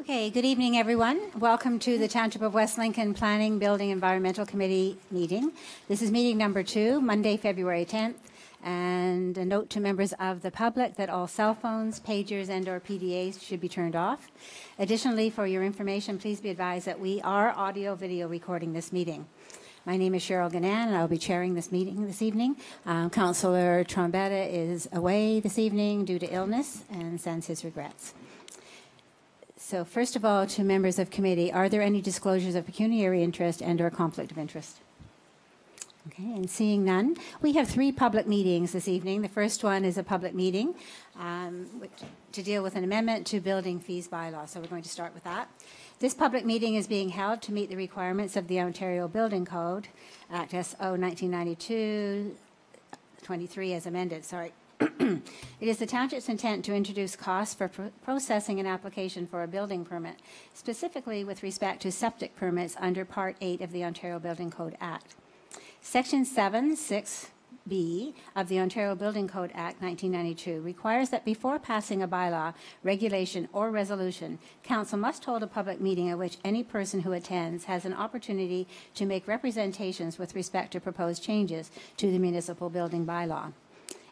Okay, good evening, everyone. Welcome to the Township of West Lincoln Planning, Building, Environmental Committee meeting. This is meeting number two, Monday, February 10th. And a note to members of the public that all cell phones, pagers, and/or PDAs should be turned off. Additionally, for your information, please be advised that we are audio-video recording this meeting. My name is Cheryl Ganann, and I'll be chairing this meeting this evening. Um, Councillor Trombetta is away this evening due to illness and sends his regrets. So first of all, to members of committee, are there any disclosures of pecuniary interest and or conflict of interest? Okay, and seeing none, we have three public meetings this evening. The first one is a public meeting um, to deal with an amendment to building fees bylaw. So we're going to start with that. This public meeting is being held to meet the requirements of the Ontario Building Code, Act SO 1992 23 as amended. Sorry. it is the township's intent to introduce costs for pr- processing an application for a building permit, specifically with respect to septic permits under Part 8 of the Ontario Building Code Act. Section 7, 6B of the Ontario Building Code Act 1992 requires that before passing a bylaw, regulation, or resolution, council must hold a public meeting at which any person who attends has an opportunity to make representations with respect to proposed changes to the municipal building bylaw.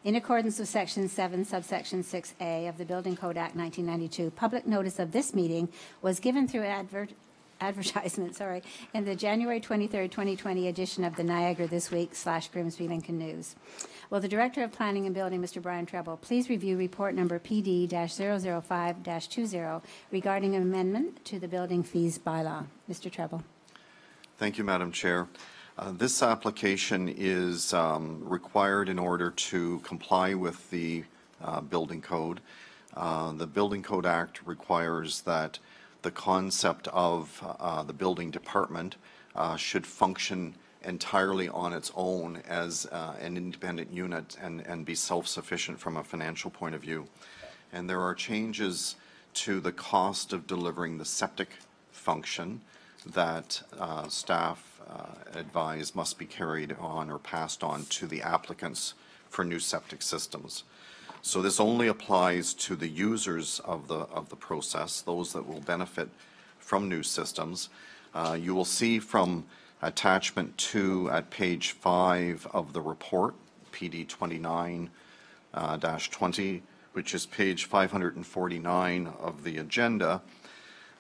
In accordance with Section 7, subsection 6A of the Building Code Act 1992, public notice of this meeting was given through advert, advertisement, sorry, in the January 23, 2020 edition of the Niagara This Week slash Grimsby Lincoln News. Will the Director of Planning and Building, Mr. Brian Treble, please review report number PD-005-20 regarding an amendment to the building fees bylaw? Mr. Treble. Thank you, Madam Chair. Uh, This application is um, required in order to comply with the uh, building code. Uh, The Building Code Act requires that the concept of uh, the building department uh, should function entirely on its own as uh, an independent unit and, and be self-sufficient from a financial point of view. And there are changes to the cost of delivering the septic function that uh, staff uh, advise must be carried on or passed on to the applicants for new septic systems. So this only applies to the users of the, of the process, those that will benefit from new systems. Uh, You will see from attachment two at page five of the report, PD 29 uh, dash 20, which is page 549 of the agenda,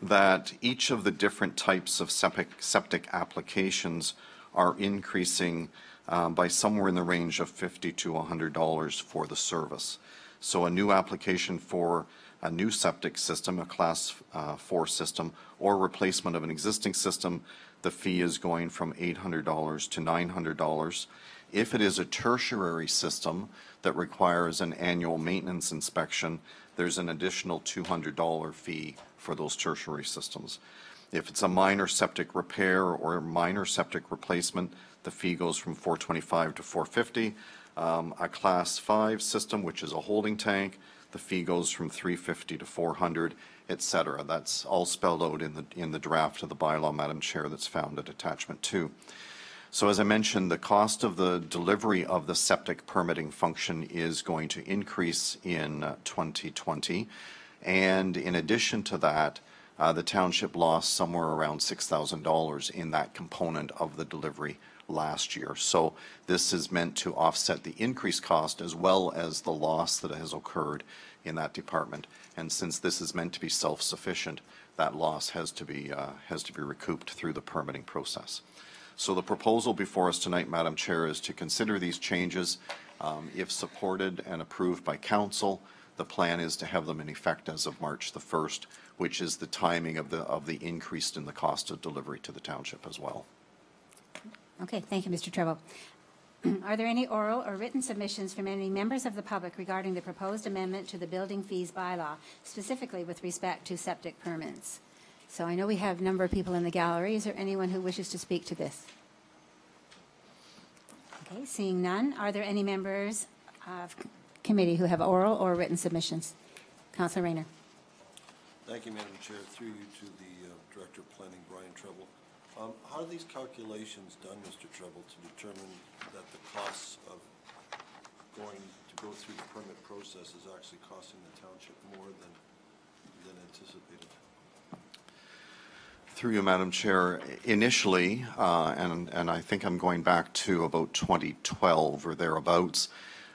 that each of the different types of septic, septic applications are increasing um, by somewhere in the range of 50 to $100 for the service. So a new application for a new septic system, a class uh, four system, or replacement of an existing system, the fee is going from $800 to $900. If it is a tertiary system that requires an annual maintenance inspection, there's an additional $200 fee for those tertiary systems. If it's a minor septic repair or minor septic replacement, the fee goes from 425 to 450. Um, a class five system, which is a holding tank, the fee goes from 350 to 400, et cetera. That's all spelled out in the, in the draft of the bylaw, Madam Chair, that's found at attachment two. So as I mentioned, the cost of the delivery of the septic permitting function is going to increase in uh, 2020. And in addition to that, uh, the township lost somewhere around $6,000 in that component of the delivery last year. So this is meant to offset the increased cost as well as the loss that has occurred in that department. And since this is meant to be self-sufficient, that loss has to be, uh, has to be recouped through the permitting process. So the proposal before us tonight, Madam Chair, is to consider these changes. Um, If supported and approved by council, the plan is to have them in effect as of March the 1st, which is the timing of the, of the increase in the cost of delivery to the township as well. Okay, thank you, Mr. Treble. Are there any oral or written submissions from any members of the public regarding the proposed amendment to the building fees bylaw, specifically with respect to septic permits? So I know we have a number of people in the gallery. Is there anyone who wishes to speak to this? Okay, seeing none, are there any members of committee who have oral or written submissions? Councilor Rehner. Thank you, Madam Chair. Through you to the uh, Director of Planning, Brian Treble. Um, How are these calculations done, Mr. Treble, to determine that the costs of going to go through the permit process is actually costing the township more than, than anticipated? Through you, Madam Chair, initially, uh, and, and I think I'm going back to about 2012 or thereabouts,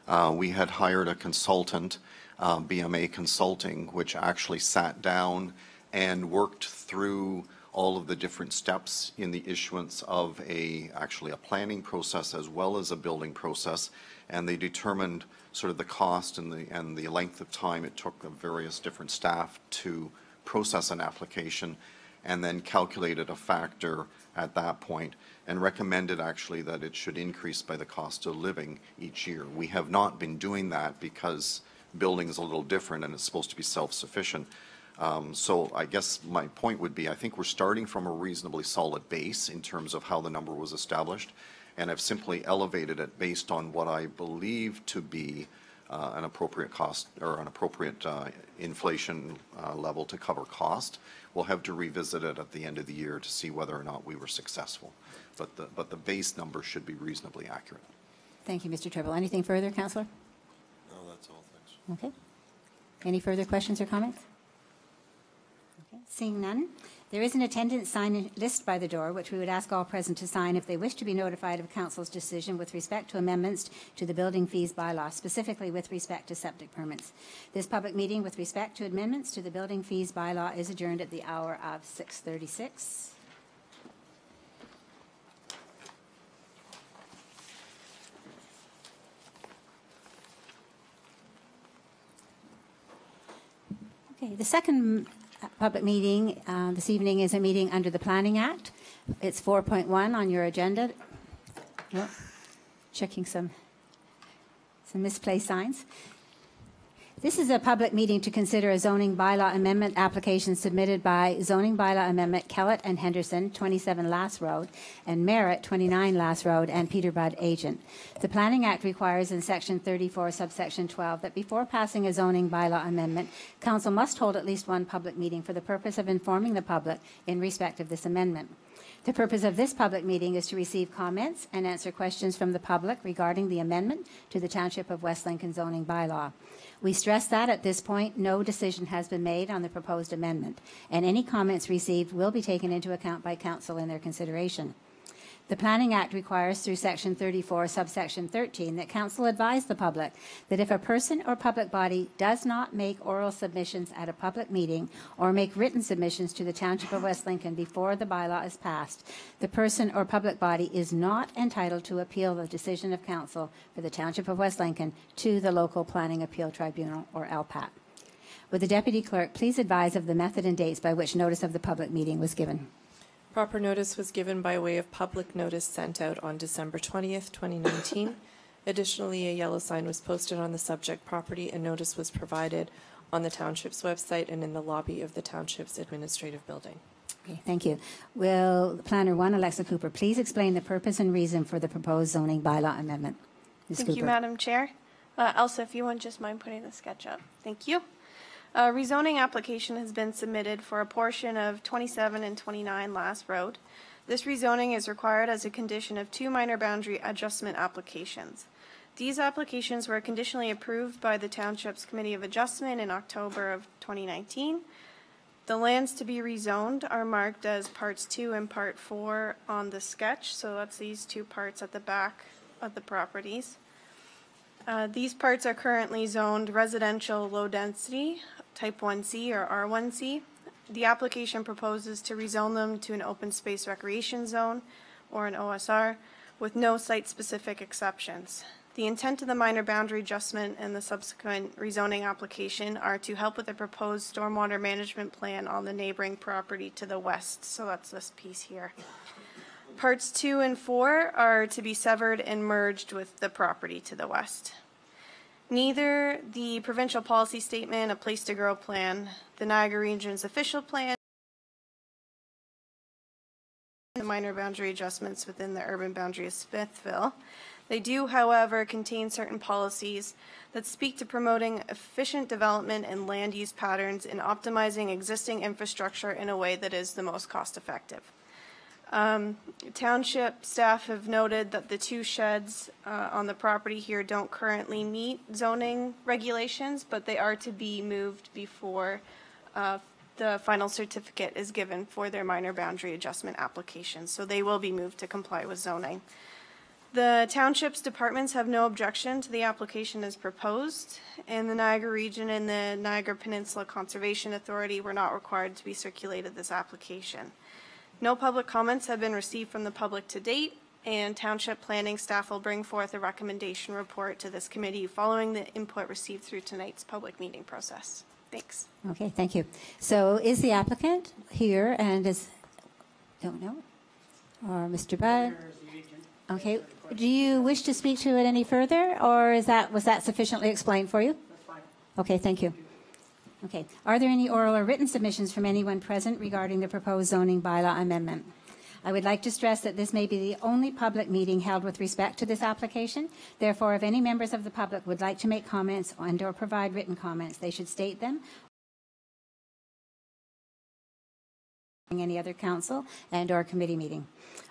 uh, we had hired a consultant, uh, BMA Consulting, which actually sat down and worked through all of the different steps in the issuance of a, actually a planning process as well as a building process. And they determined sort of the cost and the, and the length of time it took of various different staff to process an application and then calculated a factor at that point and recommended actually that it should increase by the cost of living each year. We have not been doing that because building is a little different and it's supposed to be self-sufficient. Um, So I guess my point would be, I think we're starting from a reasonably solid base in terms of how the number was established, and I've simply elevated it based on what I believe to be uh, an appropriate cost, or an appropriate uh, inflation uh, level to cover cost. We'll have to revisit it at the end of the year to see whether or not we were successful. But the, but the base number should be reasonably accurate. Thank you, Mr. Treble. Anything further, Councillor? No, that's all, thanks. Okay. Any further questions or comments? Seeing none, there is an attendance sign list by the door, which we would ask all present to sign if they wish to be notified of council's decision with respect to amendments to the building fees bylaw, specifically with respect to septic permits. This public meeting with respect to amendments to the building fees bylaw is adjourned at the hour of 6:36. Okay, the second public meeting uh, this evening is a meeting under the Planning Act. It's 4.1 on your agenda. Oh, Checking some, some misplaced signs. This is a public meeting to consider a zoning bylaw amendment application submitted by zoning bylaw amendment Kellett and Henderson, 27 Lass Road, and Merritt, 29 Lass Road, and Peter Budd Agent. The Planning Act requires in Section 34, subsection 12, that before passing a zoning bylaw amendment, council must hold at least one public meeting for the purpose of informing the public in respect of this amendment. The purpose of this public meeting is to receive comments and answer questions from the public regarding the amendment to the Township of West Lincoln zoning bylaw. We stress that at this point, no decision has been made on the proposed amendment, and any comments received will be taken into account by council in their consideration. The Planning Act requires through Section 34, subsection 13, that council advise the public that if a person or public body does not make oral submissions at a public meeting or make written submissions to the Township of West Lincoln before the bylaw is passed, the person or public body is not entitled to appeal the decision of council for the Township of West Lincoln to the Local Planning Appeal Tribunal, or LPAT. Would the Deputy Clerk please advise of the method and dates by which notice of the public meeting was given? Proper notice was given by way of public notice sent out on December 20th, 2019. Additionally, a yellow sign was posted on the subject property and notice was provided on the township's website and in the lobby of the township's administrative building. Okay, thank you. Will Planner One, Alexa Cooper, please explain the purpose and reason for the proposed zoning bylaw amendment? Ms. Thank you, Madam Chair. Uh, Elsa, if you wouldn't just mind putting the sketch up. Thank you. A rezoning application has been submitted for a portion of 27 and 29 Last Road. This rezoning is required as a condition of two minor boundary adjustment applications. These applications were conditionally approved by the Township's Committee of Adjustment in October of 2019. The lands to be rezoned are marked as parts two and part four on the sketch, so that's these two parts at the back of the properties. Uh, These parts are currently zoned residential low density, type 1C or R1C. The application proposes to rezone them to an open space recreation zone or an OSR with no site-specific exceptions. The intent of the minor boundary adjustment and the subsequent rezoning application are to help with the proposed stormwater management plan on the neighboring property to the west, so that's this piece here. Parts two and four are to be severed and merged with the property to the west. Neither the provincial policy statement, a place to grow plan, the Niagara Region's official plan, the minor boundary adjustments within the urban boundary of Smithville, They do, however, contain certain policies that speak to promoting efficient development and land use patterns and optimizing existing infrastructure in a way that is the most cost-effective. Um, Township staff have noted that the two sheds uh, on the property here don't currently meet zoning regulations, but they are to be moved before uh, the final certificate is given for their minor boundary adjustment application. So they will be moved to comply with zoning. The township's departments have no objection to the application as proposed, and the Niagara Region and the Niagara Peninsula Conservation Authority were not required to be circulated this application. No public comments have been received from the public to date, and township planning staff will bring forth a recommendation report to this committee following the input received through tonight's public meeting process. Thanks. Okay, thank you. So is the applicant here and is, don't know? Or Mr. Budd? Okay, do you wish to speak to it any further, or is that, was that sufficiently explained for you? That's fine. Okay, thank you. Okay, are there any oral or written submissions from anyone present regarding the proposed zoning bylaw amendment? I would like to stress that this may be the only public meeting held with respect to this application. Therefore, if any members of the public would like to make comments and/or provide written comments, they should state them any other council and/or committee meeting.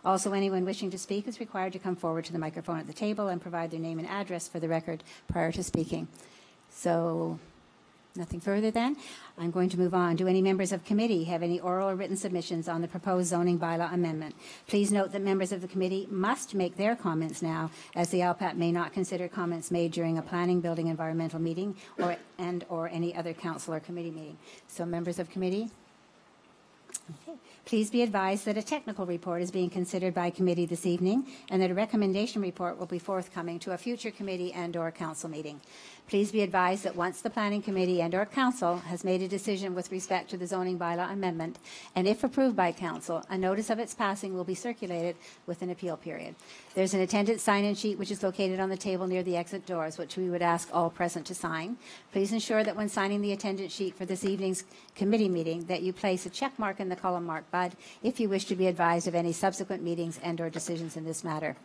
Also, anyone wishing to speak is required to come forward to the microphone at the table and provide their name and address for the record prior to speaking. So, nothing further then. I'm going to move on. Do any members of committee have any oral or written submissions on the proposed zoning bylaw amendment? Please note that members of the committee must make their comments now, as the LPAT may not consider comments made during a planning, building, environmental meeting or and/or any other council or committee meeting. So, members of committee? Please be advised that a technical report is being considered by committee this evening and that a recommendation report will be forthcoming to a future committee and/or council meeting. Please be advised that once the planning committee and/or council has made a decision with respect to the zoning bylaw amendment, and if approved by council, a notice of its passing will be circulated with an appeal period. There's an attendance sign-in sheet which is located on the table near the exit doors, which we would ask all present to sign. Please ensure that when signing the attendance sheet for this evening's committee meeting, that you place a check mark in the column marked Bud if you wish to be advised of any subsequent meetings and/or decisions in this matter.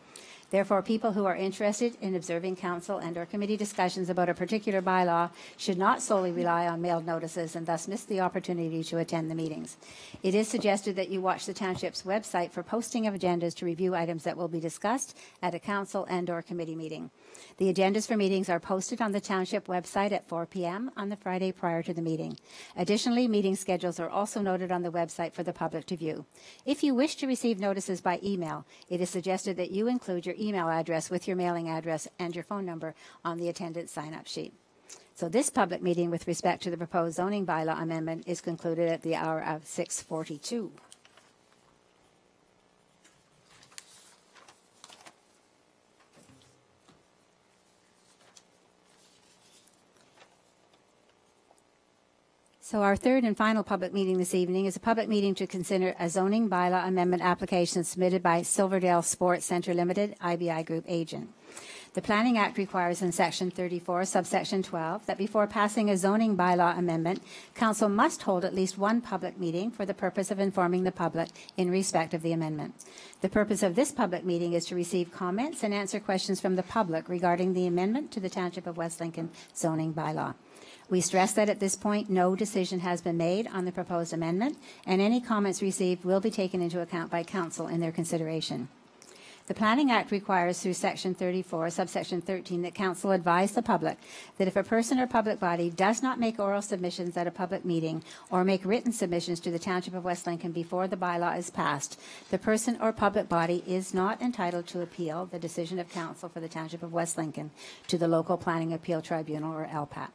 Therefore, people who are interested in observing council and/or committee discussions about a particular bylaw should not solely rely on mailed notices and thus miss the opportunity to attend the meetings. It is suggested that you watch the township's website for posting of agendas to review items that will be discussed at a council and/or committee meeting. The agendas for meetings are posted on the township website at 4 p.m. on the Friday prior to the meeting. Additionally, meeting schedules are also noted on the website for the public to view. If you wish to receive notices by email, it is suggested that you include your email address with your mailing address and your phone number on the attendance sign-up sheet. So this public meeting with respect to the proposed zoning bylaw amendment is concluded at the hour of 6:42. So our third and final public meeting this evening is a public meeting to consider a zoning bylaw amendment application submitted by Silverdale Sports Centre Limited, IBI Group agent. The Planning Act requires in Section 34, subsection 12, that before passing a zoning bylaw amendment, council must hold at least one public meeting for the purpose of informing the public in respect of the amendment. The purpose of this public meeting is to receive comments and answer questions from the public regarding the amendment to the Township of West Lincoln zoning bylaw. We stress that at this point, no decision has been made on the proposed amendment, and any comments received will be taken into account by council in their consideration. The Planning Act requires through Section 34, subsection 13, that council advise the public that if a person or public body does not make oral submissions at a public meeting or make written submissions to the Township of West Lincoln before the bylaw is passed, the person or public body is not entitled to appeal the decision of council for the Township of West Lincoln to the Local Planning Appeal Tribunal, or LPAT.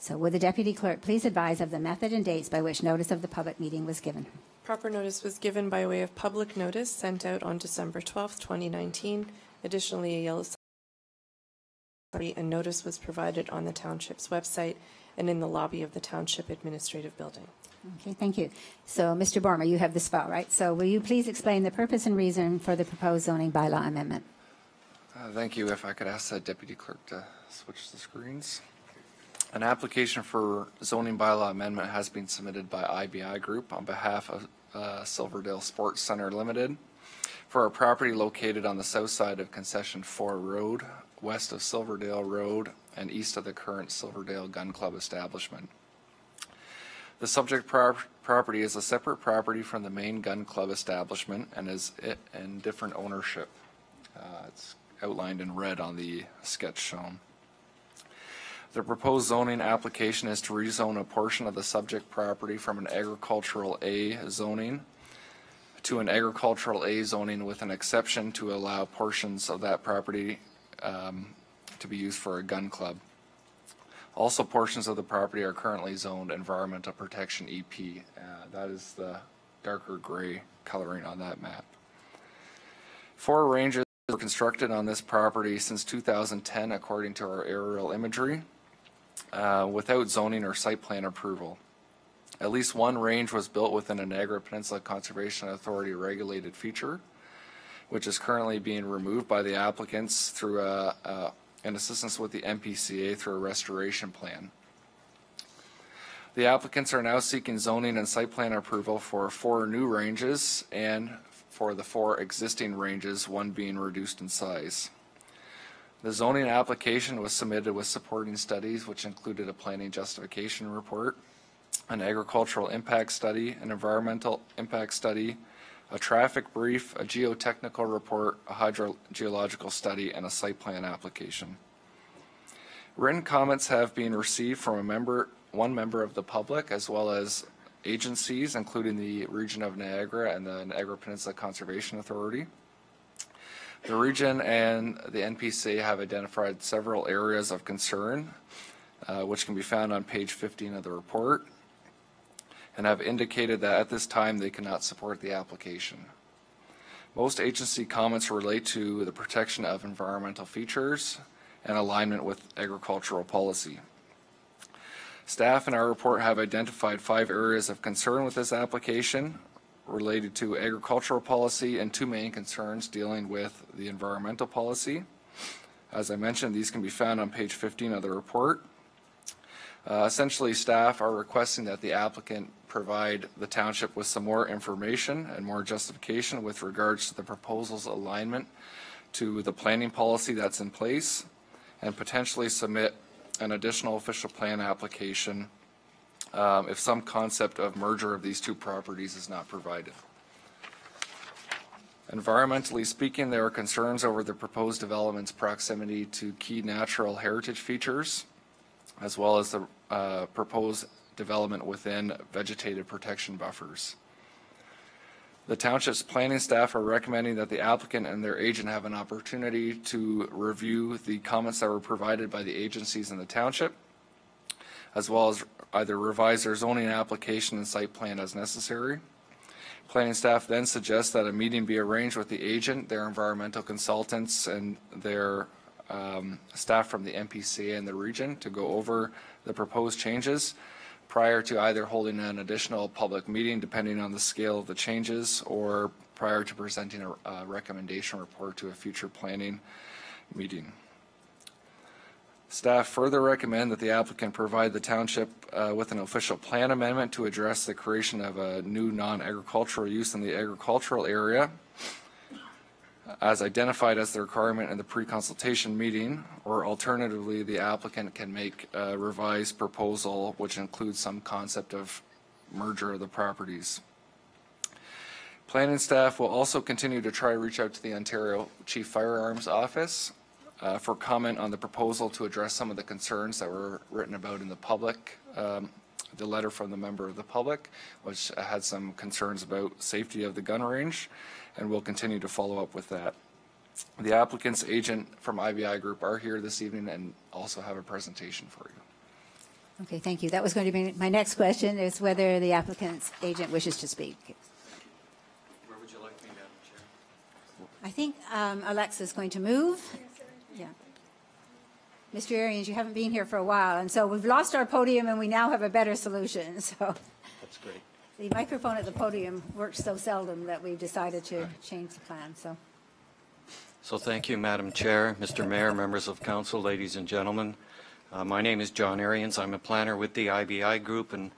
So would the deputy clerk please advise of the method and dates by which notice of the public meeting was given? Proper notice was given by way of public notice sent out on December 12, 2019. Additionally, a yellow sign and notice was provided on the township's website and in the lobby of the township administrative building. Okay, thank you. So, Mr. Boerema, you have this file, right? So will you please explain the purpose and reason for the proposed zoning bylaw amendment? Uh, Thank you. If I could ask the deputy clerk to switch the screens. An application for zoning bylaw amendment has been submitted by IBI Group on behalf of uh, Silverdale Sports Center Limited for a property located on the south side of Concession 4 Road, west of Silverdale Road, and east of the current Silverdale Gun Club establishment. The subject prop- property is a separate property from the main gun club establishment and is in different ownership. Uh, It's outlined in red on the sketch shown. The proposed zoning application is to rezone a portion of the subject property from an agricultural A zoning to an agricultural A zoning with an exception to allow portions of that property um, to be used for a gun club. Also, portions of the property are currently zoned Environmental Protection EP. Uh, That is the darker gray coloring on that map. Four ranges were constructed on this property since 2010, according to our aerial imagery, uh, without zoning or site plan approval. At least one range was built within a Niagara Peninsula Conservation Authority regulated feature, which is currently being removed by the applicants through a, a- an assistance with the NPCA through a restoration plan. The applicants are now seeking zoning and site plan approval for four new ranges and for the four existing ranges, one being reduced in size. The zoning application was submitted with supporting studies, which included a planning justification report, an agricultural impact study, an environmental impact study, a traffic brief, a geotechnical report, a hydrogeological study, and a site plan application. Written comments have been received from a member, one member of the public, as well as agencies, including the Region of Niagara and the Niagara Peninsula Conservation Authority. The region and the NPC have identified several areas of concern, uh, which can be found on page 15 of the report, and have indicated that at this time they cannot support the application. Most agency comments relate to the protection of environmental features and alignment with agricultural policy. Staff in our report have identified five areas of concern with this application related to agricultural policy and two main concerns dealing with the environmental policy. As I mentioned, these can be found on page 15 of the report. Uh, Essentially, staff are requesting that the applicant provide the township with some more information and more justification with regards to the proposal's alignment to the planning policy that's in place, and potentially submit an additional official plan application um, if some concept of merger of these two properties is not provided. Environmentally speaking, there are concerns over the proposed development's proximity to key natural heritage features, as well as the uh, proposed development within vegetative protection buffers. The township's planning staff are recommending that the applicant and their agent have an opportunity to review the comments that were provided by the agencies in the township, as well as either revise their zoning application and site plan as necessary. Planning staff then suggests that a meeting be arranged with the agent, their environmental consultants, and their um, staff from the NPCA and the region to go over the proposed changes prior to either holding an additional public meeting, depending on the scale of the changes, or prior to presenting a a recommendation report to a future planning meeting. Staff further recommend that the applicant provide the township uh, with an official plan amendment to address the creation of a new non-agricultural use in the agricultural area as identified as the requirement in the pre-consultation meeting, or alternatively, the applicant can make a revised proposal which includes some concept of merger of the properties. Planning staff will also continue to try to reach out to the Ontario Chief Firearms Office uh, for comment on the proposal to address some of the concerns that were written about in the public, um, the letter from the member of the public, which had some concerns about safety of the gun range, and we'll continue to follow up with that. The applicant's agent from IBI Group are here this evening and also have a presentation for you. Okay, thank you. That was going to be my next question, is whether the applicant's agent wishes to speak. Where would you like me, Madam Chair? I think um, is going to move. Yeah. Mr. Ariens, you haven't been here for a while, and so we've lost our podium, and we now have a better solution, so. That's great. The microphone at the podium works so seldom that we've decided to change the plan, so. So thank you, Madam Chair, Mr. Mayor, members of council, ladies and gentlemen. Uh, My name is John Ariens. I'm a planner with the IBI Group, and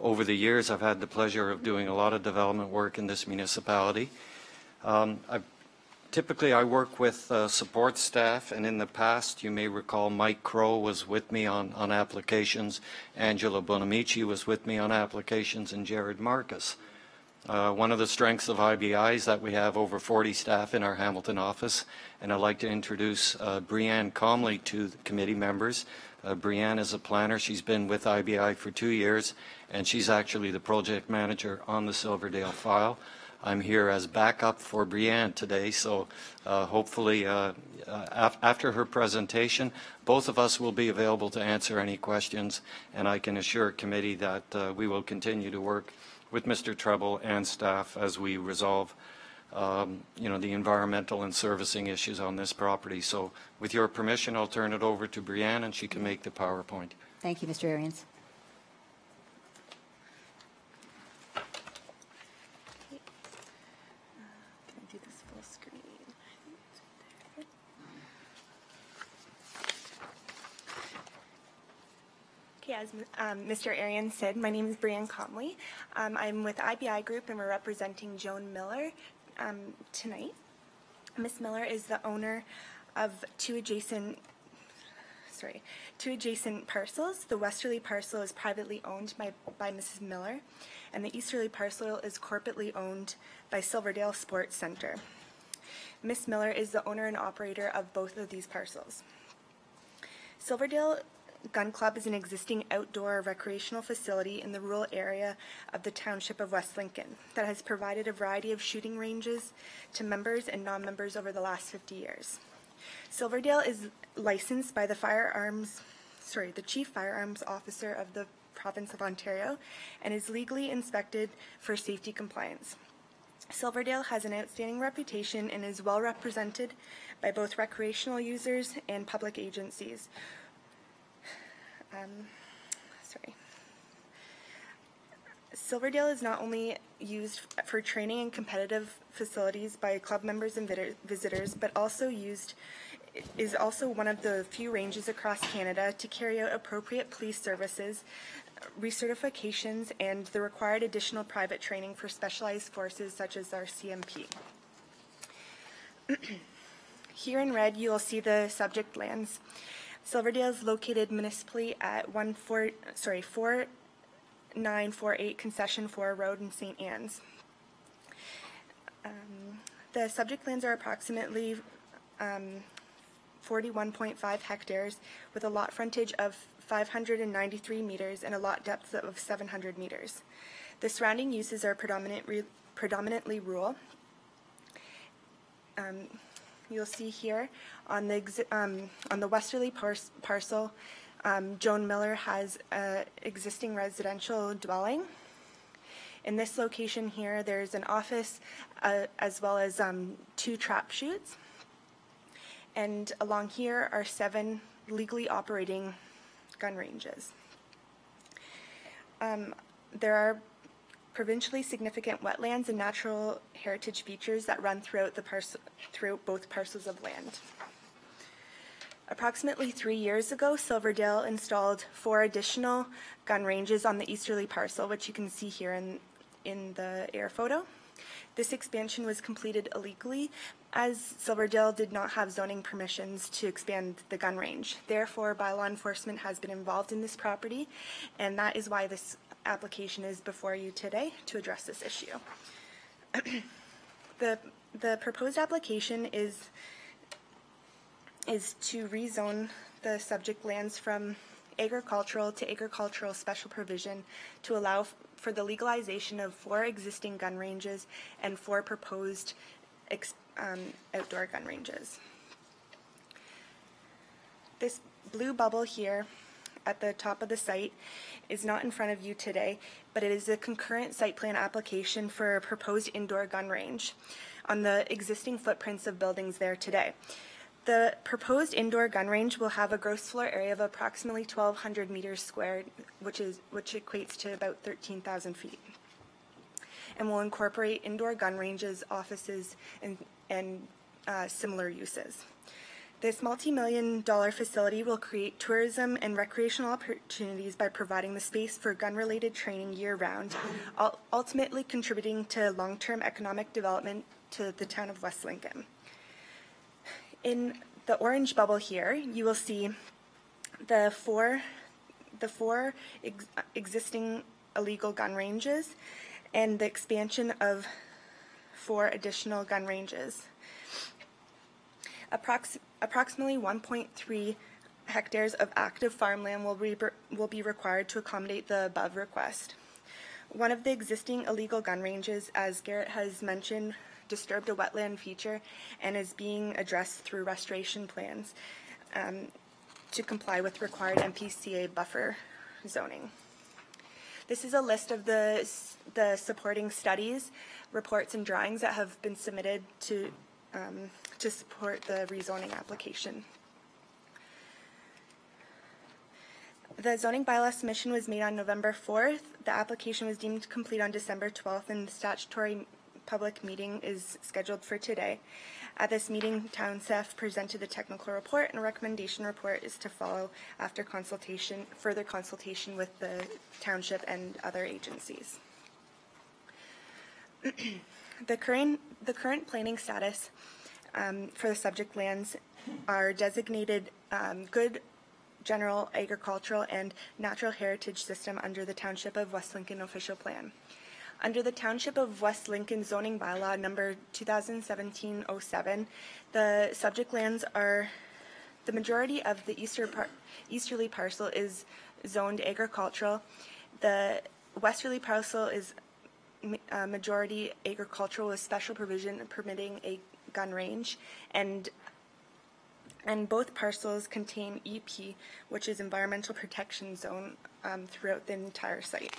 over the years, I've had the pleasure of doing a lot of development work in this municipality. Um, I've Typically, I work with uh, support staff, and in the past, you may recall Mike Crow was with me on, on applications, Angela Bonamici was with me on applications, and Jared Marcus. Uh, One of the strengths of IBI is that we have over 40 staff in our Hamilton office, and I'd like to introduce uh, Breanne Comley to the committee members. Uh, Breanne is a planner. She's been with IBI for two years, and she's actually the project manager on the Silverdale file. I'm here as backup for Breanne today, so uh, hopefully, uh, uh, af- after her presentation, both of us will be available to answer any questions, and I can assure committee that uh, we will continue to work with Mr. Treble and staff as we resolve, um, you know, the environmental and servicing issues on this property. So with your permission, I'll turn it over to Breanne, and she can make the PowerPoint. Thank you, Mr. Ariens. Can I do this full screen? Okay, as um, Mr. Arian said, my name is Brianne Conley. Um, I'm with IBI Group and we're representing Joan Miller um, tonight. Ms. Miller is the owner of two adjacent, sorry, two adjacent parcels. The westerly parcel is privately owned by, by Mrs. Miller, and the easterly parcel is corporately owned by Silverdale Sports Center. Ms. Miller is the owner and operator of both of these parcels. Silverdale Gun Club is an existing outdoor recreational facility in the rural area of the township of West Lincoln that has provided a variety of shooting ranges to members and non-members over the last 50 years. Silverdale is licensed by the firearms, sorry, the chief firearms officer of the province of Ontario and is legally inspected for safety compliance. Silverdale has an outstanding reputation and is well represented by both recreational users and public agencies. Um, sorry. Silverdale is not only used for training and competitive facilities by club members and visitors, but also used is also one of the few ranges across Canada to carry out appropriate police services, recertifications, and the required additional private training for specialized forces such as RCMP. Here in red, you will see the subject lands. Silverdale is located municipally at one four, sorry, four nine four eight Concession Four Road in St. Anns. Um, the subject lands are approximately um, 41.5 hectares with a lot frontage of 593 meters and a lot depth of 700 meters. The surrounding uses are predominant, re- predominantly rural. Um, you'll see here on the um, on the westerly pars- parcel, um, Joan Miller has a existing residential dwelling. In this location here, there's an office uh, as well as um, two trap chutes. And along here are seven legally operating gun ranges. Um, there are provincially significant wetlands and natural heritage features that run throughout the throughout both parcels of land. Approximately three years ago, Silverdale installed four additional gun ranges on the easterly parcel, which you can see here in, in the air photo. This expansion was completed illegally as Silverdale did not have zoning permissions to expand the gun range. Therefore, bylaw enforcement has been involved in this property, and that is why this application is before you today to address this issue. the, the proposed application is is to rezone the subject lands from agricultural to agricultural special provision to allow for the legalization of four existing gun ranges and four proposed um, outdoor gun ranges. This blue bubble here at the top of the site is not in front of you today, but it is a concurrent site plan application for a proposed indoor gun range on the existing footprints of buildings there today. The proposed indoor gun range will have a gross floor area of approximately 1,200 meters squared, which is which equates to about 13,000 feet, and will incorporate indoor gun ranges, offices, and and uh, similar uses. This multi-million dollar facility will create tourism and recreational opportunities by providing the space for gun-related training year-round, ultimately contributing to long-term economic development to the town of West Lincoln. In the orange bubble here, you will see the four, the four ex- existing illegal gun ranges and the expansion of four additional gun ranges. Approx- approximately 1.3 hectares of active farmland will be, will be required to accommodate the above request. One of the existing illegal gun ranges, as Garrett has mentioned, disturbed a wetland feature and is being addressed through restoration plans um, to comply with required NPCA buffer zoning. This is a list of the, the supporting studies, reports, and drawings that have been submitted to, um, to support the rezoning application. The zoning bylaw submission was made on November 4th. The application was deemed complete on December 12th, and the statutory public meeting is scheduled for today. At this meeting, town staff presented the technical report, and a recommendation report is to follow after consultation, further consultation with the township and other agencies. the current the current planning status um, for the subject lands are designated um, good general agricultural and natural heritage system under the Township of West Lincoln official plan. Under the Township of West Lincoln zoning bylaw number 2017-07, the subject lands are, the majority of the easter par, easterly parcel is zoned agricultural. The westerly parcel is uh, majority agricultural with special provision permitting a gun range and and both parcels contain EP, which is Environmental Protection Zone, um, throughout the entire site.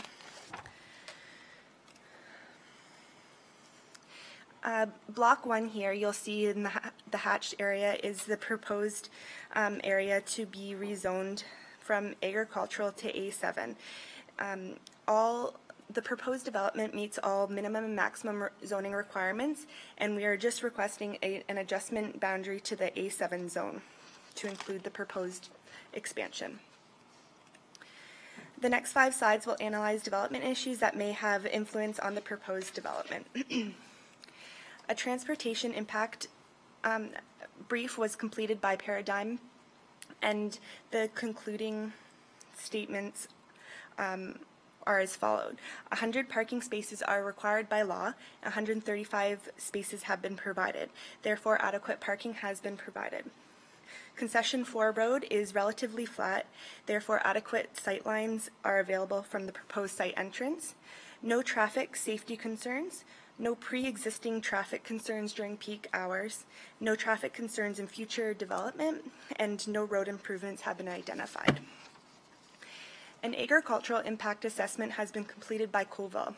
Uh, block one here, you'll see in the, ha- the hatched area is the proposed um, area to be rezoned from agricultural to A7. Um, all the proposed development meets all minimum and maximum zoning requirements, and we are just requesting a, an adjustment boundary to the A7 zone to include the proposed expansion. The next five slides will analyze development issues that may have influence on the proposed development. a transportation impact um, brief was completed by Paradigm, and the concluding statements um, are as followed. 100 parking spaces are required by law. 135 spaces have been provided. Therefore, adequate parking has been provided. Concession 4 road is relatively flat. Therefore, adequate sight lines are available from the proposed site entrance. No traffic safety concerns. No pre-existing traffic concerns during peak hours. No traffic concerns in future development. And no road improvements have been identified. An agricultural impact assessment has been completed by Colville.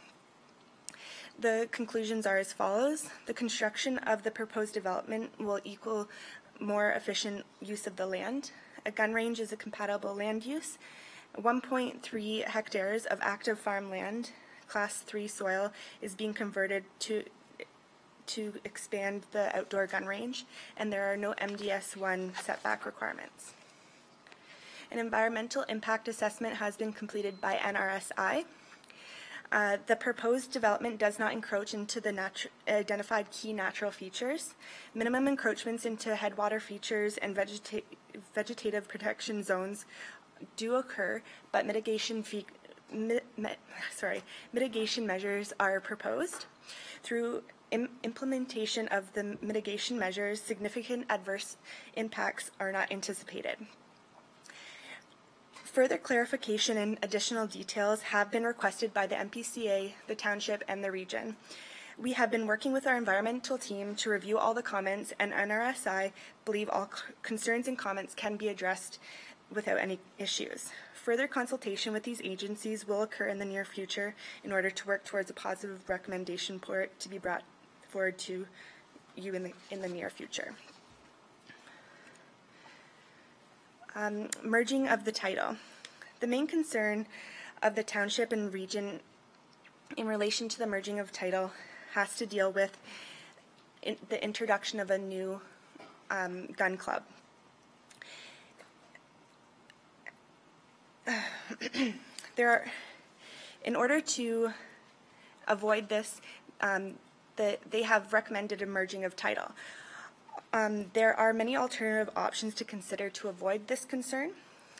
The conclusions are as follows. The construction of the proposed development will equal more efficient use of the land. A gun range is a compatible land use. 1.3 hectares of active farmland, class 3 soil, is being converted to to expand the outdoor gun range, and there are no MDS 1 setback requirements. An environmental impact assessment has been completed by NRSI. Uh, the proposed development does not encroach into the identified key natural features. Minimum encroachments into headwater features and vegeta- vegetative protection zones do occur, but mitigation mi- sorry, mitigation measures are proposed. Through Im- implementation of the mitigation measures, significant adverse impacts are not anticipated. Further clarification and additional details have been requested by the NPCA, the township, and the region. We have been working with our environmental team to review all the comments, and NRSI believe all concerns and comments can be addressed without any issues. Further consultation with these agencies will occur in the near future in order to work towards a positive recommendation port to be brought forward to you in the, in the near future. Um, merging of the title. The main concern of the township and region in relation to the merging of title has to deal with in, the introduction of a new um, gun club. there are, in order to avoid this, um, the, they have recommended a merging of title. Um, there are many alternative options to consider to avoid this concern,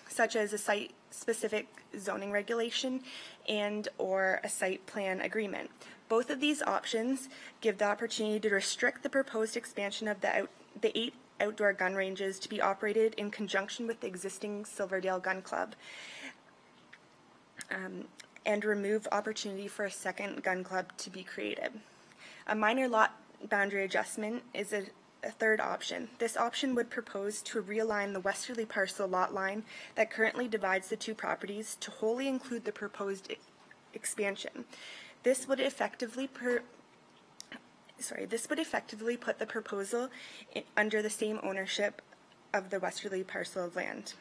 such as a site-specific zoning regulation and or a site plan agreement. Both of these options give the opportunity to restrict the proposed expansion of the, out, the eight outdoor gun ranges to be operated in conjunction with the existing Silverdale Gun Club um, and remove opportunity for a second gun club to be created. A minor lot boundary adjustment is a, a third option. This option would propose to realign the westerly parcel lot line that currently divides the two properties to wholly include the proposed expansion. This would effectively per, sorry, this would effectively put the proposal i- under the same ownership of the westerly parcel of land.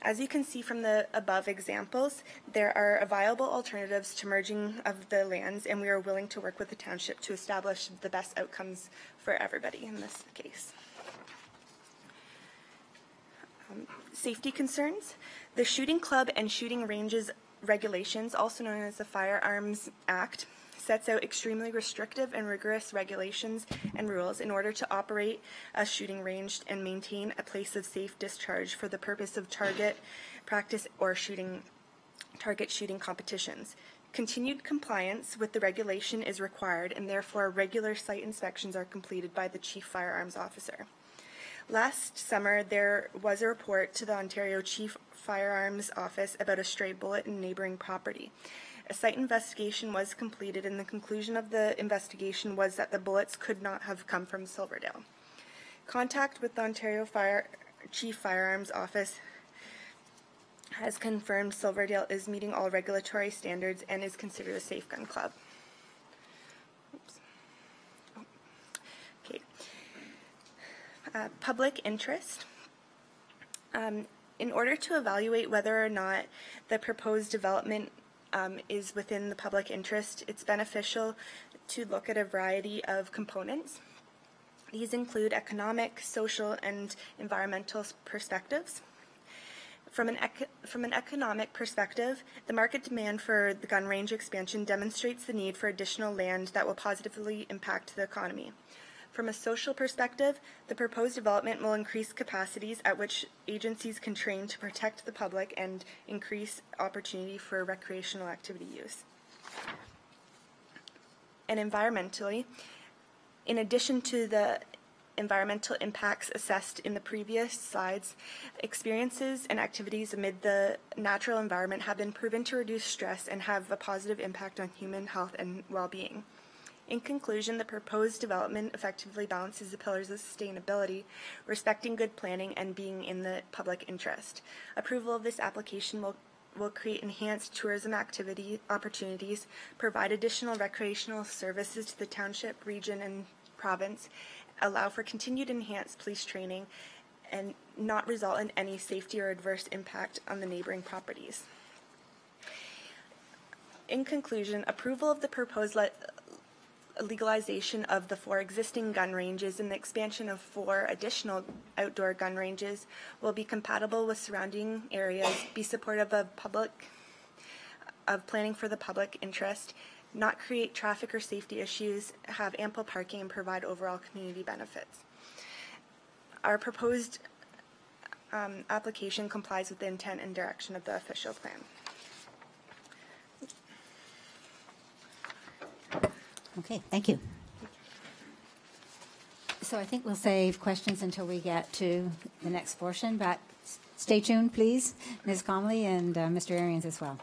As you can see from the above examples, there are viable alternatives to merging of the lands, and we are willing to work with the township to establish the best outcomes for everybody in this case. Um, Safety concerns. The Shooting Club and Shooting Ranges Regulations, also known as the Firearms Act, sets out extremely restrictive and rigorous regulations and rules in order to operate a shooting range and maintain a place of safe discharge for the purpose of target practice or shooting target shooting competitions. Continued compliance with the regulation is required and therefore regular site inspections are completed by the chief firearms officer. Last summer, there was a report to the Ontario Chief Firearms Office about a stray bullet in neighboring property. A site investigation was completed, and the conclusion of the investigation was that the bullets could not have come from Silverdale. Contact with the Ontario Fire Chief Firearms Office has confirmed Silverdale is meeting all regulatory standards and is considered a safe gun club. Oh. Okay. Uh, public interest. Um, in order to evaluate whether or not the proposed development um, is within the public interest, it's beneficial to look at a variety of components. These include economic, social, and environmental perspectives. From an, from an economic perspective, the market demand for the gun range expansion demonstrates the need for additional land that will positively impact the economy. From a social perspective, the proposed development will increase capacities at which agencies can train to protect the public and increase opportunity for recreational activity use. And environmentally, in addition to the environmental impacts assessed in the previous slides, experiences and activities amid the natural environment have been proven to reduce stress and have a positive impact on human health and well-being. In conclusion, the proposed development effectively balances the pillars of sustainability, respecting good planning, and being in the public interest. Approval of this application will will create enhanced tourism activity opportunities, provide additional recreational services to the township, region, and province, allow for continued enhanced police training, and not result in any safety or adverse impact on the neighboring properties. In conclusion, approval of the proposed legalization of the four existing gun ranges and the expansion of four additional outdoor gun ranges will be compatible with surrounding areas, be supportive of public, of planning for the public interest, not create traffic or safety issues, have ample parking, and provide overall community benefits. Our proposed um, application complies with the intent and direction of the official plan. Okay, thank you. So I think we'll save questions until we get to the next portion, but stay tuned, please, Ms. Comley and uh, Mr. Ariens as well.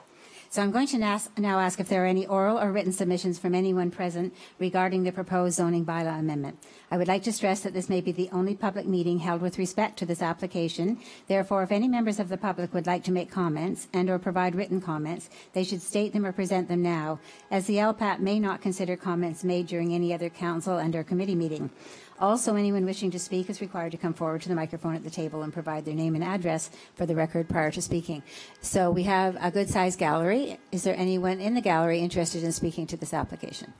So I'm going to now ask if there are any oral or written submissions from anyone present regarding the proposed zoning bylaw amendment. I would like to stress that this may be the only public meeting held with respect to this application. Therefore, if any members of the public would like to make comments and/or provide written comments, they should state them or present them now, as the LPAT may not consider comments made during any other council and/or committee meeting. Also, anyone wishing to speak is required to come forward to the microphone at the table and provide their name and address for the record prior to speaking. So we have a good-sized gallery. Is there anyone in the gallery interested in speaking to this application?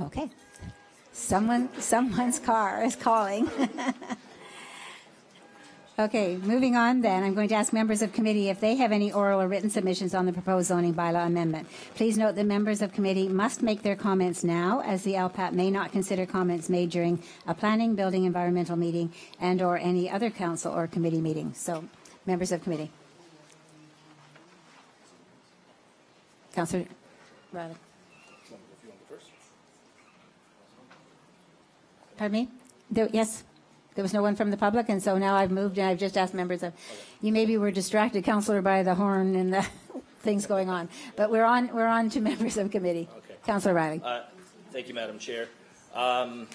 Okay. Someone, someone's car is calling. Okay, moving on then, I'm going to ask members of committee if they have any oral or written submissions on the proposed zoning bylaw amendment. Please note that members of committee must make their comments now, as the LPAT may not consider comments made during a planning, building, environmental meeting, and/or any other council or committee meeting. So, members of committee. Councillor. Pardon me? There, yes, there was no one from the public, and so now I've moved and I've just asked members of, you maybe were distracted, Councillor, by the horn and the things going on. But we're on, we're on to members of committee. Okay. Councillor Reilly. Uh, Thank you, Madam Chair. Um,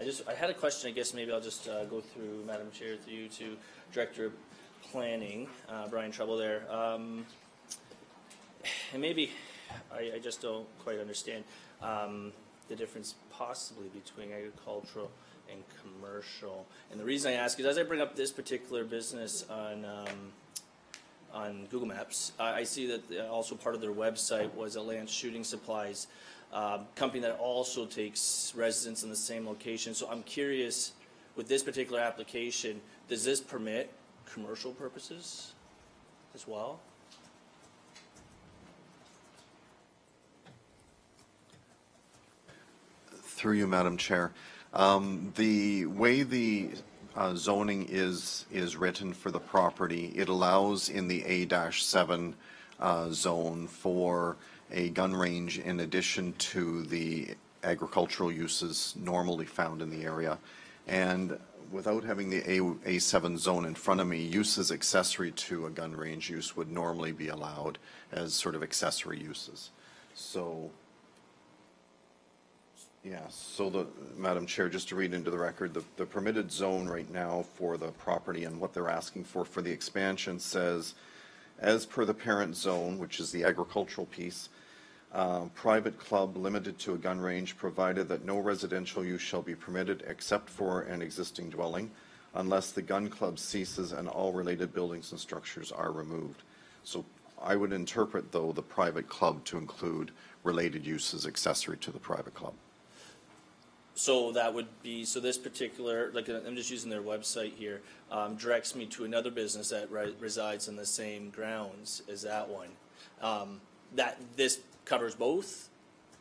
I just, I had a question, I guess maybe I'll just uh, go through, Madam Chair, through you to Director of Planning, uh, Brian Treble there. Um, And maybe, I, I just don't quite understand um, the difference possibly between agricultural and commercial. And the reason I ask is, as I bring up this particular business on, um, on Google Maps, I, I see that uh, also part of their website was a Lance Shooting Supplies um, company that also takes residents in the same location. So I'm curious, with this particular application, does this permit commercial purposes as well? Through you, Madam Chair. Um, The way the uh, zoning is, is written for the property, it allows in the A-7 uh, zone for a gun range in addition to the agricultural uses normally found in the area. And without having the A, A7 zone in front of me, uses accessory to a gun range use would normally be allowed as sort of accessory uses. So yeah, so the, Madam Chair, just to read into the record, the, the permitted zone right now for the property and what they're asking for for the expansion says, as per the parent zone, which is the agricultural piece, uh, private club limited to a gun range, provided that no residential use shall be permitted except for an existing dwelling, unless the gun club ceases and all related buildings and structures are removed. So I would interpret, though, the private club to include related uses accessory to the private club. So that would be, so this particular, like, I'm just using their website here, um, directs me to another business that re- resides in the same grounds as that one. Um, that, this covers both?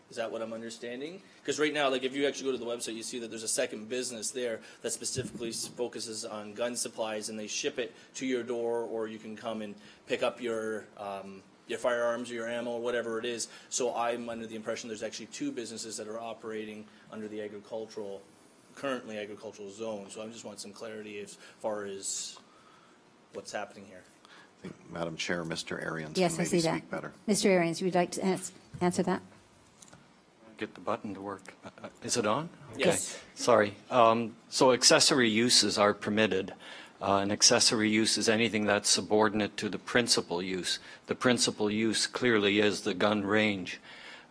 Is that what I'm understanding? Because right now, like, if you actually go to the website, you see that there's a second business there that specifically focuses on gun supplies, and they ship it to your door, or you can come and pick up your, um, your firearms or your ammo, or whatever it is. So I'm under the impression there's actually two businesses that are operating under the agricultural, currently agricultural zone. So I just want some clarity as far as what's happening here. I think, Madam Chair, Mr. Ariens Yes, can I maybe see that. speak better. Mr. Ariens, would you like to ans- answer that? Get the button to work. Uh, uh, Is it on? Yes. Okay, sorry. Um, So accessory uses are permitted. Uh, An accessory use is anything that's subordinate to the principal use. The principal use clearly is the gun range.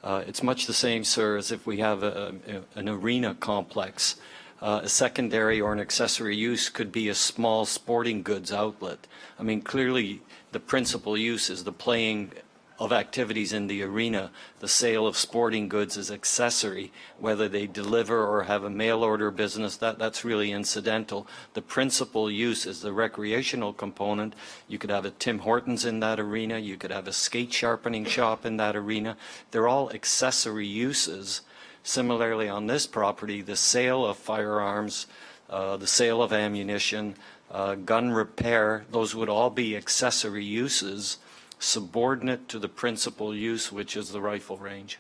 Uh, It's much the same, sir, as if we have a- a- an arena complex. Uh, A secondary or an accessory use could be a small sporting goods outlet. I mean, clearly, the principal use is the playing of activities in the arena. The sale of sporting goods is accessory, whether they deliver or have a mail order business, that, that's really incidental. The principal use is the recreational component. You could have a Tim Hortons in that arena, you could have a skate sharpening shop in that arena. They're all accessory uses. Similarly, on this property, the sale of firearms, uh, the sale of ammunition, uh, gun repair, those would all be accessory uses subordinate to the principal use, which is the rifle range.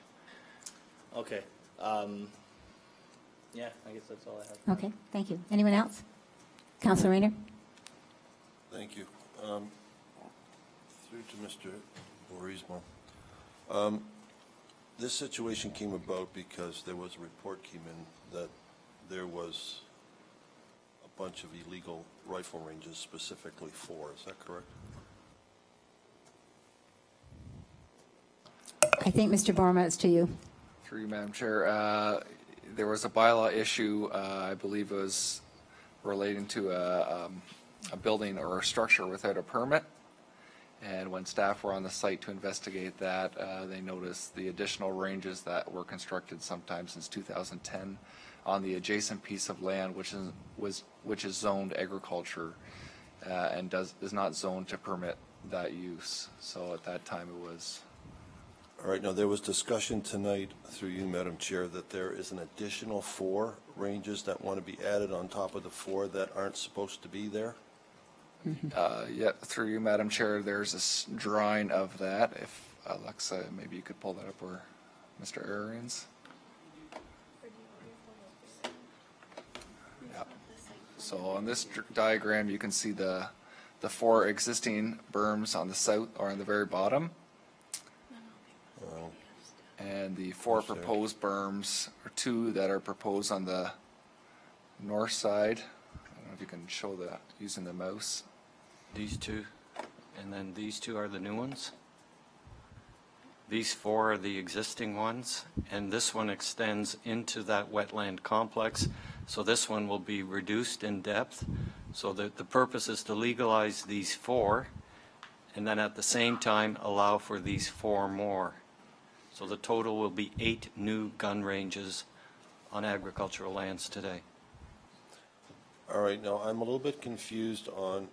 Okay. Um, yeah, I guess that's all I have. Okay, thank you. Anyone else? Councillor Rehner? Thank you. Um, Through to Mr. Boerema. Um, This situation came about because there was a report came in that there was a bunch of illegal rifle ranges specifically for, is that correct? I think, Mr. Boerema, it's to you. Through you, Madam Chair, uh, there was a bylaw issue, uh, I believe it was relating to a, um, a building or a structure without a permit. And when staff were on the site to investigate that, uh, they noticed the additional ranges that were constructed sometime since 2010 on the adjacent piece of land, which is, was, which is zoned agriculture. uh, and does, is not zoned to permit that use. So at that time, it was, All right, now, there was discussion tonight, through you, Madam Chair, that there is an additional four ranges that want to be added on top of the four that aren't supposed to be there? uh, yeah, through you, Madam Chair, there's this drawing of that. If Alexa, maybe you could pull that up or Mr. Ariens? Yeah. So on this dr- diagram, you can see the, the four existing berms on the south or on the very bottom. Uh, and the four Yes, sir. proposed berms, or two that are proposed on the north side. I don't know if you can show that using the mouse. These two, and then these two are the new ones? These four are the existing ones, and this one extends into that wetland complex. So this one will be reduced in depth. So the, the purpose is to legalize these four, and then at the same time, allow for these four more. So the total will be eight new gun ranges on agricultural lands today. All right, now, I'm a little bit confused on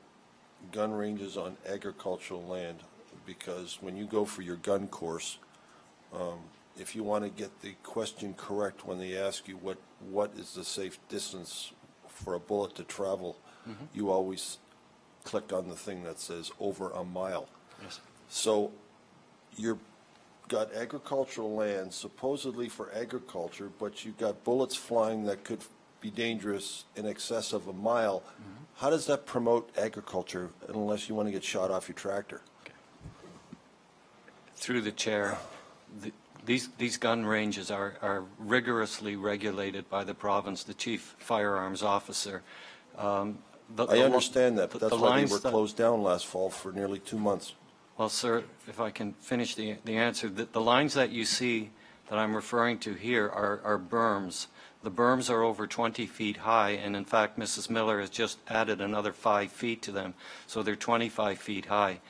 gun ranges on agricultural land, because when you go for your gun course, um, if you want to get the question correct when they ask you what, what is the safe distance for a bullet to travel, you always click on the thing that says over a mile. Yes. So you've got agricultural land supposedly for agriculture, but you've got bullets flying that could be dangerous in excess of a mile. How does that promote agriculture unless you want to get shot off your tractor? Through the chair, th- these, these gun ranges are, are rigorously regulated by the province, the chief firearms officer. Um, the- I the lo- understand that, but the that's why they lines were that- closed down last fall for nearly two months. Well, sir, if I can finish the, the answer, the, the lines that you see that I'm referring to here are, are berms. The berms are over 20 feet high, and in fact, Mrs. Miller has just added another five feet to them, so they're 25 feet high.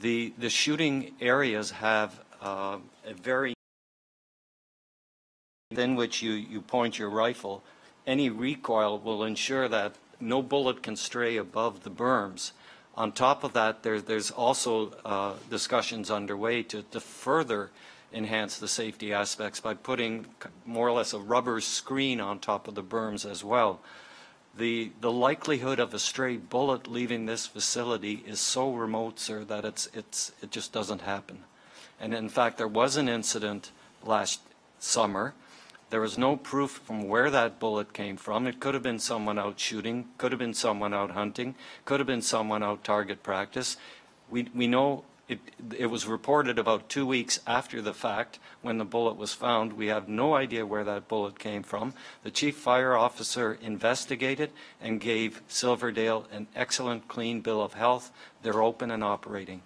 The, the shooting areas have uh, a very within which you, you point your rifle, any recoil will ensure that no bullet can stray above the berms. On top of that, there, there's also uh, discussions underway to, to further enhance the safety aspects by putting more or less a rubber screen on top of the berms as well. The, the likelihood of a stray bullet leaving this facility is so remote, sir, that it's, it's, it just doesn't happen. And in fact, there was an incident last summer. There was no proof from where that bullet came from. It could have been someone out shooting, could have been someone out hunting, could have been someone out target practice. We, we know it, it was reported about two weeks after the fact when the bullet was found. We have no idea where that bullet came from. The chief fire officer investigated and gave Silverdale an excellent, clean bill of health. They're open and operating.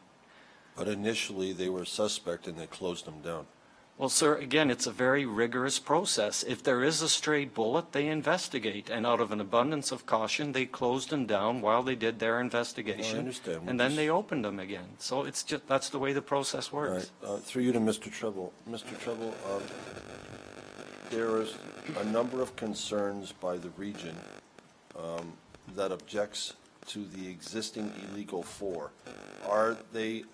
But initially, they were suspect and they closed them down. Well, sir, again, it's a very rigorous process. If there is a stray bullet, they investigate, and out of an abundance of caution, they closed them down while they did their investigation. understand. And then they opened them again. So it's just, that's the way the process All right, works. uh, through you to Mr. Treble. Mr. Treble, um, there is a number of concerns by the region um, that objects to the existing illegal four. Are they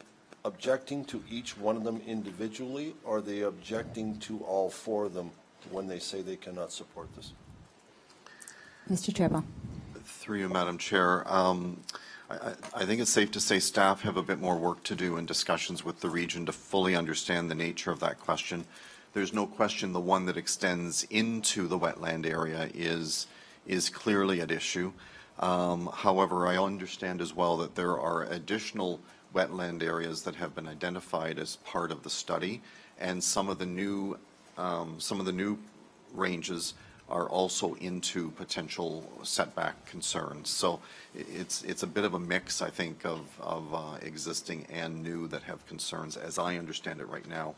objecting to each one of them individually, or are they objecting to all four of them when they say they cannot support this? Mr. Treble. Through you, Madam Chair. Um, I, I- I think it's safe to say staff have a bit more work to do in discussions with the region to fully understand the nature of that question. There's no question the one that extends into the wetland area is, is clearly at issue. Um, However, I understand as well that there are additional wetland areas that have been identified as part of the study, and some of the new, um, some of the new ranges are also into potential setback concerns. So it's, it's a bit of a mix, I think, of, of uh, existing and new that have concerns, as I understand it right now.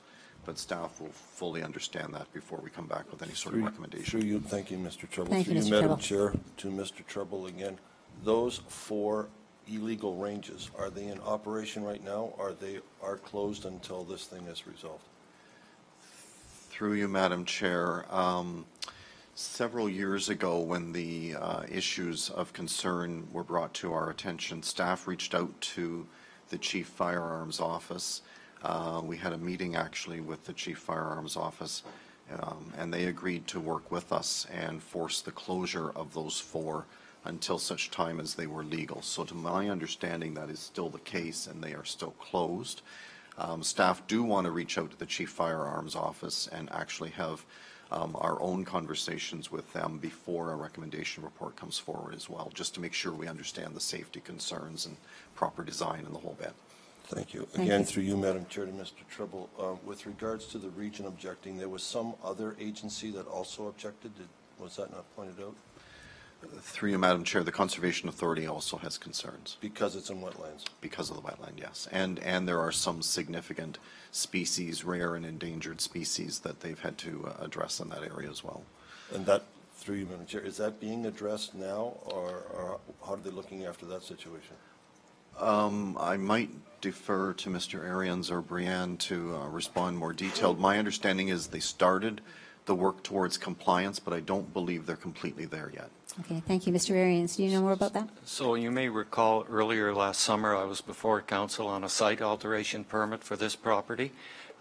But staff will fully understand that before we come back with any sort of recommendation. Through you, thank you, Mr. Treble. Thank you, Through Mr. Madam Treble. Chair, to Mr. Treble again. Those four illegal ranges, are they in operation right now? Are they are closed until this thing is resolved? Through you, Madam Chair. Um, Several years ago, when the uh, issues of concern were brought to our attention, staff reached out to the Chief Firearms Office. Uh, We had a meeting actually with the Chief Firearms Office, um, and they agreed to work with us and force the closure of those four until such time as they were legal. So to my understanding, that is still the case, and they are still closed. Um, Staff do want to reach out to the Chief Firearms Office and actually have um, our own conversations with them before a recommendation report comes forward as well, just to make sure we understand the safety concerns and proper design and the whole bit. Thank you. Thank Again, you. through you, Madam Chair, to Mr. Treble, uh, with regards to the region objecting, there was some other agency that also objected. Did- Was that not pointed out? Through you, Madam Chair, the Conservation Authority also has concerns Because it's in wetlands. because of the wetland, yes. And, and there are some significant species, rare and endangered species, that they've had to uh, address in that area as well. And that, through you, Madam Chair, is that being addressed now, or or how are they looking after that situation? Um, I might defer to Mr. Ariens or Brianne to uh, respond more detailed. My understanding is they started the work towards compliance, but I don't believe they're completely there yet. Okay, thank you. Mr. Ariens, do you know more about that? So you may recall earlier last summer, I was before council on a site alteration permit for this property.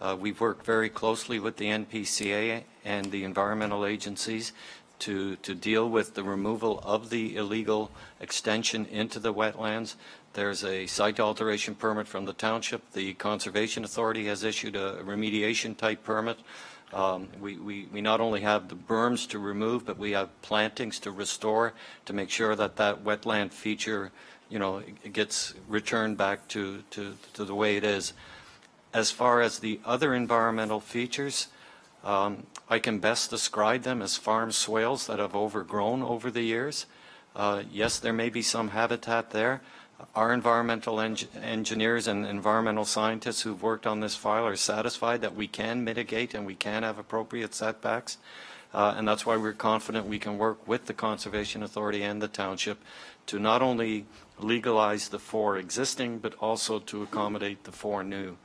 Uh, We've worked very closely with the NPCA and the environmental agencies to, to deal with the removal of the illegal extension into the wetlands. There's a site alteration permit from the township. The Conservation Authority has issued a remediation type permit. Um, We, we, we not only have the berms to remove, but we have plantings to restore to make sure that that wetland feature, you know, gets returned back to, to, to the way it is. As far as the other environmental features, um, I can best describe them as farm swales that have overgrown over the years. Uh, Yes, there may be some habitat there. Our environmental eng- engineers and environmental scientists who've worked on this file are satisfied that we can mitigate and we can have appropriate setbacks. Uh, And that's why we're confident we can work with the Conservation Authority and the township to not only legalize the four existing, but also to accommodate the four new.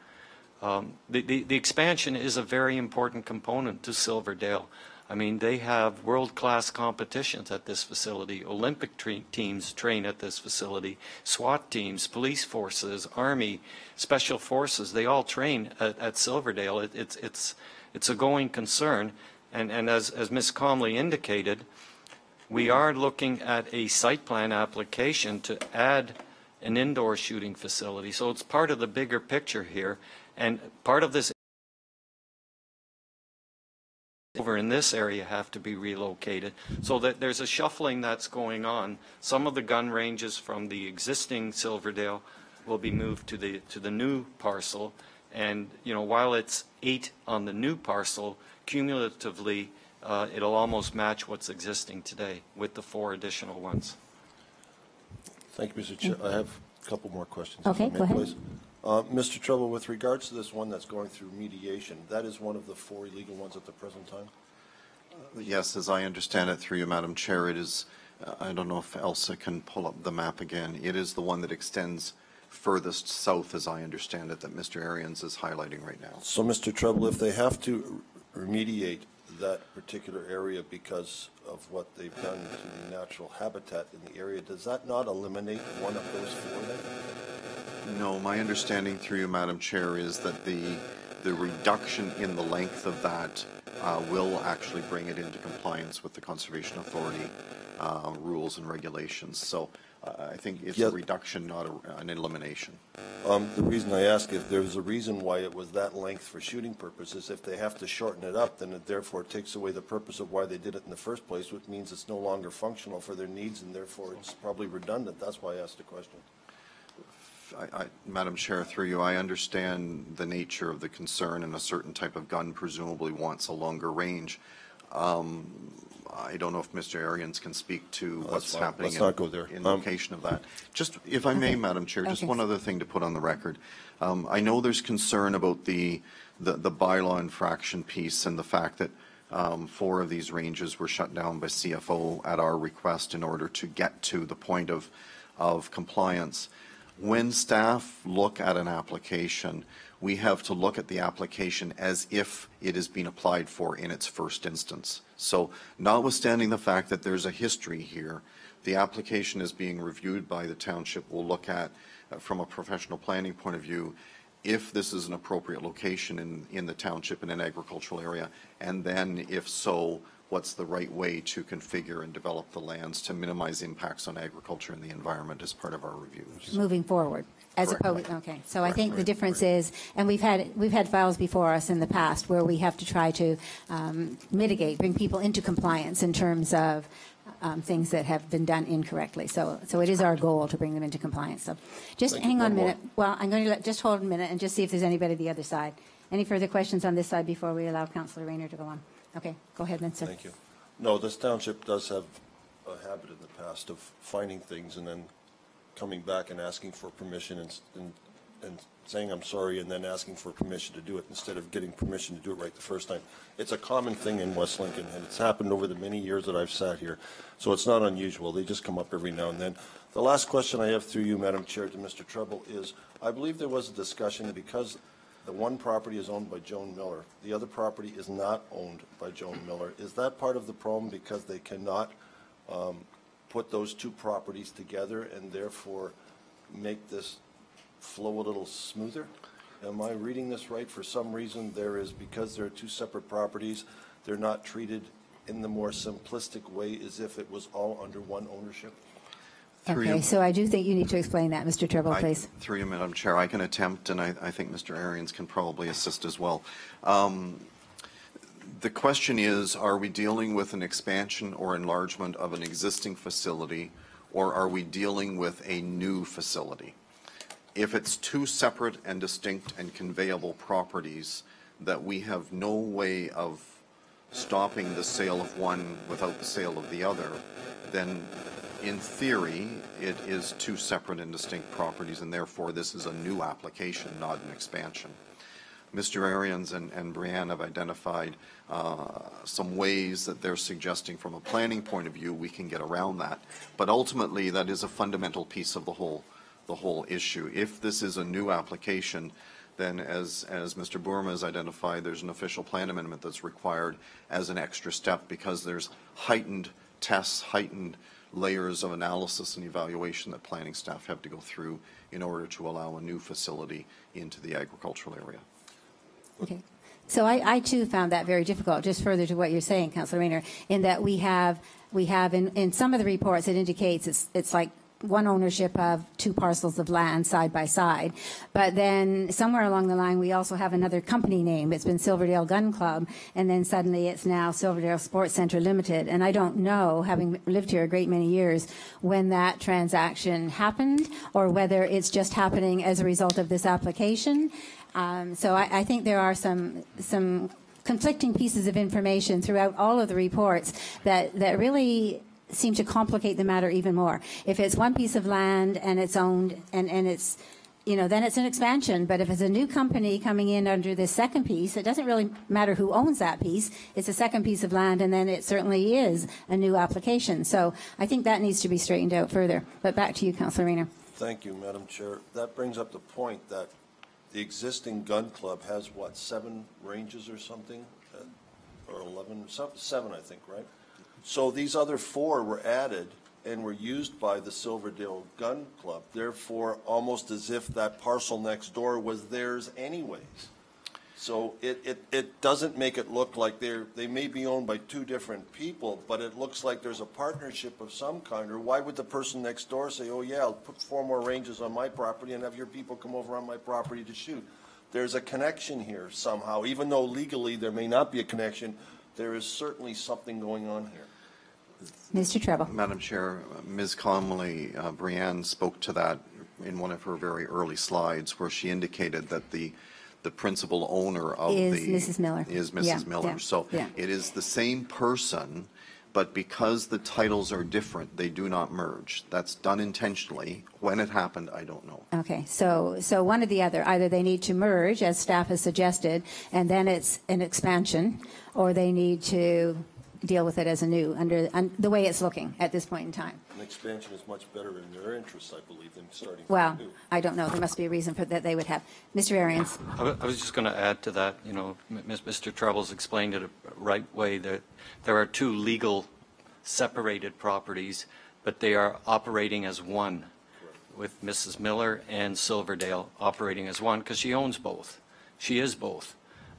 Um, The, the, the expansion is a very important component to Silverdale. I mean, they have world-class competitions at this facility. Olympic teams train at this facility. SWAT teams, police forces, Army, Special Forces, they all train at, at Silverdale. It, it's, it's, it's a going concern. And, and as, as Ms. Comley indicated, we are looking at a site plan application to add an indoor shooting facility. So it's part of the bigger picture here. And part of this over in this area have to be relocated. So that there's a shuffling that's going on. Some of the gun ranges from the existing Silverdale will be moved to the, to the new parcel. And, you know, while it's eight on the new parcel, cumulatively, uh, it'll almost match what's existing today with the four additional ones. Thank you, Mr. Chair. I have a couple more questions. Okay, go ahead. please. Uh, Mr. Treble, with regards to this one that's going through mediation, that is one of the four illegal ones at the present time? Yes, as I understand it through you, Madam Chair, it is, uh, I don't know if Elsa can pull up the map again. It is the one that extends furthest south, as I understand it, that Mr. Ariens is highlighting right now. So, Mr. Treble, if they have to remediate that particular area because of what they've done to the natural habitat in the area, does that not eliminate one of those four then? No, my understanding through you, Madam Chair, is that the, the reduction in the length of that uh, will actually bring it into compliance with the Conservation Authority uh, rules and regulations. So uh, I think it's Yeah. a reduction, not a- an elimination. Um, the reason I ask, if there's a reason why it was that length for shooting purposes, if they have to shorten it up, then it therefore takes away the purpose of why they did it in the first place, which means it's no longer functional for their needs, and therefore it's probably redundant. That's why I asked the question. I, I, Madam Chair, through you, I understand the nature of the concern and a certain type of gun presumably wants a longer range. Um, I don't know if Mr. Ariens can speak to that's what's fine. happening. Let's in- not go there. In Um, location of that. Just, if I may, Okay. Madam Chair, just Okay. one other thing to put on the record. Um, I know there's concern about the, the, the bylaw infraction piece and the fact that um, four of these ranges were shut down by CFO at our request in order to get to the point of, of compliance. When staff look at an application, we have to look at the application as if it is being applied for in its first instance. So notwithstanding the fact that there's a history here, the application is being reviewed by the township. We'll look at, uh, from a professional planning point of view, if this is an appropriate location in, in the township in an agricultural area, and then if so, what's the right way to configure and develop the lands to minimize impacts on agriculture and the environment as part of our reviews. moving forward, as opposed, okay. So I think the difference is, and we've had, we've had files before us in the past where we have to try to um, mitigate, bring people into compliance in terms of um, things that have been done incorrectly. So, so it is our goal to bring them into compliance. So just Thank you. hang on a One more. minute. Well, I'm going to let, just hold a minute and just see if there's anybody the other side. Any further questions on this side before we allow Councillor Rehner to go on? Okay, go ahead then, sir. Thank you. No, this township does have a habit in the past of finding things and then coming back and asking for permission and, and, and saying, I'm sorry, and then asking for permission to do it instead of getting permission to do it right the first time. It's a common thing in West Lincoln, and it's happened over the many years that I've sat here. So it's not unusual. They just come up every now and then. The last question I have through you, Madam Chair, to Mr. Treble is, I believe there was a discussion because the one property is owned by Joan Miller, the other property is not owned by Joan Miller. Is that part of the problem because they cannot um, put those two properties together and therefore make this flow a little smoother? Am I reading this right? For some reason, there is, because there are two separate properties, they're not treated in the more simplistic way as if it was all under one ownership? Through Okay, you- so I do think you need to explain that, Mr. Treble, I- please. Through you, Madam Chair, I can attempt, and I, I think Mr. Ariens can probably assist as well. Um, The question is, are we dealing with an expansion or enlargement of an existing facility, or are we dealing with a new facility? If it's two separate and distinct and conveyable properties that we have no way of stopping the sale of one without the sale of the other, then in theory, it is two separate and distinct properties, and therefore this is a new application, not an expansion. Mr. Ariens and, and Brianne have identified uh, some ways that they're suggesting from a planning point of view, we can get around that. But ultimately, that is a fundamental piece of the whole, the whole issue. If this is a new application, then as, as Mr. Boerema has identified, there's an official plan amendment that's required as an extra step because there's heightened tests, heightened layers of analysis and evaluation that planning staff have to go through in order to allow a new facility into the agricultural area. Okay. So I, I too found that very difficult, just further to what you're saying, Councillor Rehner, in that we have, we have in, in some of the reports, it indicates it's, it's like one ownership of two parcels of land side by side. But then somewhere along the line, we also have another company name. It's been Silverdale Gun Club, and then suddenly it's now Silverdale Sports Center Limited. And I don't know, having lived here a great many years, when that transaction happened or whether it's just happening as a result of this application. Um, so I, I think there are some some conflicting pieces of information throughout all of the reports that that really seem to complicate the matter even more. If it's one piece of land and it's owned and, and it's you know, then it's an expansion. But if it's a new company coming in under this second piece, it doesn't really matter who owns that piece. It's a second piece of land, and then it certainly is a new application. So I think that needs to be straightened out further. But back to you, Councillor Rehner. Thank you, Madam Chair. That brings up the point that the existing gun club has, what, seven ranges or something? Uh, Or 11, some- seven, I think, right? So these other four were added and were used by the Silverdale Gun Club, therefore, almost as if that parcel next door was theirs anyways. So it, it, it doesn't make it look like they're, they may be owned by two different people, but it looks like there's a partnership of some kind. Or why would the person next door say, oh yeah, I'll put four more ranges on my property and have your people come over on my property to shoot? There's a connection here somehow, even though legally there may not be a connection, there is certainly something going on here. Mr. Treble. Madam Chair, Ms. Conley, uh, Brianne spoke to that in one of her very early slides where she indicated that the, the principal owner of Is the. Mrs. Miller. Is Yeah, Mrs. Miller. yeah, So yeah. it is the same person, but because the titles are different, they do not merge. That's done intentionally. When it happened, I don't know. Okay, so, so one or the other, either they need to merge, as staff has suggested, and then it's an expansion, or they need to deal with it as a new, under, un- the way it's looking at this point in time. An expansion is much better in their interests, I believe, than starting Well. I don't know. There must be a reason for that they would have. Mr. Ariens? I was just going to add to that, you know, Mr. Treble's explained it a right way, that there are two legal separated properties, but they are operating as one, with Mrs. Miller and Silverdale operating as one, because she owns both. She is both.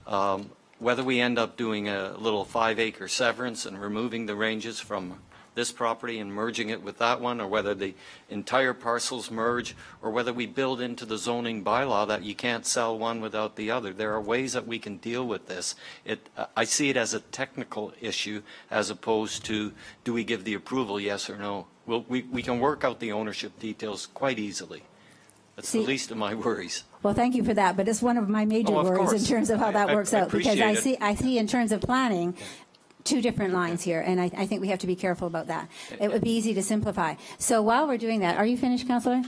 Um, Whether we end up doing a little five-acre severance and removing the ranges from this property and merging it with that one, or whether the entire parcels merge, or whether we build into the zoning bylaw that you can't sell one without the other. There are ways that we can deal with this. It, I see it as a technical issue as opposed to, do we give the approval, yes or no? Well, we, we can work out the ownership details quite easily. That's the least of my worries. Well, thank you for that, but it's one of my major Oh, worries in terms of how I- that I- works I out. Because I see, I see in terms of planning, two different lines here, and I, I think we have to be careful about that. It would be easy to simplify. So while we're doing that, are you finished, Councillor?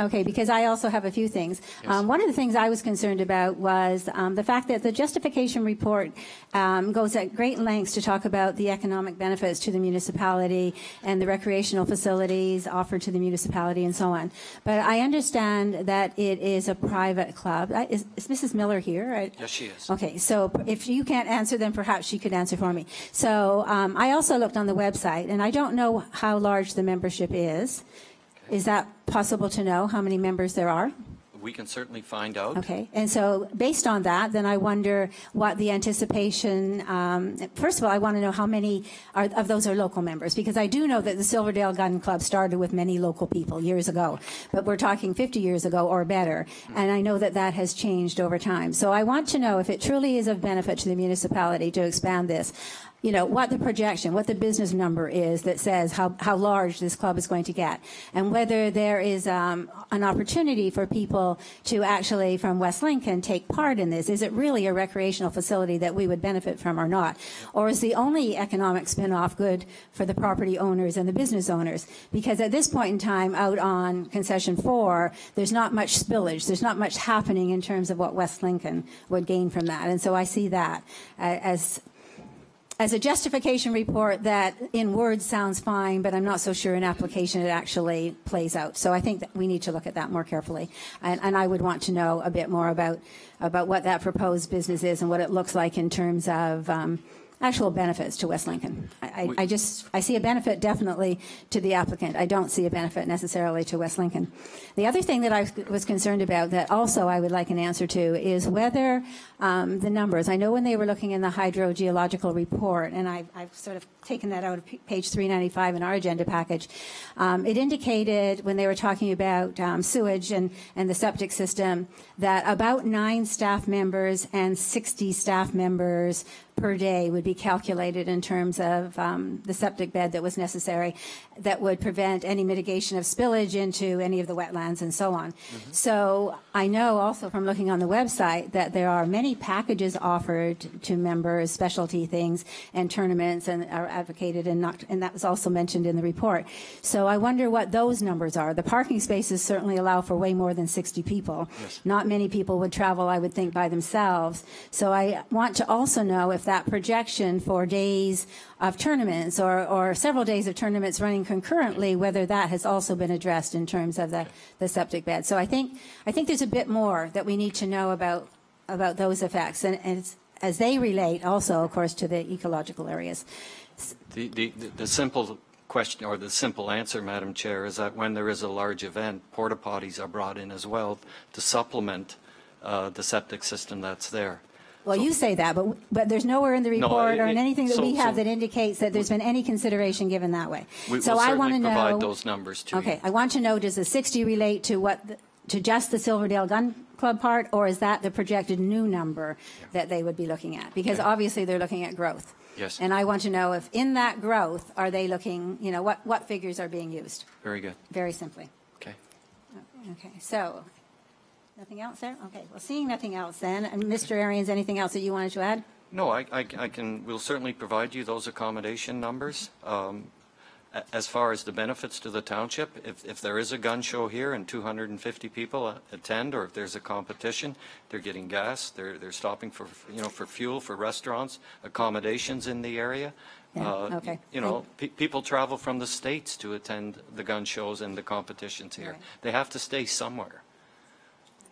Okay, because I also have a few things. Um, one of the things I was concerned about was um, the fact that the justification report um, goes at great lengths to talk about the economic benefits to the municipality and the recreational facilities offered to the municipality and so on. But I understand that it is a private club. I- Is, is Mrs. Miller here? I- Yes, she is. Okay, so if you can't answer, then perhaps she could answer for me. So um, I also looked on the website, and I don't know how large the membership is. Is that possible to know how many members there are? We can certainly find out. Okay, and so based on that, then I wonder what the anticipation. Um, first of all, I want to know how many are, of those are local members because I do know that the Silverdale Gun Club started with many local people years ago, but we're talking 50 years ago or better, and I know that that has changed over time. So I want to know if it truly is of benefit to the municipality to expand this you know, what the projection, what the business number is that says how, how large this club is going to get, and whether there is um, an opportunity for people to actually, from West Lincoln, take part in this. Is it really a recreational facility that we would benefit from or not? Or is the only economic spin-off good for the property owners and the business owners? Because at this point in time, out on concession four, there's not much spillage. There's not much happening in terms of what West Lincoln would gain from that. And so I see that uh, as as a justification report that in words sounds fine, but I'm not so sure in application it actually plays out. So I think that we need to look at that more carefully. And, and I would want to know a bit more about, about what that proposed business is and what it looks like in terms of um, actual benefits to West Lincoln. I, I, I just, I see a benefit definitely to the applicant. I don't see a benefit necessarily to West Lincoln. The other thing that I was concerned about that also I would like an answer to is whether um, the numbers, I know when they were looking in the hydrogeological report, and I, I've sort of taken that out of p- page 395 in our agenda package, um, it indicated when they were talking about um, sewage and, and the septic system that about nine staff members and 60 staff members per day would be calculated in terms of um, the septic bed that was necessary that would prevent any mitigation of spillage into any of the wetlands and so on. So I know also from looking on the website that there are many packages offered to members, specialty things and tournaments and are advocated and not, and that was also mentioned in the report. So I wonder what those numbers are. The parking spaces certainly allow for way more than 60 people. Not many people would travel, I would think, by themselves. So I want to also know if that projection for days of tournaments or, or several days of tournaments running concurrently, whether that has also been addressed in terms of the, the septic bed. So I think, I think there's a bit more that we need to know about, about those effects. And, and as they relate also, of course, to the ecological areas. The, the, the simple question, or the simple answer, Madam Chair, is that when there is a large event, porta potties are brought in as well to supplement uh, the septic system that's there. Well, you say that, but, but there's nowhere in the No, report or in anything that so- we have so- that indicates that there's been any consideration given that way. We So will I want to know. provide those numbers to you. Okay, I want to know, does the 60 relate to what, the- to just the Silverdale Gun Club part, or is that the projected new number that they would be looking at? Because Okay. obviously they're looking at growth. Yes. And I want to know if in that growth, are they looking, you know, what, what figures are being used? Very good. Very simply. Okay. Okay, so, nothing else there? Okay, well, seeing nothing else then, and Mr. Ariens, anything else that you wanted to add? No, I, I, I can, we'll certainly provide you those accommodation numbers. Um, As far as the benefits to the township, if, if there is a gun show here and 250 people attend, or if there's a competition, they're getting gas, they're, they're stopping for, you know, for fuel, for restaurants, accommodations in the area. Yeah, Uh, okay. You know, pe- people travel from the States to attend the gun shows and the competitions here. They have to stay somewhere.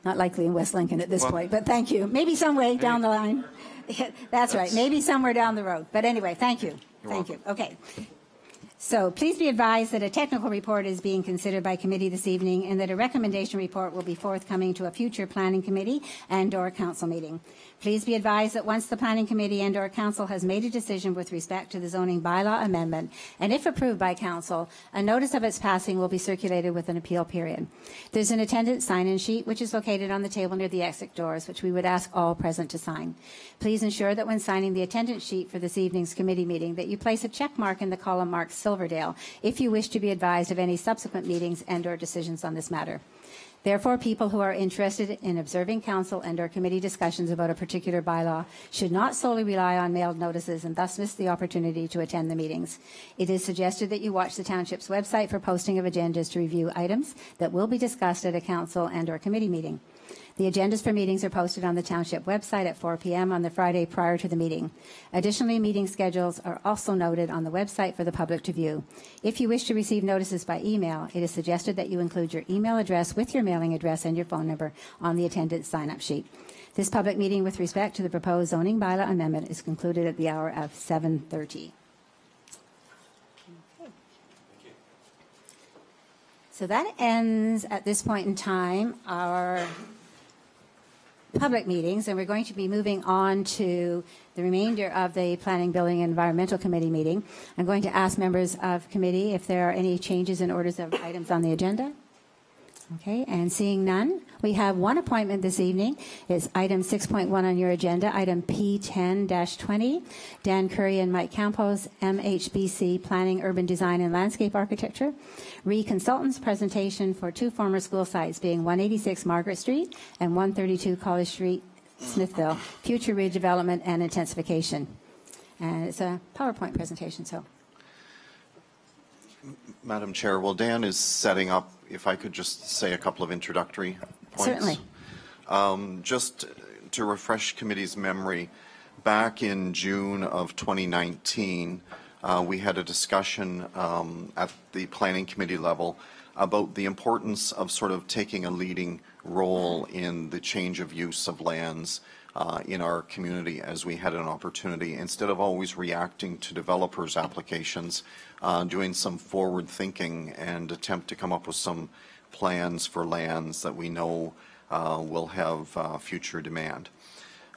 Not likely in West Lincoln at this Well- point, but thank you. Maybe some way down the line. That's right, maybe somewhere down the road. But anyway, thank you. Thank you. Okay. So please be advised that a technical report is being considered by committee this evening and that a recommendation report will be forthcoming to a future planning committee and/or council meeting. Please be advised that once the planning committee and/or council has made a decision with respect to the zoning bylaw amendment, and if approved by council, a notice of its passing will be circulated with an appeal period. There's an attendance sign-in sheet which is located on the table near the exit doors, which we would ask all present to sign. Please ensure that when signing the attendance sheet for this evening's committee meeting, that you place a check mark in the column marked Silverdale if you wish to be advised of any subsequent meetings and/or decisions on this matter. Therefore, people who are interested in observing council and/or committee discussions about a particular bylaw should not solely rely on mailed notices and thus miss the opportunity to attend the meetings. It is suggested that you watch the township's website for posting of agendas to review items that will be discussed at a council and/or committee meeting. The agendas for meetings are posted on the township website at 4 p.m. on the Friday prior to the meeting. Additionally, meeting schedules are also noted on the website for the public to view. If you wish to receive notices by email, it is suggested that you include your email address with your mailing address and your phone number on the attendance sign-up sheet. This public meeting with respect to the proposed zoning bylaw amendment is concluded at the hour of 7:30. So that ends at this point in time our public meetings, and we're going to be moving on to the remainder of the Planning, Building, and Environmental Committee meeting. I'm going to ask members of committee if there are any changes in orders of items on the agenda. Okay, and seeing none, we have one appointment this evening. It's item 6.1 on your agenda, item P10-20. Dan Curry and Mike Campos, MHBC Planning, Urban Design, and Landscape Architecture. Re-consultants presentation for two former school sites being 186 Margaret Street and 132 College Street, Smithville, future redevelopment and intensification. And it's a PowerPoint presentation, so. Madam Chair, well, Dan is setting up, if I could just say a couple of introductory points. Certainly. Um, Just to refresh committee's memory, back in June of 2019, uh, we had a discussion um, at the planning committee level about the importance of sort of taking a leading role in the change of use of lands uh, in our community as we had an opportunity, instead of always reacting to developers' applications, uh, doing some forward thinking and attempt to come up with some plans for lands that we know uh, will have uh, future demand.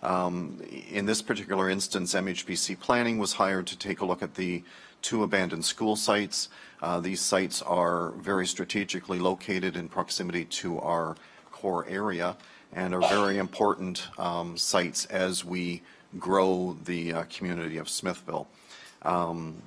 Um, In this particular instance, MHBC Planning was hired to take a look at the two abandoned school sites. Uh, These sites are very strategically located in proximity to our core area and are very important um, sites as we grow the uh, community of Smithville. Um,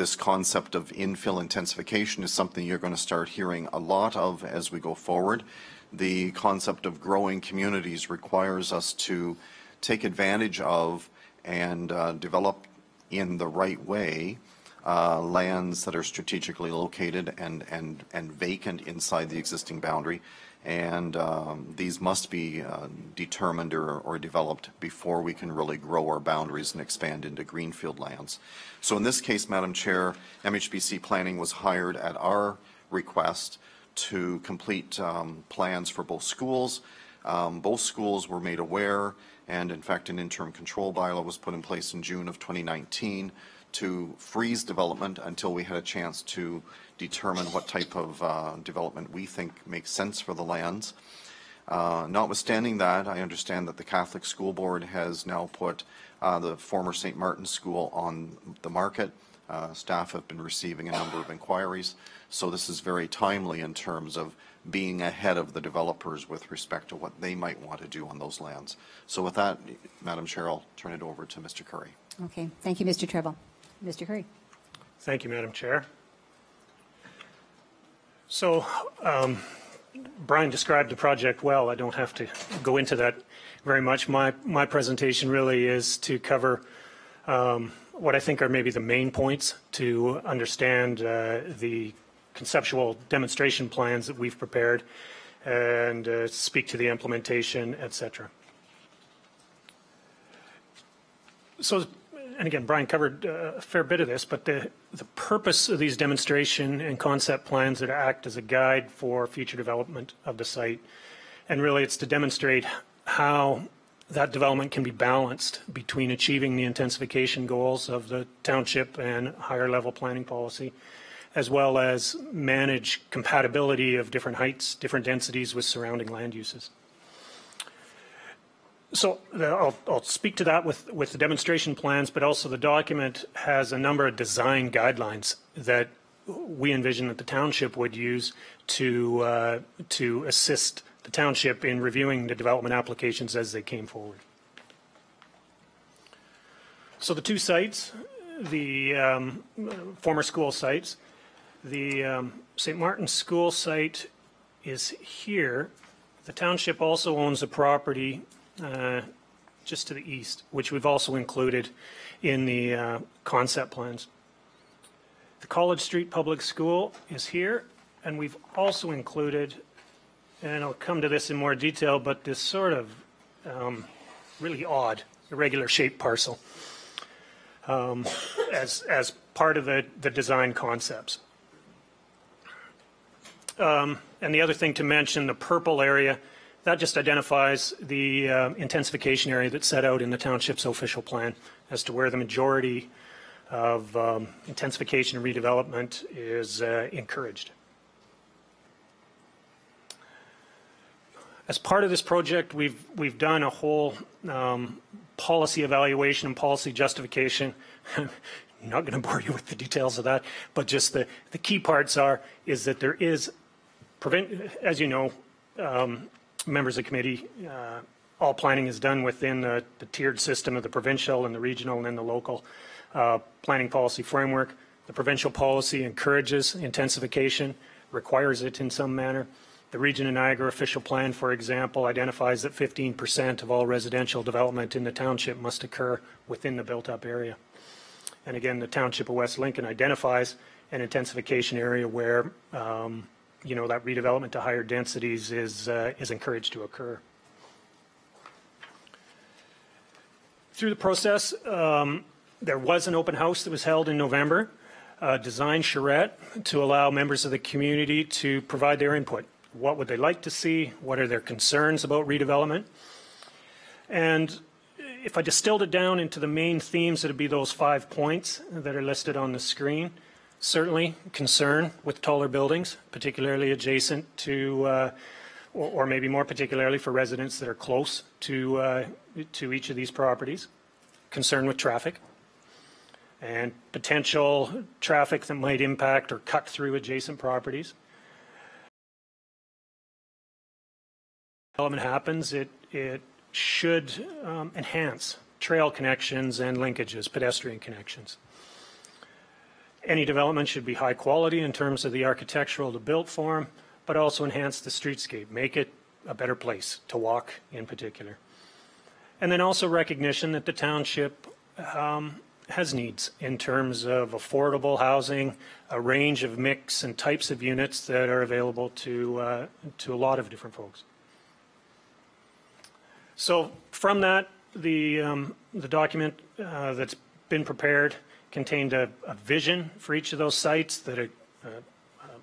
This concept of infill intensification is something you're going to start hearing a lot of as we go forward. The concept of growing communities requires us to take advantage of and uh, develop in the right way uh, lands that are strategically located and, and, and vacant inside the existing boundary. And um, these must be uh, determined or, or developed before we can really grow our boundaries and expand into greenfield lands. So in this case, Madam Chair, MHBC Planning was hired at our request to complete um, plans for both schools. Um, Both schools were made aware, and in fact, an interim control bylaw was put in place in June of 2019 to freeze development until we had a chance to determine what type of uh, development we think makes sense for the lands. Uh, Notwithstanding that, I understand that the Catholic School Board has now put uh, the former St. Martin's School on the market. Uh, Staff have been receiving a number of inquiries, so this is very timely in terms of being ahead of the developers with respect to what they might want to do on those lands. So with that, Madam Chair, I'll turn it over to Mr. Curry. Okay, thank you, Mr. Treble. Mr. Curry. Thank you, Madam Chair. So um, Brian described the project well. I don't have to go into that very much. My, my presentation really is to cover um, what I think are maybe the main points to understand uh, the conceptual demonstration plans that we've prepared and uh, speak to the implementation, et cetera. So and again, Brian covered uh, a fair bit of this, but the, the purpose of these demonstration and concept plans are to act as a guide for future development of the site. And really, it's to demonstrate how that development can be balanced between achieving the intensification goals of the township and higher level planning policy, as well as manage compatibility of different heights, different densities with surrounding land uses. So the- I'll, I'll speak to that with, with the demonstration plans, but also the document has a number of design guidelines that we envision that the township would use to, uh, to assist the township in reviewing the development applications as they came forward. So the two sites, the um, former school sites, the um, St. Martin's School site is here. The township also owns a property uh, just to the east, which we've also included in the uh, concept plans. The College Street Public School is here, and we've also included, and I'll come to this in more detail, but this sort of um, really odd, irregular shaped parcel um, as, as part of the, the design concepts. Um, And the other thing to mention, the purple area, that just identifies the uh, intensification area that's set out in the township's official plan as to where the majority of um, intensification and redevelopment is uh, encouraged. As part of this project, we've, we've done a whole um, policy evaluation and policy justification. Not going to bore you with the details of that, but just the, the key parts are, is that there is, prevent, as you know, um, members of the committee, uh, all planning is done within the, the tiered system of the provincial and the regional and then the local uh, planning policy framework. The provincial policy encourages intensification, requires it in some manner. The Region of Niagara official plan, for example, identifies that 15% of all residential development in the township must occur within the built-up area. And again, the Township of West Lincoln identifies an intensification area where, um, you know, that redevelopment to higher densities is, uh, is encouraged to occur. Through the process, um, there was an open house that was held in November, uh, designed charrette to allow members of the community to provide their input. What would they like to see? What are their concerns about redevelopment? And if I distilled it down into the main themes, it'd be those five points that are listed on the screen. Certainly, concern with taller buildings, particularly adjacent to, uh, or, or maybe more particularly for residents that are close to, uh, to each of these properties. Concern with traffic and potential traffic that might impact or cut through adjacent properties. Development happens, it, it should um, enhance trail connections and linkages, pedestrian connections. Any development should be high quality in terms of the architectural to built form, but also enhance the streetscape, make it a better place to walk in particular. And then also recognition that the township um, has needs in terms of affordable housing, a range of mix and types of units that are available to, uh, to a lot of different folks. So from that, the, um, the document uh, that's been prepared contained a, a vision for each of those sites that uh, uh,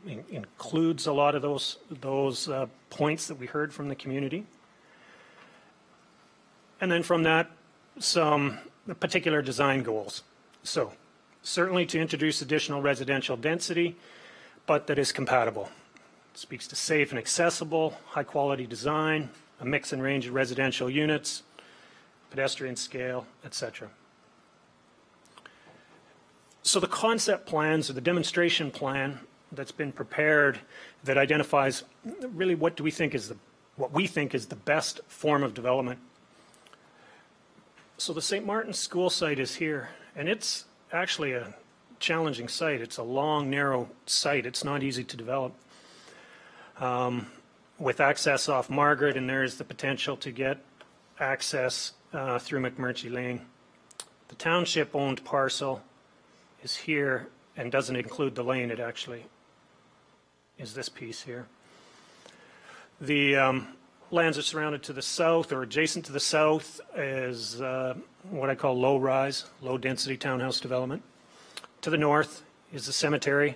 in- includes a lot of those, those uh, points that we heard from the community. And then from that, some particular design goals. So certainly to introduce additional residential density, but that is compatible. It speaks to safe and accessible, high-quality design, a mix and range of residential units, pedestrian scale, etc. So the concept plans or the demonstration plan that's been prepared that identifies really what do we think is the what we think is the best form of development. So the St. Martin's school site is here, and it's actually a challenging site. It's a long, narrow site. It's not easy to develop. Um, with access off Margaret, and there is the potential to get access uh, through McMurtry Lane. The township-owned parcel is here and doesn't include the lane. It actually is this piece here. The, um, lands are surrounded to the south or adjacent to the south is uh, what I call low-rise, low-density townhouse development. To the north is the cemetery.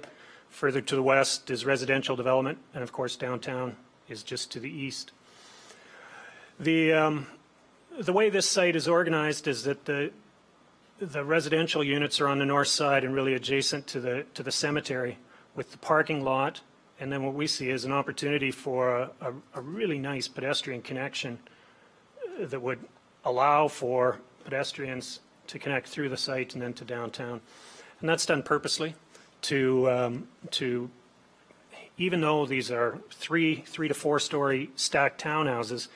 Further to the west is residential development, and of course downtown is just to the east. The um, the way this site is organized is that the the residential units are on the north side and really adjacent to the to the cemetery, with the parking lot, and then what we see is an opportunity for a, a, a really nice pedestrian connection uh, that would allow for pedestrians to connect through the site and then to downtown, and that's done purposely to um, to even though these are three three to four story stacked townhouses,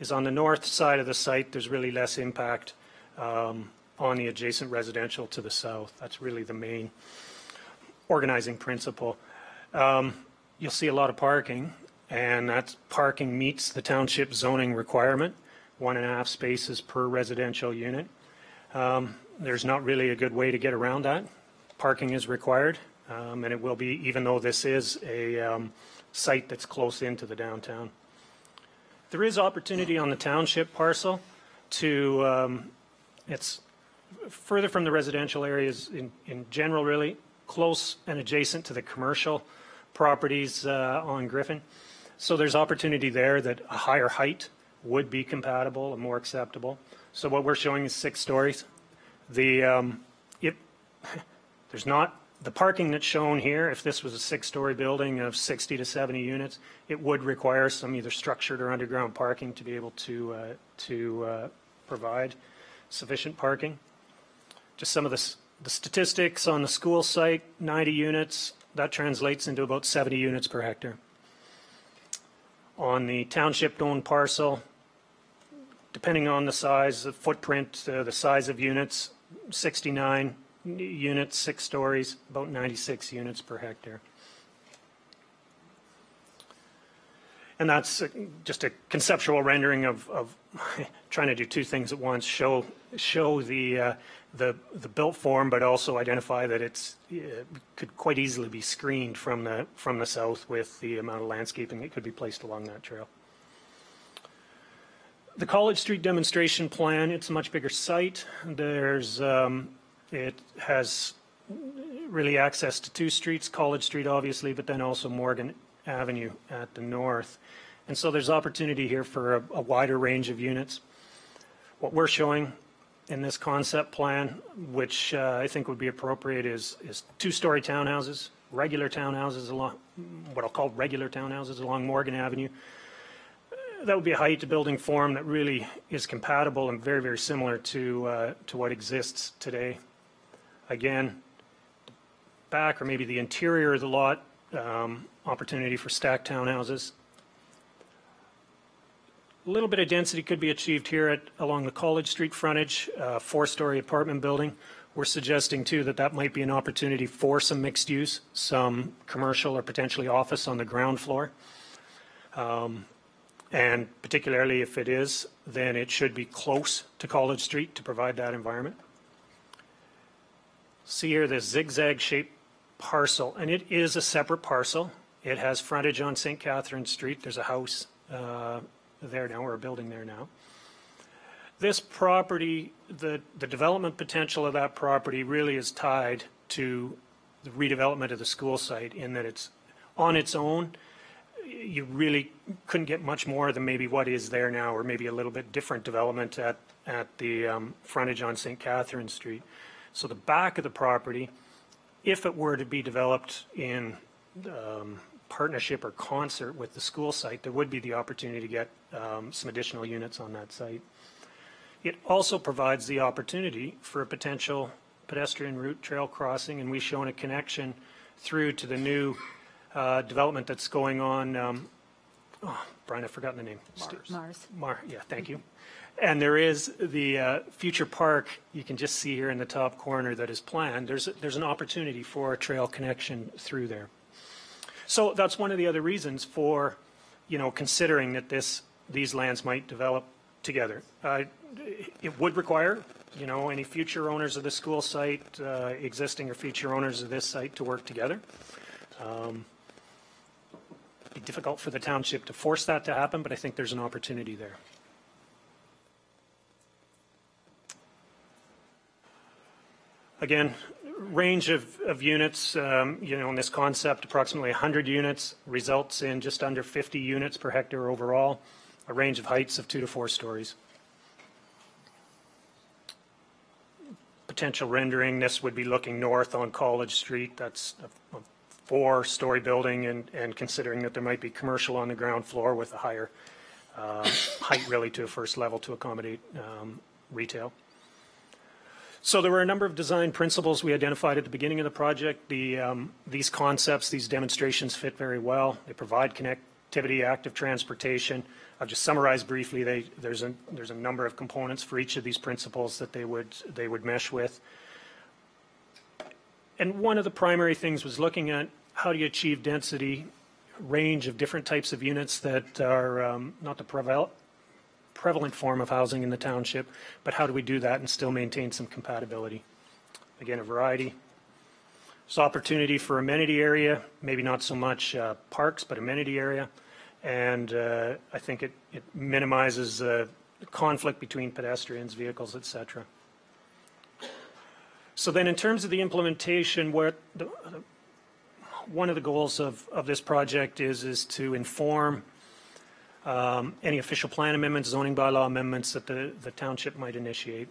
is on the north side of the site. There's really less impact um, on the adjacent residential to the south. That's really the main organizing principle. Um, you'll see a lot of parking, and that parking meets the township zoning requirement, one and a half spaces per residential unit. Um, there's not really a good way to get around that parking is required, um, and it will be, even though this is a um, site that's close into the downtown. There is opportunity on the township parcel to, um, it's further from the residential areas in, in general, really, close and adjacent to the commercial properties uh, on Griffin. So there's opportunity there that a higher height would be compatible and more acceptable. So what we're showing is six stories. The, um, it, there's not, the parking that's shown here, if this was a six-story building of 60 to 70 units, it would require some either structured or underground parking to be able to, uh, to uh, provide sufficient parking. Just some of the, the statistics on the school site, 90 units, that translates into about 70 units per hectare. On the township-owned parcel, depending on the size, the footprint, uh, the size of units, 69 units, six stories, about 96 units per hectare. And that's just a conceptual rendering of, of trying to do two things at once, show, show the, uh, the, the built form, but also identify that it's, uh, could quite easily be screened from the, from the south with the amount of landscaping that could be placed along that trail. The College Street demonstration plan, it's a much bigger site. There's, um, it has really access to two streets, College Street obviously, but then also Morgan Avenue at the north. And so there's opportunity here for a, a wider range of units. What we're showing in this concept plan, which uh, I think would be appropriate, is, is two-story townhouses, regular townhouses along, what I'll call regular townhouses along Morgan Avenue. That would be a height building form that really is compatible and very, very similar to, uh, to what exists today. Again, back or maybe the interior of the lot, um, opportunity for stacked townhouses. A little bit of density could be achieved here at, along the College Street frontage, uh, four-story apartment building. We're suggesting too that that might be an opportunity for some mixed use, some commercial or potentially office on the ground floor. Um, and particularly if it is, then it should be close to College Street to provide that environment. See here this zigzag shaped parcel, and it is a separate parcel. It has frontage on St. Catherine Street. There's a house uh, there now, or a building there now. This property, the, the development potential of that property really is tied to the redevelopment of the school site in that it's on its own. You really couldn't get much more than maybe what is there now, or maybe a little bit different development at, at the um, frontage on St. Catherine Street. So the back of the property, if it were to be developed in um, partnership or concert with the school site, there would be the opportunity to get um, some additional units on that site. It also provides the opportunity for a potential pedestrian route trail crossing, and we've shown a connection through to the new uh, development that's going on. Um, oh, Brian, I've forgotten the name. Mars. Mar, yeah, thank you. And there is the uh, future park, you can just see here in the top corner that is planned. There's, there's an opportunity for a trail connection through there. So that's one of the other reasons for, you know, considering that this, these lands might develop together. Uh, It would require, you know, any future owners of the school site, uh, existing or future owners of this site to work together. Um, be difficult for the township to force that to happen, but I think there's an opportunity there. Again, range of, of units, um, you know, in this concept, approximately 100 units results in just under 50 units per hectare overall, a range of heights of two to four stories. Potential rendering, this would be looking north on College Street. That's a, a four-story building, and, and considering that there might be commercial on the ground floor with a higher uh, height really to a first level to accommodate um, retail. So there were a number of design principles we identified at the beginning of the project. The, um, these concepts, these demonstrations fit very well. They provide connectivity, active transportation. I'll just summarize briefly. They, there's, a, there's a number of components for each of these principles that they would, they would mesh with. And one of the primary things was looking at how do you achieve density, range of different types of units that are um, not the preval- prevalent form of housing in the township, but how do we do that and still maintain some compatibility? Again, a variety. There's opportunity for amenity area, maybe not so much uh, parks, but amenity area. And uh, I think it, it minimizes uh, conflict between pedestrians, vehicles, et cetera. So then in terms of the implementation, where the, one of the goals of, of this project is, is to inform um, any official plan amendments, zoning bylaw amendments that the, the township might initiate.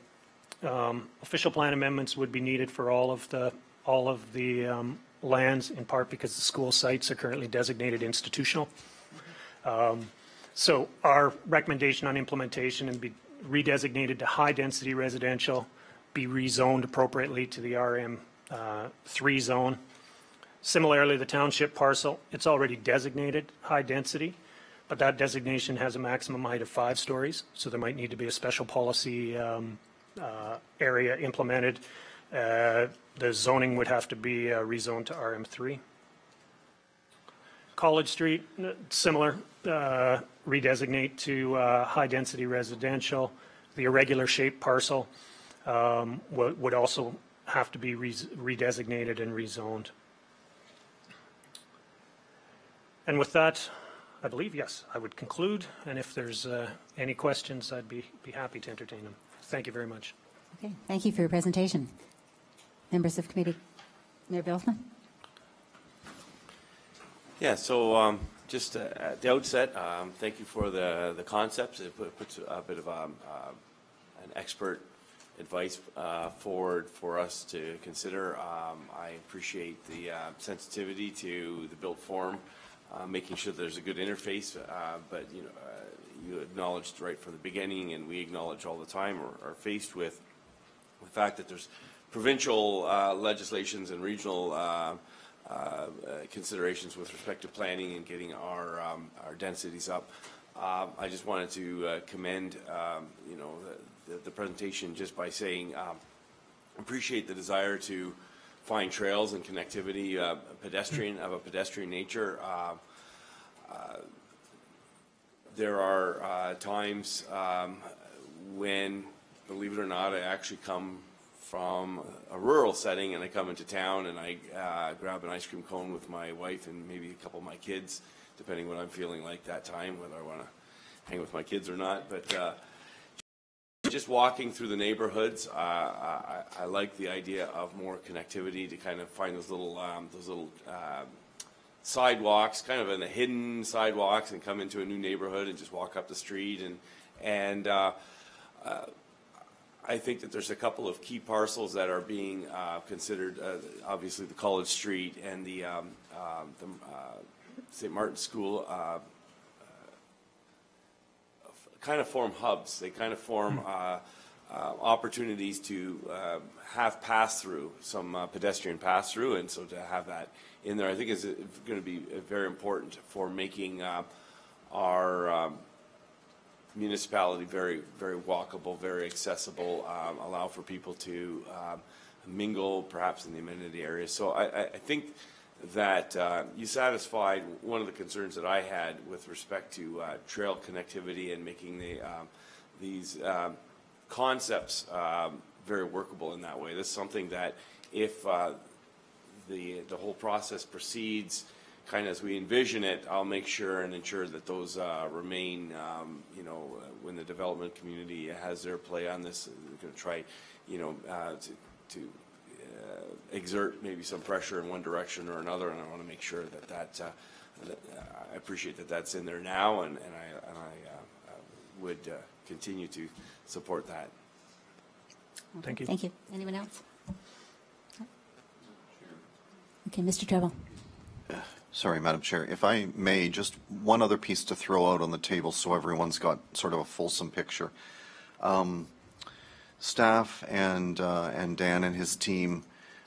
Um, Official plan amendments would be needed for all of the, all of the um, lands, in part because the school sites are currently designated institutional. Um, So our recommendation on implementation and be redesignated to high-density residential, be rezoned appropriately to the RM3 zone. Similarly, the township parcel, it's already designated high-density, but that designation has a maximum height of five stories, so there might need to be a special policy um, uh, area implemented. Uh, The zoning would have to be uh, rezoned to RM3. College Street, uh, similar, uh, redesignate to uh, high-density residential. The irregular shaped parcel um, would also have to be redesignated and rezoned. And with that, I believe, yes, I would conclude, and if there's uh, any questions, I'd be, be happy to entertain them. Thank you very much. Okay, thank you for your presentation. Members of committee, Mayor Bylsma? Yeah, so um, just uh, at the outset, um, thank you for the, the concepts. It put- puts a bit of um, uh, an expert advice uh, forward for us to consider. Um, I appreciate the uh, sensitivity to the built form, uh, making sure there's a good interface, uh, but you know, uh, you acknowledged right from the beginning, and we acknowledge all the time, or are faced with the fact that there's provincial uh, legislations and regional uh, considerations with respect to planning and getting our um, our densities up. Um, I just wanted to commend um, you know the, the, the presentation just by saying um, appreciate the desire to find trails and connectivity, uh, pedestrian of a pedestrian nature. Uh, uh, there are uh, times um, when, believe it or not, I actually come from a rural setting and I come into town and I uh, grab an ice cream cone with my wife and maybe a couple of my kids, depending what I'm feeling like that time, whether I want to hang with my kids or not. But just walking through the neighborhoods, uh, I, I like the idea of more connectivity to kind of find those little um, those little um, sidewalks, kind of in the hidden sidewalks, and come into a new neighborhood and just walk up the street and and. Uh, uh, I think that there's a couple of key parcels that are being uh, considered. Uh, obviously, the College Street and the, um, um, the uh, St. Martin's School uh, kind of form hubs. They kind of form uh, uh, opportunities to uh, have pass through, some uh, pedestrian pass through, and so to have that in there, I think is going to be very important for making uh, our um, municipality very, very walkable, very accessible, um, allow for people to um, mingle, perhaps in the amenity areas. So I, I think that uh, you satisfied one of the concerns that I had with respect to uh, trail connectivity and making the um, these um, concepts um, very workable in that way. This is something that if uh, the the whole process proceeds kind of as we envision it, I'll make sure and ensure that those uh, remain, um, you know, when the development community has their play on this, we're going to try, you know, uh, to, to exert maybe some pressure in one direction or another, and I want to make sure that that, uh, that, uh, I appreciate that that's in there now, and, and I, and I uh, uh, would uh, continue to support that. Thank you. Thank you. Anyone else? Okay, Mr. Treble. Sorry, Madam Chair. If I may, just one other piece to throw out on the table so everyone's got sort of a fulsome picture. Um, Staff and, uh, and Dan and his team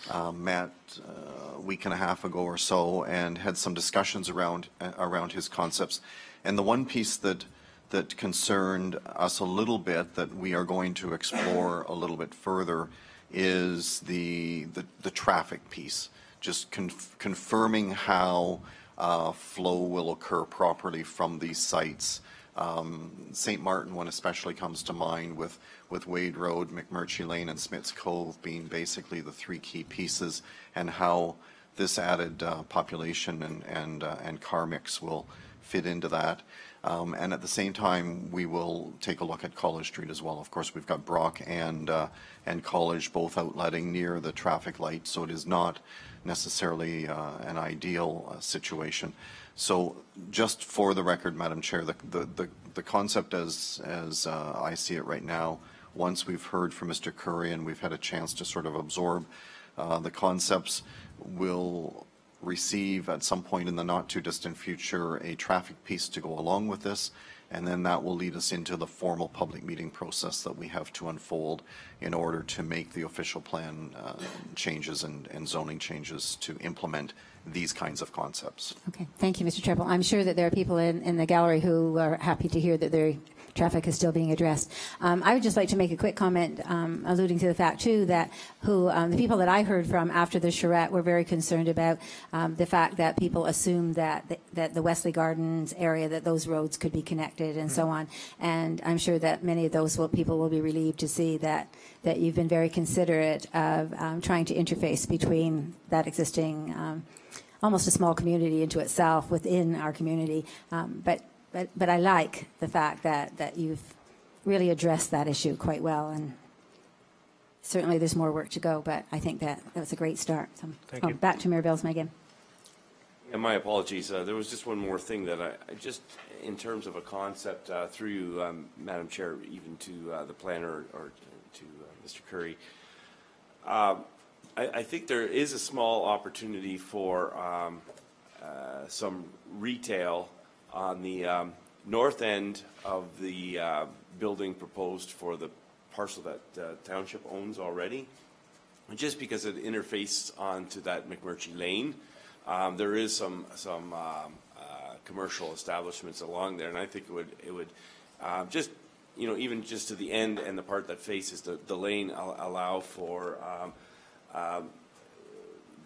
uh, met uh, a week and a half ago or so and had some discussions around, uh, around his concepts. And the one piece that, that concerned us a little bit that we are going to explore a little bit further is the, the, the traffic piece. Just conf- confirming how uh, flow will occur properly from these sites. Um, St. Martin one especially comes to mind with, with Wade Road, McMurtry Lane, and Smith's Cove being basically the three key pieces, and how this added uh, population and, and, uh, and car mix will fit into that. Um, and at the same time, we will take a look at College Street as well. Of course, we've got Brock and, uh, and College both outletting near the traffic light, so it is not necessarily uh, an ideal uh, situation. So just for the record, Madam Chair, the, the, the, the concept as, as uh, I see it right now, once we've heard from Mr. Curry and we've had a chance to sort of absorb uh, the concepts, we'll receive at some point in the not too distant future a traffic piece to go along with this. And then that will lead us into the formal public meeting process that we have to unfold in order to make the official plan uh, changes and, and zoning changes to implement these kinds of concepts. Okay, thank you, Mr. Treble. I'm sure that there are people in, in the gallery who are happy to hear that their traffic is still being addressed. Um, I would just like to make a quick comment um, alluding to the fact, too, that who um, the people that I heard from after the charrette were very concerned about um, the fact that people assumed that the, that the Wesley Gardens area, that those roads could be connected and so on. And I'm sure that many of those will, people will be relieved to see that that you've been very considerate of um, trying to interface between that existing um, almost a small community into itself within our community. Um, but, but, but I like the fact that, that you've really addressed that issue quite well. And certainly there's more work to go, but I think that that was a great start. So, Thank oh, you. Back to Mayor Bylsma again. And my apologies, uh, there was just one more thing that I, I just, in terms of a concept, uh, through you, um, Madam Chair, even to uh, the planner or to uh, Mr. Curry. Um, I, I think there is a small opportunity for um, uh, some retail on the um, north end of the uh, building proposed for the parcel that uh, township owns already. Just because it interfaces onto that McMurtry Lane, um, there is some, some um, uh, commercial establishments along there, and I think it would, it would um, just, you know, even just to the end and the part that faces the, the lane allow for um, um,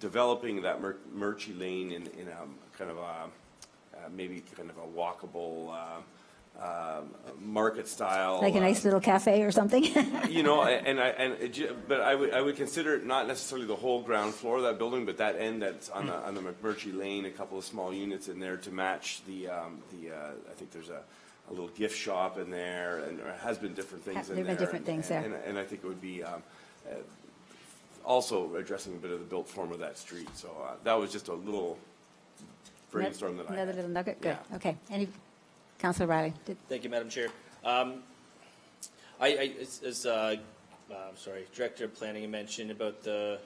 developing that McMurtry Lane in, in a kind of a, uh, maybe kind of a walkable, uh, um, market style. Like a uh, nice little cafe or something. you know, and I, and, it but I would, I would consider it not necessarily the whole ground floor of that building, but that end that's on the, on the McMurtry Lane, a couple of small units in there to match the, um, the, uh, I think there's a, a little gift shop in there, and there has been different things in there. There've been different and- things there. And, and I think it would be, um, uh, also addressing a bit of the built form of that street, so, uh, that was just a little brainstorm that I Another had. little nugget? Good. Yeah. Okay. Any, Councillor Reilly? Did, Thank you, Madam Chair. Um, I, I, as, as, uh, uh, sorry, Director of Planning mentioned about the,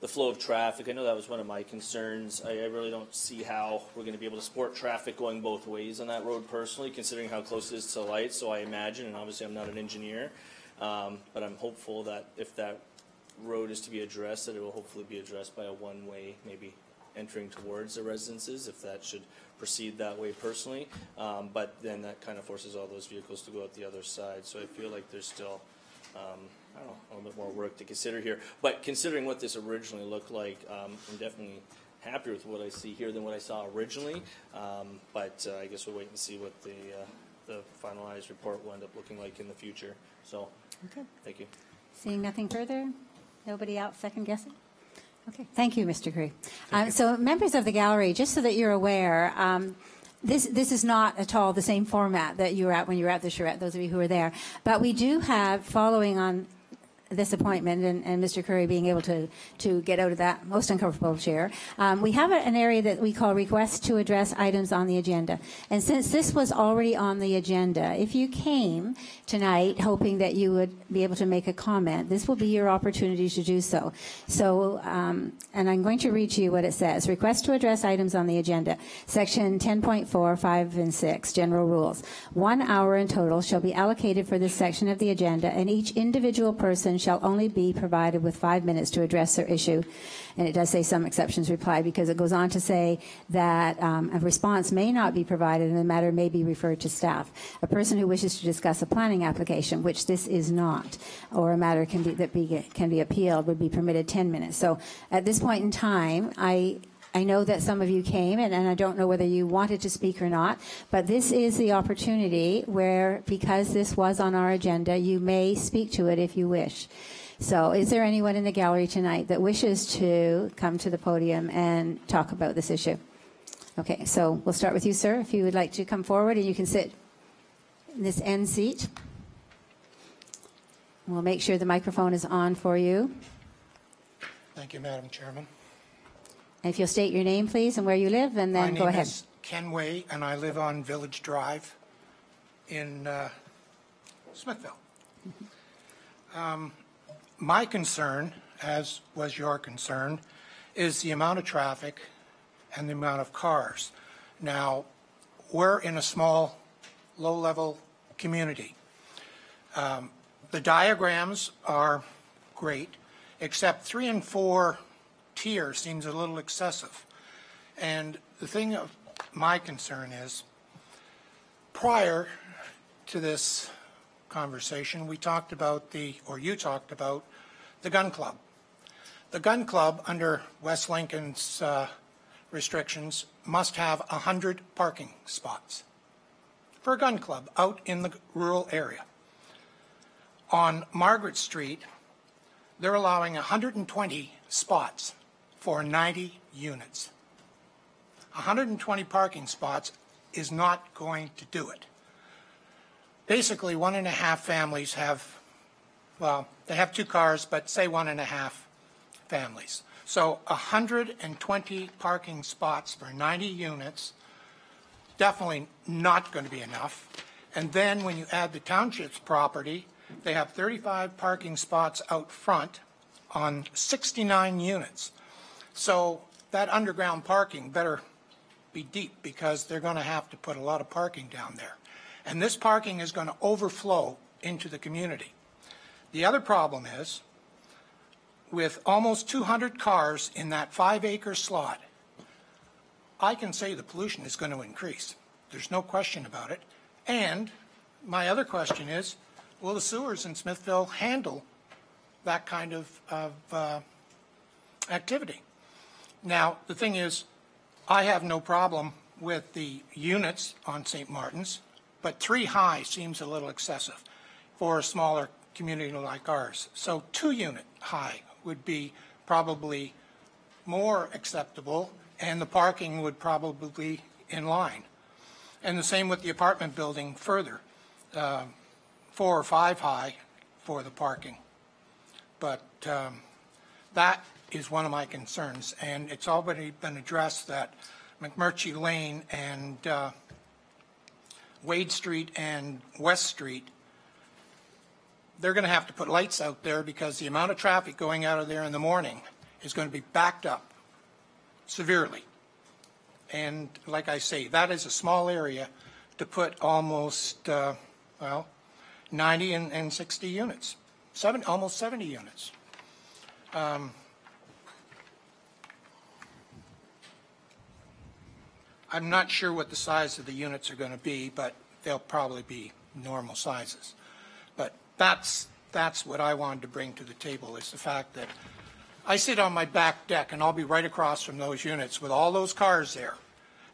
the flow of traffic. I know that was one of my concerns. I, I really don't see how we're gonna be able to support traffic going both ways on that road personally, considering how close it is to lights. So I imagine, and obviously I'm not an engineer, um, but I'm hopeful that if that road is to be addressed, that it will hopefully be addressed by a one-way, maybe entering towards the residences, if that should proceed that way personally. Um, but then that kind of forces all those vehicles to go out the other side. So I feel like there's still, um, I don't know, a little bit more work to consider here. But considering what this originally looked like, um, I'm definitely happier with what I see here than what I saw originally. Um, but uh, I guess we'll wait and see what the, uh, the finalized report will end up looking like in the future. So, okay. thank you. Seeing nothing further? Nobody out second guessing? Okay, thank you, Mr. Curry. Um, so, members of the gallery, just so that you're aware, um, this this is not at all the same format that you were at when you were at the charrette. Those of you who were there, but we do have following on this appointment and, and Mr. Curry being able to, to get out of that most uncomfortable chair, um, we have a, an area that we call requests to address items on the agenda. And since this was already on the agenda, if you came tonight hoping that you would be able to make a comment, this will be your opportunity to do so. So, um, and I'm going to read to you what it says. Request to address items on the agenda. Section 10.4, 5, and 6, general rules. One hour in total shall be allocated for this section of the agenda, and each individual person shall only be provided with five minutes to address their issue. And it does say some exceptions reply because it goes on to say that um, a response may not be provided and the matter may be referred to staff. A person who wishes to discuss a planning application, which this is not, or a matter can be, that be, can be appealed, would be permitted 10 minutes. So at this point in time, I I know that some of you came, and, and, I don't know whether you wanted to speak or not, but this is the opportunity where, because this was on our agenda, you may speak to it if you wish. So, is there anyone in the gallery tonight that wishes to come to the podium and talk about this issue? Okay, so we'll start with you, sir, if you would like to come forward, and you can sit in this end seat. We'll make sure the microphone is on for you. Thank you, Madam Chairman. If you'll state your name, please, and where you live, and then My go name ahead. is Ken Way, and I live on Village Drive in uh, Smithville. Um, my concern, as was your concern, is the amount of traffic and the amount of cars. Now, we're in a small, low-level community. Um, the diagrams are great, except three and four tier seems a little excessive. And the thing of my concern is, prior to this conversation, we talked about the, or you talked about the gun club. The gun club, under West Lincoln's uh, restrictions, must have 100 parking spots for a gun club out in the rural area. On Margaret Street, they're allowing 120 spots for 90 units. 120 parking spots is not going to do it. Basically, one and a half families have, well, they have two cars, but say one and a half families. So 120 parking spots for 90 units, definitely not going to be enough. And then when you add the township's property, they have 35 parking spots out front on 69 units. So that underground parking better be deep because they're going to have to put a lot of parking down there. And this parking is going to overflow into the community. The other problem is, with almost 200 cars in that five acre slot, I can say the pollution is going to increase. There's no question about it. And my other question is, will the sewers in Smithville handle that kind of, of uh, activity? Now, the thing is, I have no problem with the units on St. Martin's, but three high seems a little excessive for a smaller community like ours. So two unit high would be probably more acceptable, and the parking would probably be in line. And the same with the apartment building further, uh, four or five high for the parking. But um, that is one of my concerns, and it's already been addressed that McMurtry Lane and uh, Wade Street and West Street, they're going to have to put lights out there because the amount of traffic going out of there in the morning is going to be backed up severely. And like I say, that is a small area to put almost, uh, well, 90 and, and 60 units, seven, almost 70 units. Um, I'm not sure what the size of the units are going to be, but they'll probably be normal sizes. But that's, that's what I wanted to bring to the table is the fact that I sit on my back deck and I'll be right across from those units with all those cars there.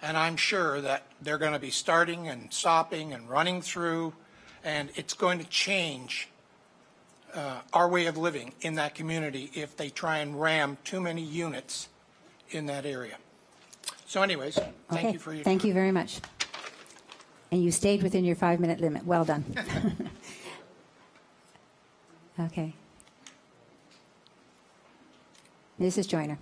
And I'm sure that they're going to be starting and stopping and running through, and it's going to change uh, our way of living in that community if they try and ram too many units in that area. So anyways, thank Okay, you for your Thank you very much. And you stayed within your five-minute limit. Well done. Okay. Mrs. Joyner.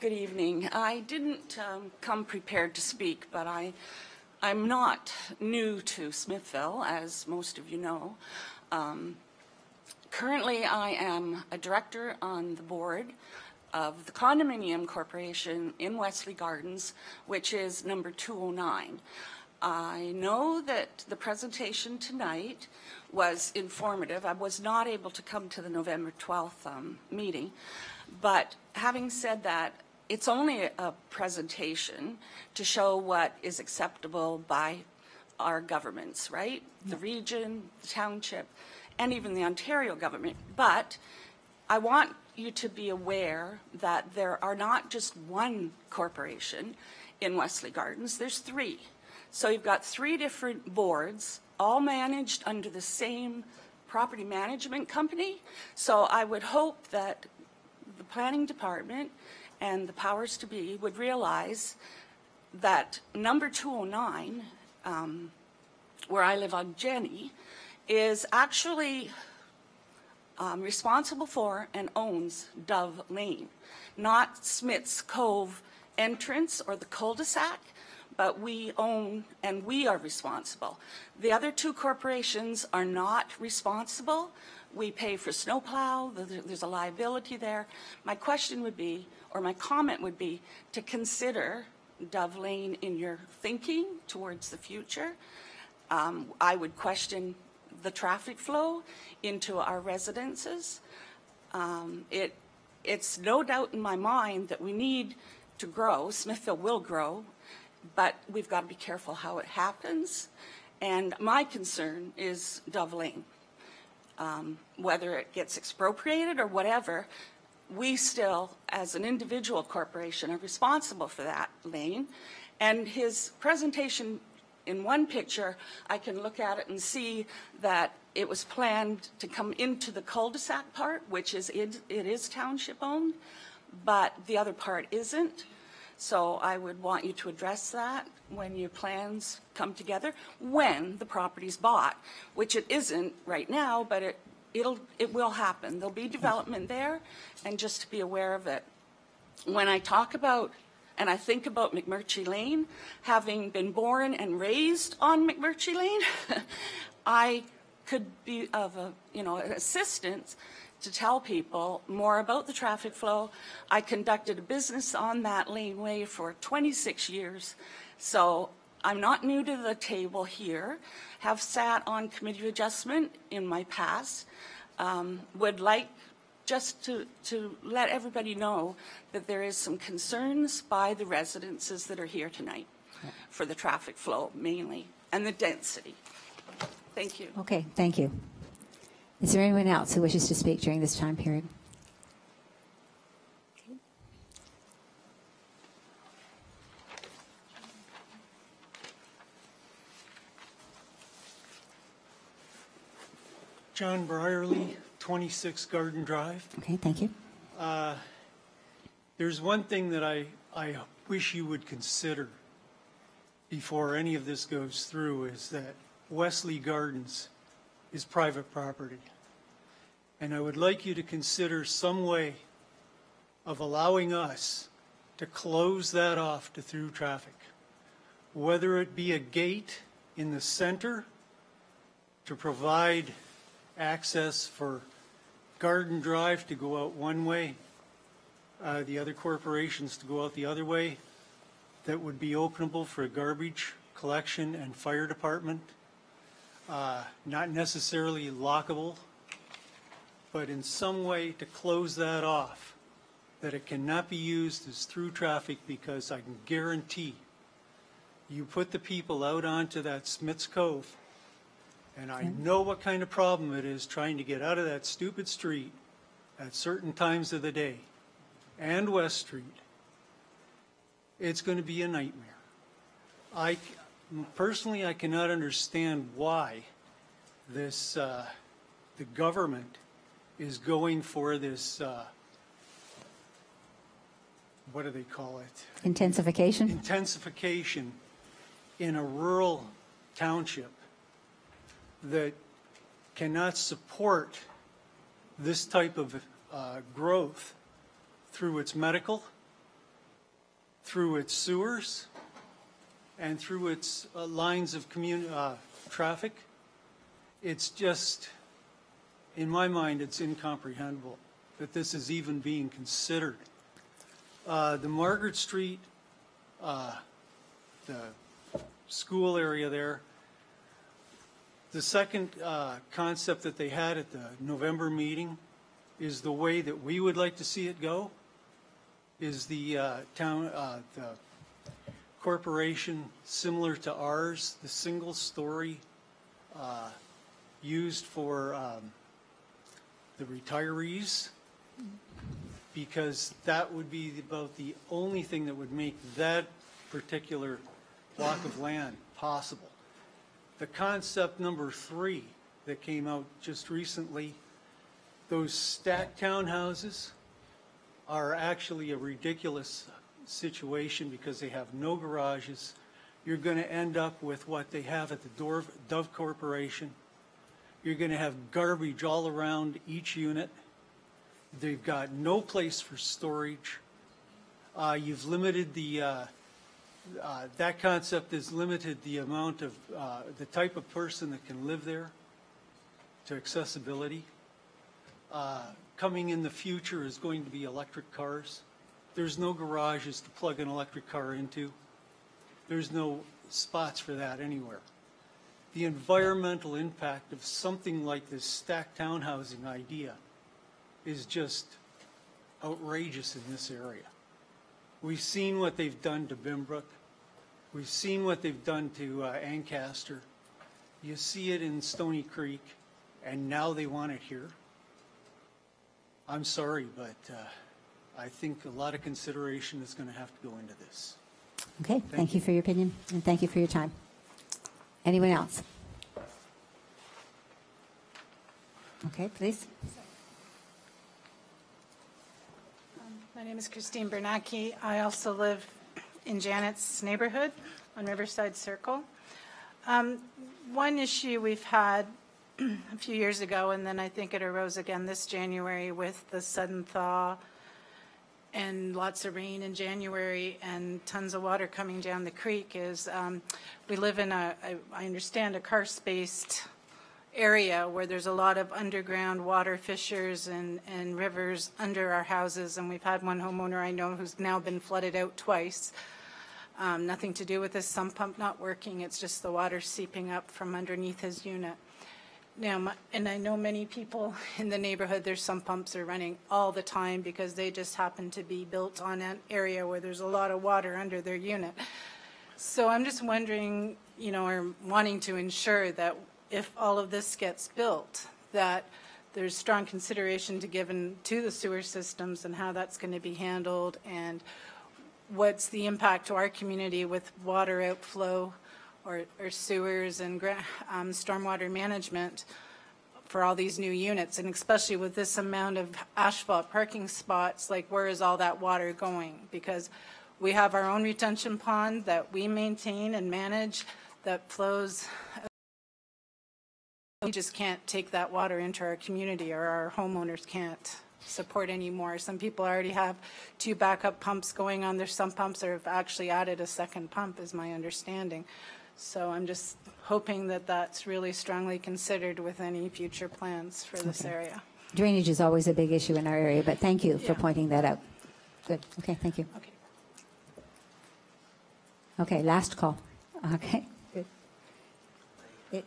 Good evening. I didn't um, come prepared to speak, but I, I'm not new to Smithville, as most of you know. Um, currently, I am a director on the board of the condominium corporation in Wesley Gardens, which is number 209. I know that the presentation tonight was informative. I was not able to come to the November 12th um, meeting, but having said that, it's only a, a presentation to show what is acceptable by our governments, right? The region, the township, and even the Ontario government. But I want you to be aware that there are not just one corporation in Wesley Gardens, there's three. So you've got three different boards, all managed under the same property management company. So I would hope that the planning department and the powers to be would realize that number 209, um, where I live on Jenny, is actually um, responsible for and owns Dove Lane, not Smith's Cove entrance or the cul-de-sac, but we own and we are responsible. The other two corporations are not responsible. We pay for snowplow, there's a liability there. My question would be, or my comment would be, to consider Dove Lane in your thinking towards the future. Um, I would question the traffic flow into our residences. Um, it, it's no doubt in my mind that we need to grow. Smithville will grow, but we've got to be careful how it happens. And my concern is Dove Lane. Um, whether it gets expropriated or whatever, we still, as an individual corporation, are responsible for that lane. And his presentation in one picture, I can look at it and see that it was planned to come into the cul-de-sac part, which is, it, it is township owned, but the other part isn't. So I would want you to address that when your plans come together, when the property's bought, which it isn't right now, but it, it'll, it will happen. There'll be development there, and just to be aware of it. When I talk about and I think about McMurtry Lane, having been born and raised on McMurtry Lane, I could be of a, you know, assistance to tell people more about the traffic flow. I conducted a business on that laneway for 26 years, so I'm not new to the table here. Have sat on committee adjustment in my past. Um, would like just to, to let everybody know that there is some concerns by the residences that are here tonight for the traffic flow mainly and the density. Thank you. Okay, thank you. Is there anyone else who wishes to speak during this time period? John Brierly, 26 Garden Drive. Okay, thank you. Uh, There's one thing that I, I wish you would consider before any of this goes through is that Wesley Gardens is private property. And I would like you to consider some way of allowing us to close that off to through traffic. Whether it be a gate in the center to provide access for Garden Drive to go out one way, uh, the other corporations to go out the other way, that would be openable for a garbage collection and fire department. Uh, Not necessarily lockable, but in some way to close that off, that it cannot be used as through traffic because I can guarantee you put the people out onto that Smith's Cove, and I know what kind of problem it is trying to get out of that stupid street at certain times of the day, and West Street. It's going to be a nightmare. I, personally, I cannot understand why this, uh, the government is going for this, uh, what do they call it? Intensification? intensification in a rural township that cannot support this type of uh, growth through its medical, through its sewers, and through its uh, lines of uh, traffic. It's just, in my mind, it's incomprehensible that this is even being considered. Uh, the Margaret Street, uh, the school area there, the second uh, concept that they had at the November meeting is the way that we would like to see it go, is the uh, town, uh, the corporation similar to ours, the single-story uh, used for um, the retirees, because that would be about the only thing that would make that particular block of land possible. The concept number three that came out just recently, those stacked townhouses are actually a ridiculous situation because they have no garages. You're going to end up with what they have at the Dove Corporation. You're going to have garbage all around each unit. They've got no place for storage. Uh, You've limited the, uh, uh, that concept has limited the amount of, uh, the type of person that can live there to accessibility. Uh, Coming in the future is going to be electric cars. There's no garages to plug an electric car into. There's no spots for that anywhere. The environmental impact of something like this stacked townhousing idea is just outrageous in this area. We've seen what they've done to Binbrook. We've seen what they've done to uh, Ancaster. You see it in Stoney Creek, and now they want it here. I'm sorry, but uh, I think a lot of consideration is going to have to go into this. Okay, thank you for your opinion, and thank you for your time. Anyone else? Okay, please. My name is Christine Bernacki. I also live in Janet's neighborhood on Riverside Circle. Um, One issue we've had a few years ago, and then I think it arose again this January with the sudden thaw and lots of rain in January and tons of water coming down the creek is, um, we live in a, I- understand, a karst-based area where there's a lot of underground water fissures and, and rivers under our houses, and we've had one homeowner I know who's now been flooded out twice. Um, Nothing to do with his sump pump not working, it's just the water seeping up from underneath his unit. Now, and I know many people in the neighborhood, their sump pumps are running all the time because they just happen to be built on an area where there's a lot of water under their unit. So I'm just wondering, you know, or wanting to ensure that if all of this gets built, that there's strong consideration to given to the sewer systems and how that's going to be handled and what's the impact to our community with water outflow or, or sewers and um, stormwater management for all these new units, and especially with this amount of asphalt parking spots, like where is all that water going? Because we have our own retention pond that we maintain and manage that flows. We just can't take that water into our community, or our homeowners can't support anymore. Some people already have two backup pumps going on their sump pumps, or have actually added a second pump, is my understanding. So I'm just hoping that that's really strongly considered with any future plans for this Okay. area. Drainage is always a big issue in our area, but thank you for Yeah. pointing that out. Good, okay, thank you. Okay. Okay, last call. Okay, good. It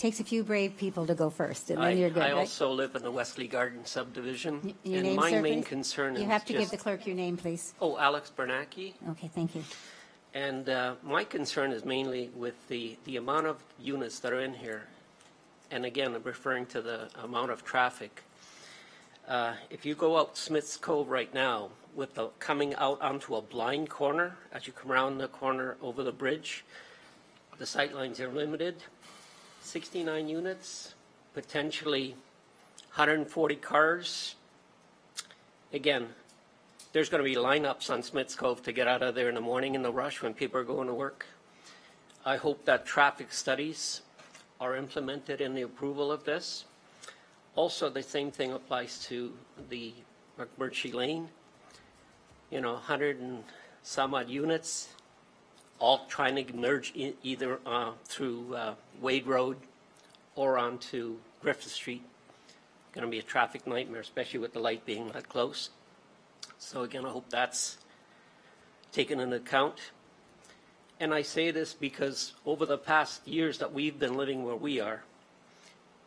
takes a few brave people to go first, and I, then you're good, I right? also live in the Wesley Garden subdivision, Y- Your and name, my sir, main please? concern is You have to give the clerk your name, please. Oh, Alex Bernacki, Okay, thank you. and uh, my concern is mainly with the, the amount of units that are in here. And again, I'm referring to the amount of traffic. Uh, If you go out Smith's Cove right now, with the, coming out onto a blind corner, as you come around the corner over the bridge, The sightlines are limited, 69 units, potentially 140 cars. Again, there's going to be lineups on Smiths Cove to get out of there in the morning in the rush when people are going to work. I hope that traffic studies are implemented in the approval of this. Also, the same thing applies to the McMurtry Lane. You know, 100 and some odd units, all trying to merge either uh, through uh, Wade Road or onto Griffith Street. Going to be a traffic nightmare, especially with the light being that close. So again, I hope that's taken into account. And I say this because over the past years that we've been living where we are,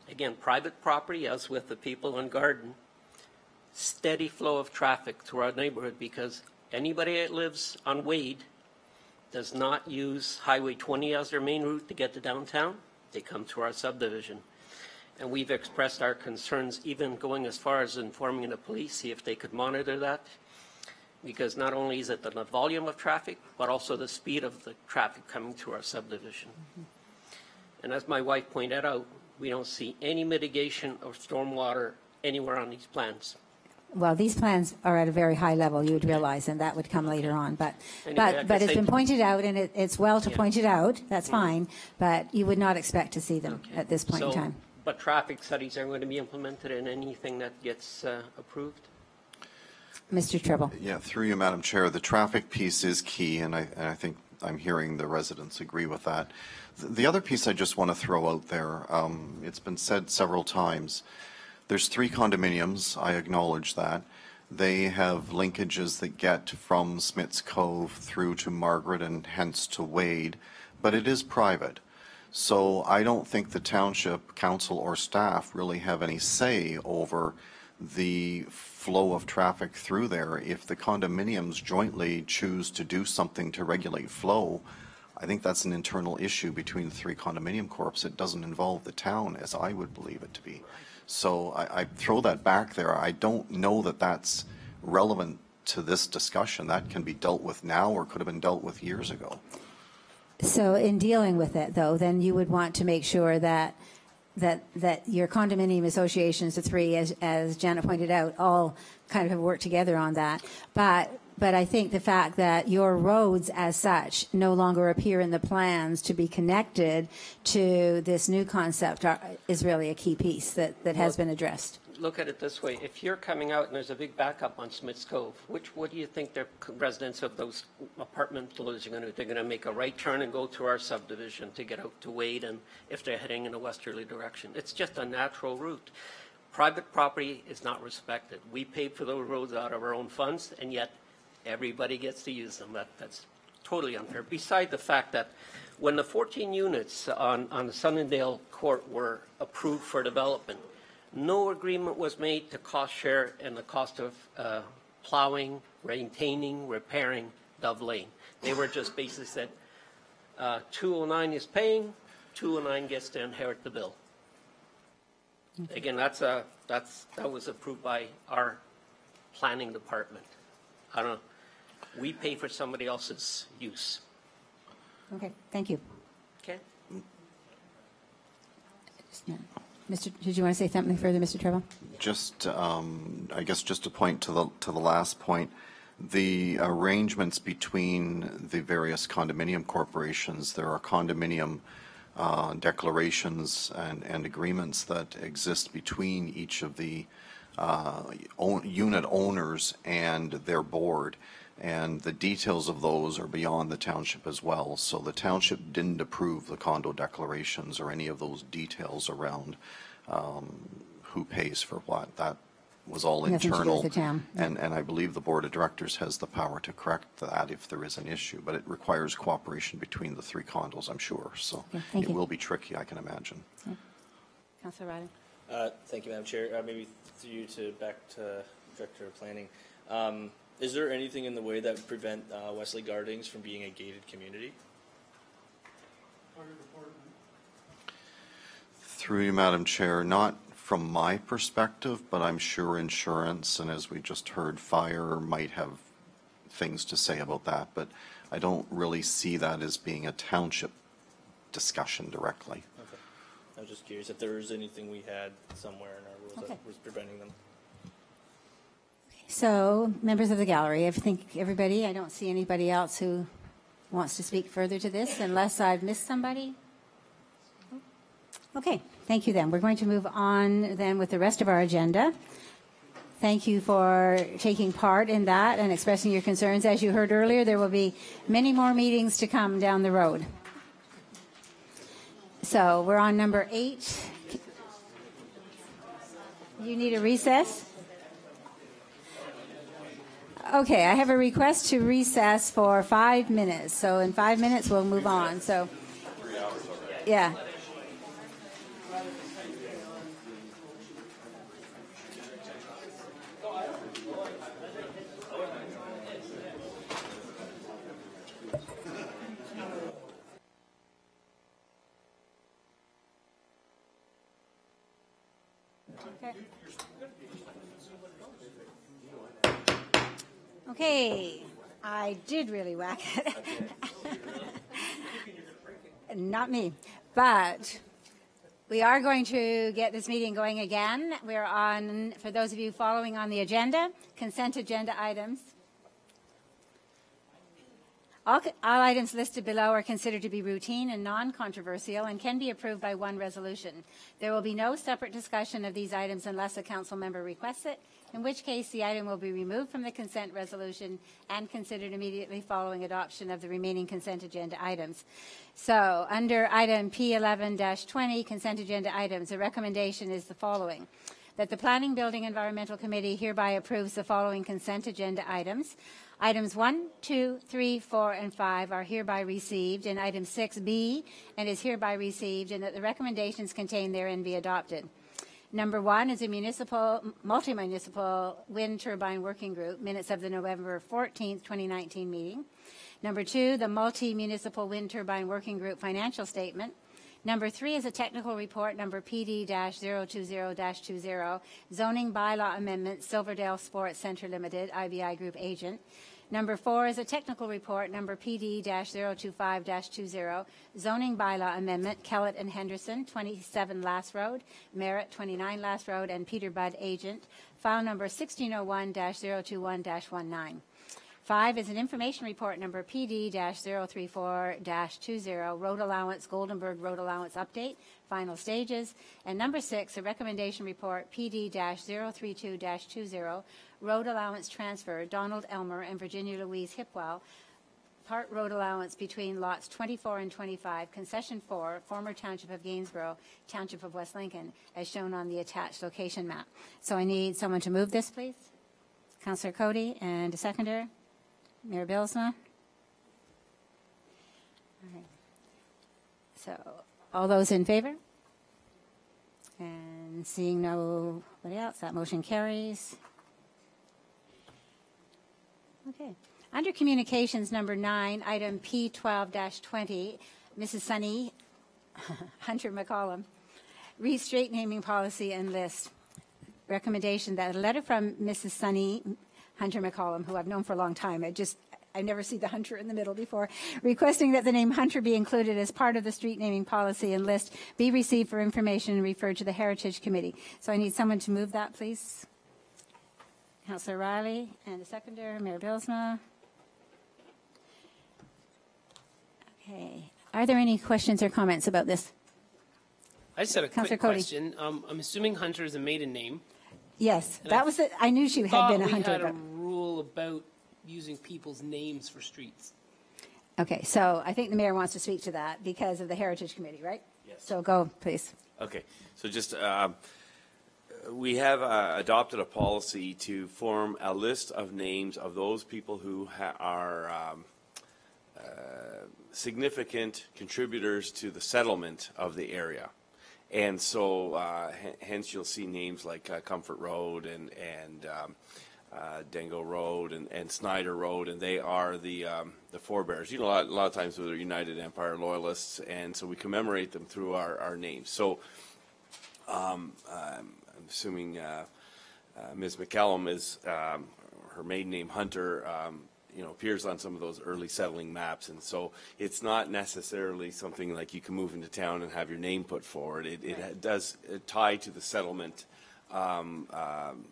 again, private property, as with the people in Garden, steady flow of traffic through our neighborhood because anybody that lives on Wade does not use Highway 20 as their main route to get to downtown. They come through our subdivision. And we've expressed our concerns, even going as far as informing the police, see if they could monitor that. Because not only is it the volume of traffic, but also the speed of the traffic coming through our subdivision. And as my wife pointed out, we don't see any mitigation of stormwater anywhere on these plans. Well, these plans are at a very high level, you would realize, and that would come later on. But, Anyway, I but, but guess it's I- been pointed out, and it, it's well to Yeah. point it out, that's fine, but you would not expect to see them at this point in time. But traffic studies are going to be implemented in anything that gets uh, approved? Mr. Treble. Yeah, through you, Madam Chair, the traffic piece is key, and I, and I think I'm hearing the residents agree with that. The- The other piece I just want to throw out there, um, it's been said several times, there's three condominiums, I acknowledge that. They have linkages that get from Smiths Cove through to Margaret and hence to Wade, but it is private. So I don't think the township council or staff really have any say over the flow of traffic through there. If the condominiums jointly choose to do something to regulate flow, I think that's an internal issue between the three condominium corps. It doesn't involve the town, as I would believe it to be. So I, I throw that back there. I don't know that that's relevant to this discussion. That can be dealt with now or could have been dealt with years ago. So in dealing with it, though, then you would want to make sure that, that, that your condominium associations, the three, as, as Janet pointed out, all kind of have worked together on that. But, but I think the fact that your roads as such no longer appear in the plans to be connected to this new concept are, is really a key piece that, that has been addressed. Look at it this way, if you're coming out and there's a big backup on Smiths Cove, which, what do you think the residents of those apartment buildings are going to do? They're going to make a right turn and go through our subdivision to get out to Wade and if they're heading in a westerly direction. It's just a natural route. Private property is not respected. We pay for those roads out of our own funds and yet everybody gets to use them. That, that's totally unfair. Beside the fact that when the 14 units on, on the Sunningdale Court were approved for development, no agreement was made to cost share and the cost of uh, plowing, maintaining, repairing Dove Lane. They were just basically said, uh, 209 is paying, 209 gets to inherit the bill. Again, that's a, that's, that was approved by our planning department. I don't know, we pay for somebody else's use, Okay, thank you. okay? Mr., did you want to say something further, Mr. Trevor? Just, um, I guess just to point to the, to the last point, the arrangements between the various condominium corporations, there are condominium uh, declarations and, and agreements that exist between each of the uh, own, unit owners and their board. And the details of those are beyond the township as well. So the township didn't approve the condo declarations or any of those details around um, who pays for what. That was all Nothing to do with internal. the town. And, and I believe the board of directors has the power to correct that if there is an issue. But it requires cooperation between the three condos, I'm sure. So Yeah, thank it you. will be tricky, I can imagine. Councillor Ryder. Uh, Thank you, Madam Chair. Uh, Maybe through you to back to Director of Planning. Um, Is there anything in the way that would prevent uh, Wesley Gardens from being a gated community? Through you, Madam Chair, not from my perspective, but I'm sure insurance, and as we just heard, fire might have things to say about that, but I don't really see that as being a township discussion directly. Okay. I was just curious if there was anything we had somewhere in our rules Okay. that was preventing them. So, members of the gallery, I think everybody, I don't see anybody else who wants to speak further to this unless I've missed somebody. Okay, thank you then. We're going to move on then with the rest of our agenda. Thank you for taking part in that and expressing your concerns. As you heard earlier, there will be many more meetings to come down the road. So we're on number eight. You need a recess? Okay, I have a request to recess for five minutes. So in five minutes, we'll move on. So, yeah. Okay, I did really whack it. Not me, but we are going to get this meeting going again. We're on, for those of you following on the agenda, consent agenda items. All, all items listed below are considered to be routine and non-controversial and can be approved by one resolution. There will be no separate discussion of these items unless a council member requests it, in which case the item will be removed from the consent resolution and considered immediately following adoption of the remaining consent agenda items. So, under item P11-20, consent agenda items, the recommendation is the following. That the Planning, Building, Environmental Committee hereby approves the following consent agenda items. Items 1, 2, 3, 4, and 5 are hereby received, and item 6B and is hereby received, and that the recommendations contained therein be adopted. Number one is a municipal, multi-municipal wind turbine working group, minutes of the November 14th, 2019 meeting. Number two, the multi-municipal wind turbine working group financial statement. Number three is a technical report, number PD-020-20, zoning bylaw amendment, Silverdale Sports Center Limited, IBI Group agent. Number four is a technical report, number PD-025-20, zoning bylaw amendment, Kellett and Henderson, 27 Last Road, Merritt, 29 Last Road, and Peter Budd, agent, file number 1601-021-19. Five is an information report number PD-034-20, road allowance, Goldenberg Road Allowance Update, final stages. And number six, a recommendation report PD-032-20, road allowance transfer, Donald Elmer and Virginia Louise Hipwell, part road allowance between lots 24 and 25, concession 4, former Township of Gainsborough, Township of West Lincoln, as shown on the attached location map. So I need someone to move this, please. Councillor Cody and a seconder. Mayor Bylsma. All right. So, all those in favor? And seeing nobody else, that motion carries. Okay. Under communications number nine, item P12-20, Mrs. Sunny Hunter McCollum, straight naming policy and list. Recommendation that a letter from Mrs. Sunny Hunter McCollum, who I've known for a long time, I just I never see the Hunter in the middle before, requesting that the name Hunter be included as part of the street naming policy and list be received for information and referred to the Heritage Committee. So I need someone to move that, please. Councillor Reilly and the seconder, Mayor Bylsma. Okay. Are there any questions or comments about this? I just had a Councillor quick Cody. question. Um, I'm assuming Hunter is a maiden name. Yes, And that I was it. I knew she had been a hunter. we hunter. had a rule about using people's names for streets. Okay, so I think the mayor wants to speak to that because of the Heritage Committee, right? Yes. So go, please. Okay, so just, um, we have uh, adopted a policy to form a list of names of those people who are um, uh, significant contributors to the settlement of the area. And so, uh, hence you'll see names like uh, Comfort Road and, and um, uh, Dango Road and, and Snyder Road, and they are the, um, the forebears. You know, a lot, a lot of times they're United Empire Loyalists, and so we commemorate them through our, our names. So, um, um, assuming uh, uh, Ms. McCallum is, um, her maiden name Hunter, um, you know, appears on some of those early settling maps. And so it's not necessarily something like you can move into town and have your name put forward. It, it does uh, tie to the settlement. Um, um,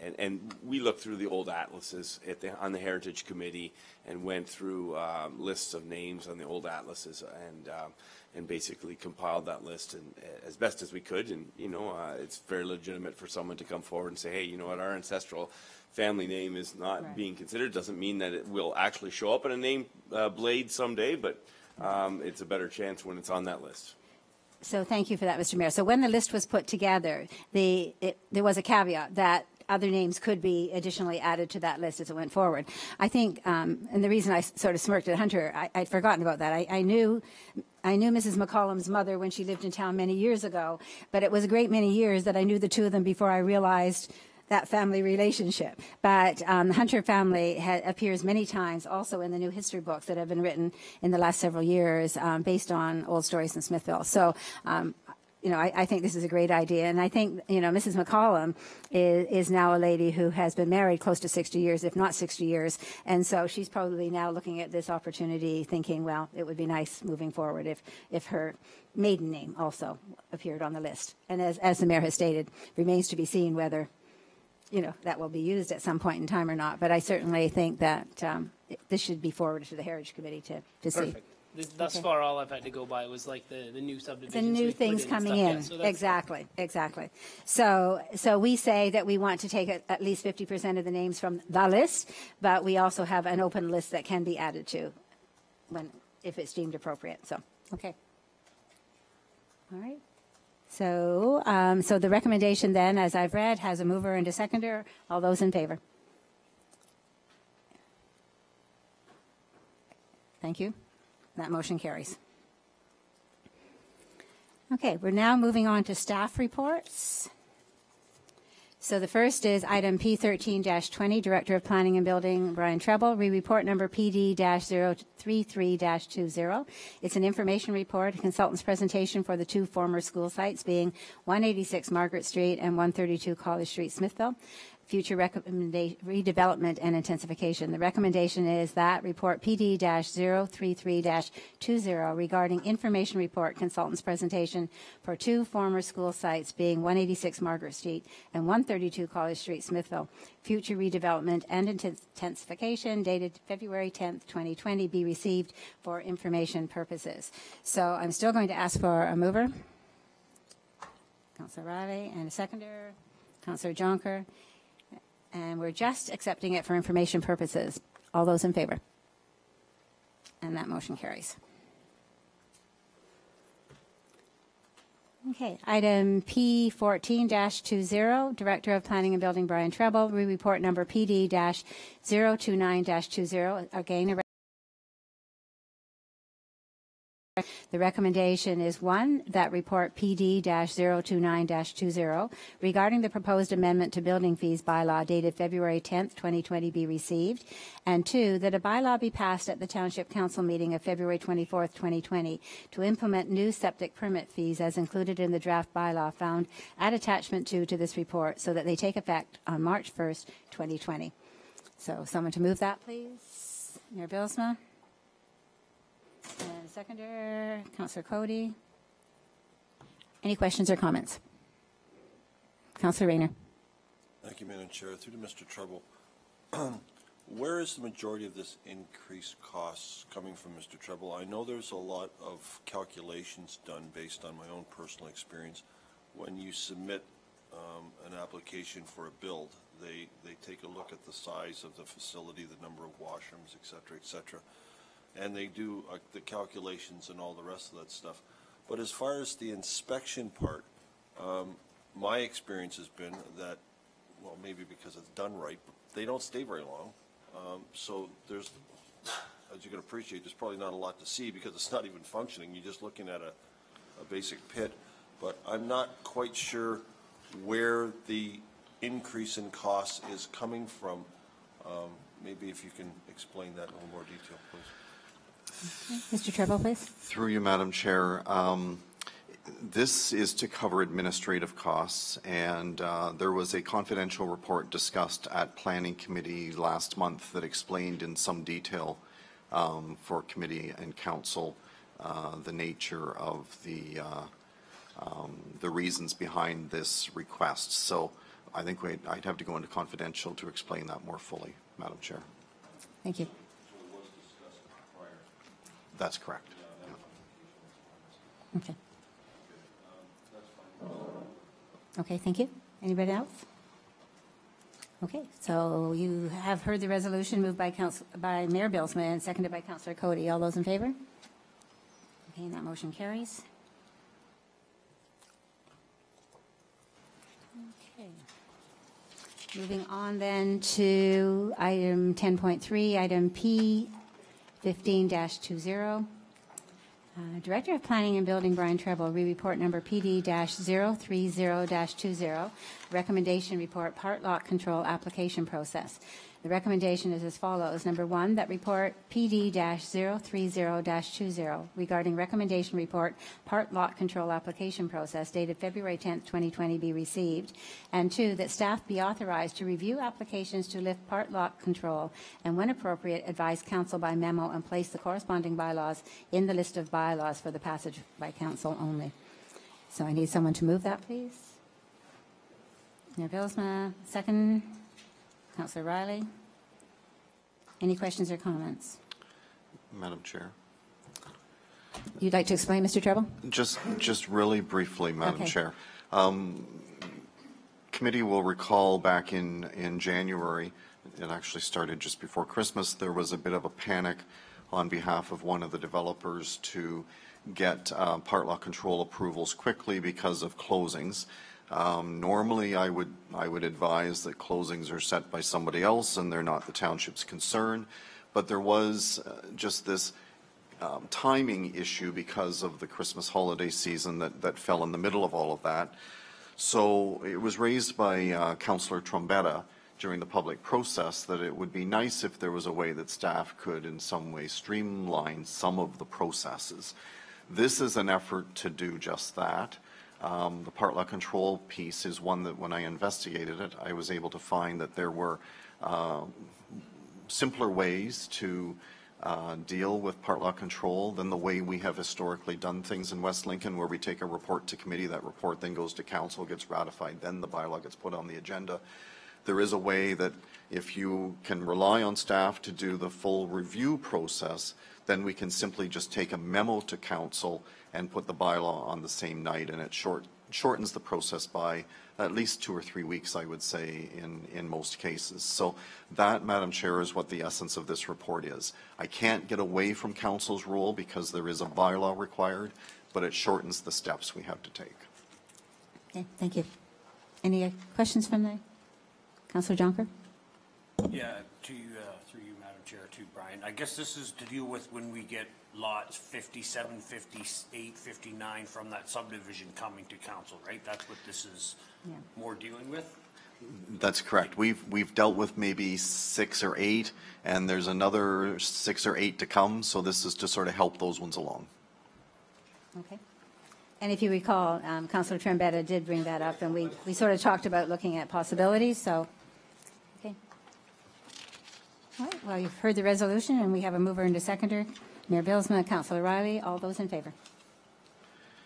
and, and we looked through the old atlases at the, on the Heritage Committee and went through um, lists of names on the old atlases and um, and basically compiled that list and uh, as best as we could. And you know, uh, it's very legitimate for someone to come forward and say, hey, you know what, our ancestral family name is not Right. being considered. Doesn't mean that it will actually show up in a name uh, blade someday, but um, it's a better chance when it's on that list. So thank you for that, Mr. Mayor. So when the list was put together, the, it, there was a caveat that other names could be additionally added to that list as it went forward. I think, um, and the reason I sort of smirked at Hunter, I, I'd forgotten about that. I, I knew, I knew Mrs. McCollum's mother when she lived in town many years ago, but it was a great many years that I knew the two of them before I realized that family relationship. But um, the Hunter family ha- appears many times also in the new history books that have been written in the last several years um, based on old stories in Smithville. So, um, you know, I, I think this is a great idea. And I think, you know, Mrs. McCollum is, is now a lady who has been married close to 60 years, if not 60 years. And so she's probably now looking at this opportunity thinking, well, it would be nice moving forward if, if her maiden name also appeared on the list. And as, as the mayor has stated, remains to be seen whether you know, that will be used at some point in time or not. But I certainly think that um, this should be forwarded to the Heritage Committee to, to see. This- Thus Okay. far, all I've had to go by was like the, the new subdivisions. The new put things and coming stuff. Yeah, in. so that's- Exactly, exactly. So, so we say that we want to take at- at least 50% of the names from the list, but we also have an open list that can be added to when, if it's deemed appropriate. So, okay. All right. So, um, so the recommendation then, as I've read, has a mover and a seconder. All those in favor? Thank you. That motion carries. Okay, we're now moving on to staff reports. So the first is item P13-20, Director of Planning and Building, Brian Treble, re-report number PD-033-20. It's an information report, a consultant's presentation for the two former school sites being 186 Margaret Street and 132 College Street, Smithville, future redevelopment and intensification. The recommendation is that report PD-033-20 regarding information report consultant's presentation for two former school sites being 186 Margaret Street and 132 College Street, Smithville, future redevelopment and intensification dated February 10th, 2020, be received for information purposes. So I'm still going to ask for a mover. Councillor Reilly, and a seconder, Councillor Jonker. And we're just accepting it for information purposes. All those in favor? And that motion carries. Okay, item P14-20, Director of Planning and Building Brian Treble, re-report number PD-029-20. Again, The recommendation is one, that report PD-029-20 regarding the proposed amendment to building fees bylaw dated February 10th, 2020 be received, and two, that a bylaw be passed at the Township Council meeting of February 24th, 2020 to implement new septic permit fees as included in the draft bylaw found at attachment two to this report so that they take effect on March 1st, 2020. So someone to move that, please. Mayor Bylsma? Seconder, Councillor Cody. Any questions or comments? Councillor Rehner. Thank you, Madam Chair. Through to Mr. Treble. Where is the majority of this increased costs coming from, Mr. Treble? I know there's a lot of calculations done based on my own personal experience. When you submit um, an application for a build, they, they take a look at the size of the facility, the number of washrooms, et cetera, et cetera. And they do uh, the calculations and all the rest of that stuff. But as far as the inspection part, um, my experience has been that, well, maybe because it's done right, they don't stay very long. Um, so there's, as you can appreciate, there's probably not a lot to see because it's not even functioning. You're just looking at a, a basic pit. But I'm not quite sure where the increase in costs is coming from. Um, maybe if you can explain that in a little more detail, please. Mr. Treble, please. Through you, Madam Chair. Um, This is to cover administrative costs, and uh, there was a confidential report discussed at Planning Committee last month that explained in some detail um, for committee and council uh, the nature of the, uh, um, the reasons behind this request. So I think we'd- I'd have to go into confidential to explain that more fully, Madam Chair. Thank you. That's correct. Okay. Okay, thank you. Anybody else? Okay, so you have heard the resolution moved by Council, by Mayor Bylsma and seconded by Councillor Cody. All those in favor? Okay, that motion carries. Okay. Moving on then to item 10.3, item P 15-20. Uh, Director of Planning and Building Brian Treble, re-report number PD-030-20, recommendation report, part lot control application process. The recommendation is as follows. Number one, that report PD-030-20 regarding recommendation report, part lot control application process dated February 10th, 2020 be received. And two, that staff be authorized to review applications to lift part lot control and when appropriate, advise council by memo and place the corresponding bylaws in the list of bylaws for the passage by council only. So I need someone to move that, please. Mayor Bylsma, second. Councillor Reilly. Any questions or comments? Madam Chair. You'd like to explain, Mr. Treble? Just, just really briefly, Madam Okay. Chair. Um, Committee will recall back in, in January, it actually started just before Christmas, there was a bit of a panic on behalf of one of the developers to get uh, part lot control approvals quickly because of closings. Um, Normally, I would, I would advise that closings are set by somebody else and they're not the township's concern. But there was uh, just this um, timing issue because of the Christmas holiday season that, that fell in the middle of all of that. So it was raised by uh, Councillor Trombetta during the public process that it would be nice if there was a way that staff could in some way streamline some of the processes. This is an effort to do just that. Um, The part lot control piece is one that when I investigated it, I was able to find that there were uh, simpler ways to uh, deal with part lot control than the way we have historically done things in West Lincoln, where we take a report to committee, that report then goes to council, gets ratified, then the bylaw gets put on the agenda. There is a way that if you can rely on staff to do the full review process, then we can simply just take a memo to council and put the bylaw on the same night, and it short, shortens the process by at least two or three weeks, I would say, in, in most cases. So that, Madam Chair, is what the essence of this report is. I can't get away from council's rule because there is a bylaw required, but it shortens the steps we have to take. Okay, thank you. Any uh, questions from the, Councillor Jonker? Yeah, to you, uh, through you, Madam Chair, to Brian. I guess this is to deal with when we get lots 57, 58, 59 from that subdivision coming to council, right? That's what this is Yeah. more dealing with? That's correct. We've, we've dealt with maybe six or eight, and there's another six or eight to come, so this is to sort of help those ones along. Okay. And if you recall, um, Councillor Trombetta did bring that up, and we, we sort of talked about looking at possibilities, so, okay. Well, you've heard the resolution, and we have a mover and a seconder. Mayor Bylsma, Councillor Reilly, all those in favor?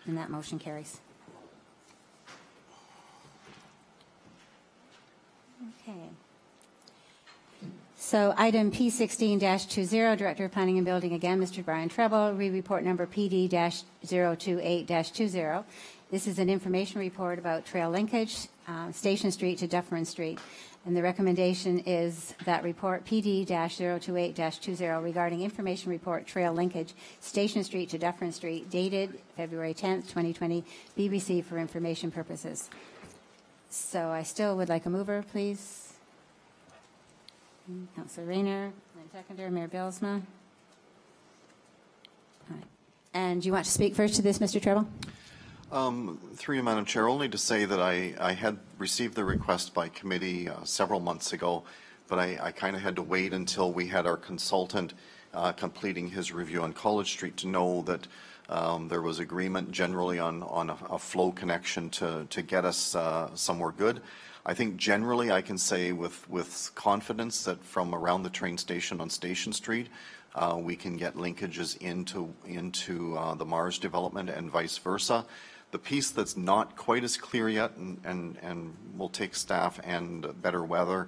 And that motion carries. Okay. So item P16-20, Director of Planning and Building, again, Mr. Brian Treble, re-report number PD-028-20. This is an information report about trail linkage, uh, Station Street to Dufferin Street. And the recommendation is that report PD-028-20 regarding information report trail linkage, Station Street to Dufferin Street, dated February 10th, 2020, be received for information purposes. So I still would like a mover, please. Councillor Rehner, and seconder, Mayor Bylsma. And do you want to speak first to this, Mr. Treble? Um, Through you, Madam Chair, only to say that I, I had received the request by committee uh, several months ago, but I, I kind of had to wait until we had our consultant uh, completing his review on College Street to know that Um, There was agreement generally on, on a a flow connection to, to get us uh, somewhere good. I think generally I can say with, with confidence that from around the train station on Station Street, uh, we can get linkages into, into uh, the Mars development and vice versa. The piece that's not quite as clear yet, and, and, and will take staff and better weather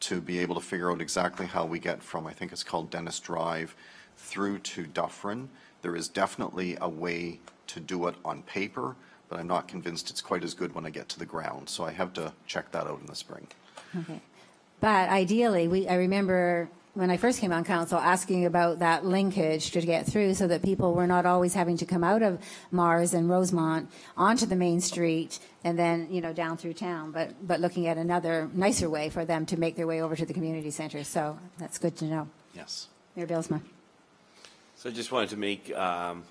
to be able to figure out exactly how we get from, I think it's called Dennis Drive, through to Dufferin. There is definitely a way to do it on paper, but I'm not convinced it's quite as good when I get to the ground. So I have to check that out in the spring. Okay. But ideally, we, I remember when I first came on council asking about that linkage to get through so that people were not always having to come out of Mars and Rosemont onto the main street and then, you know, down through town, but, but looking at another nicer way for them to make their way over to the community center. So that's good to know. Yes. Mayor Bylsma. So I just wanted to make um,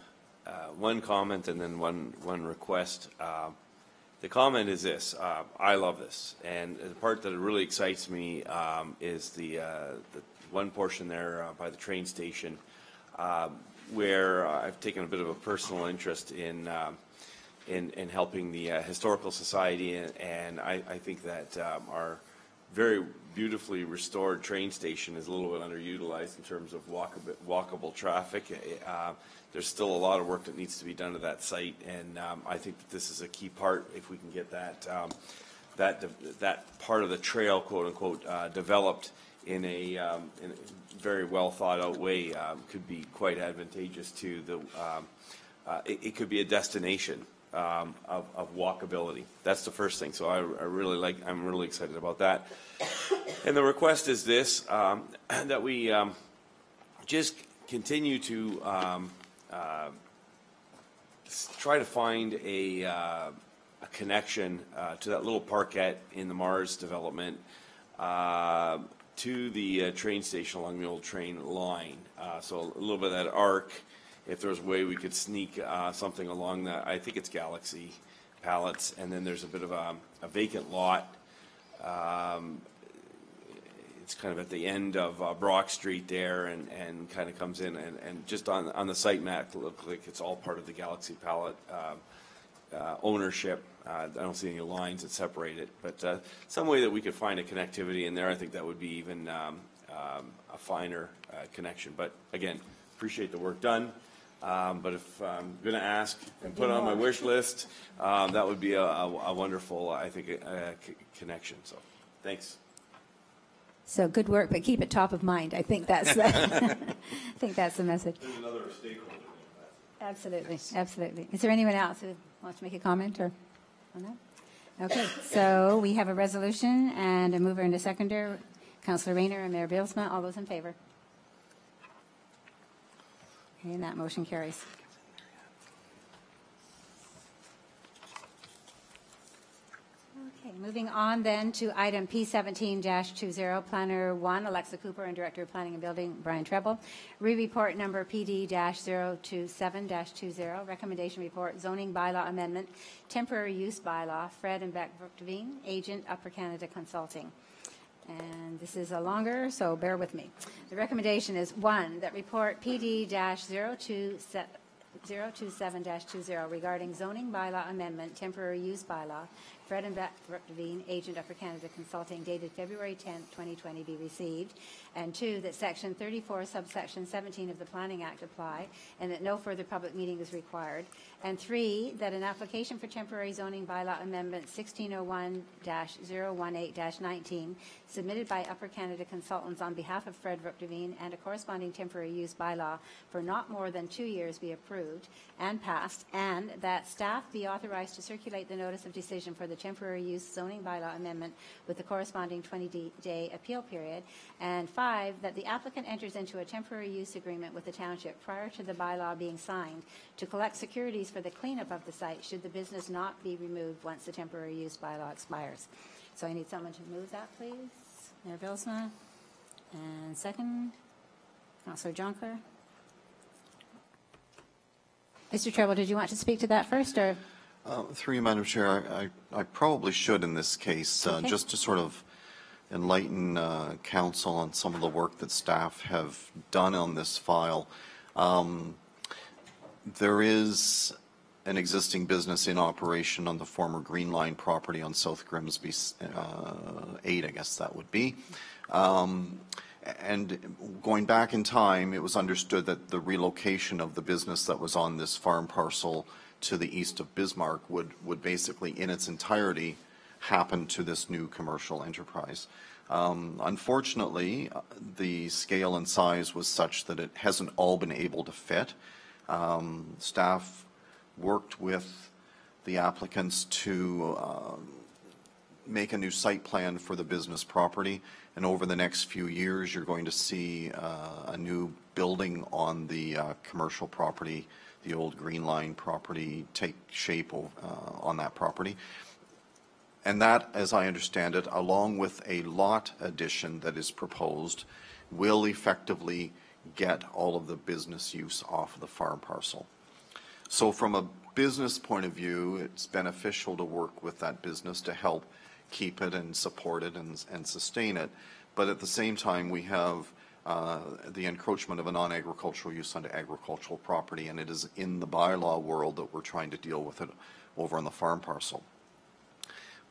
uh, one comment and then one, one request. Um, The comment is this, uh, I love this, and the part that really excites me um, is the, uh, the one portion there uh, by the train station um, where I've taken a bit of a personal interest in, um, in, in helping the uh, Historical Society, and, and I, I think that um, our very beautifully restored train station is a little bit underutilized in terms of walkable, walkable traffic. Uh, there's still a lot of work that needs to be done to that site, and um, I think that this is a key part if we can get that um, that that part of the trail, quote unquote, uh, developed in a, um, in a very well thought out way. Um, could be quite advantageous to the. Um, uh, it, it could be a destination um, of, of walkability. That's the first thing. So I, I really like. I'm really excited about that. And the request is this: um, that we um, just continue to um, uh, try to find a, uh, a connection uh, to that little parkette in the Mars development uh, to the uh, train station along the old train line. Uh, so a little bit of that arc. If there was a way we could sneak uh, something along that, I think it's Galaxy pallets, and then there's a bit of a, a vacant lot. Um, it's kind of at the end of uh, Brock Street there and, and kind of comes in and, and just on, on the site map, it looks like it's all part of the Galaxy Pallet um, uh, ownership. Uh, I don't see any lines that separate it, but uh, some way that we could find a connectivity in there, I think that would be even um, um, a finer uh, connection. But again, appreciate the work done. Um, but if I'm going to ask and put on my wish list, um, that would be a, a, a wonderful, I think, uh, connection. So, thanks. So good work, but keep it top of mind. I think that's the, I think that's the message. There's another stakeholder. Absolutely, absolutely. Is there anyone else who wants to make a comment or on that? Okay, so we have a resolution and a mover and a seconder. Councillor Rehner and Mayor Bylsma, all those in favor? And that motion carries. Okay, moving on then to item P17-20, Planner 1, Alexa Cooper, and Director of Planning and Building, Brian Treble. Re-report number PD-027-20, recommendation report, zoning bylaw amendment, temporary use bylaw, Fred and Beck Brookdevine, agent, Upper Canada Consulting. And this is a longer, so bear with me. The recommendation is, one, that report PD-027 027-20 regarding zoning bylaw amendment, temporary use bylaw, Fred and Beck Brookdevine, agent Upper Canada Consulting, dated February 10, 2020, be received. And two, that section 34, subsection 17 of the Planning Act apply, and that no further public meeting is required. And three, that an application for temporary zoning bylaw amendment 1601-018-19, submitted by Upper Canada Consultants on behalf of Fred Brookdevine, and a corresponding temporary use bylaw for not more than two years be approved and passed, and that staff be authorized to circulate the notice of decision for the temporary use zoning bylaw amendment with the corresponding 20-day appeal period. And five, that the applicant enters into a temporary use agreement with the township prior to the bylaw being signed to collect securities for the cleanup of the site should the business not be removed once the temporary use bylaw expires. So I need someone to move that, please. Mayor Bylsma. And second, Councillor Jonker. Mr. Treble, did you want to speak to that first, or? Uh, Through you, Madam Chair, I, I I probably should in this case, uh, Okay. just to sort of enlighten uh, council on some of the work that staff have done on this file. Um, There is an existing business in operation on the former Green Line property on South Grimsby uh, 8, I guess that would be. Um, And going back in time, it was understood that the relocation of the business that was on this farm parcel to the east of Bismarck would, would basically, in its entirety, happen to this new commercial enterprise. Um, Unfortunately, uh, the scale and size was such that it hasn't all been able to fit. Um, Staff worked with the applicants to um, make a new site plan for the business property, and over the next few years, you're going to see uh, a new building on the uh, commercial property, the old Green Line property, take shape uh, on that property. And that, as I understand it, along with a lot addition that is proposed, will effectively get all of the business use off of the farm parcel. So from a business point of view, it's beneficial to work with that business to help keep it and support it and, and sustain it. But at the same time, we have uh, the encroachment of a non-agricultural use onto agricultural property, and it is in the bylaw world that we're trying to deal with it over on the farm parcel.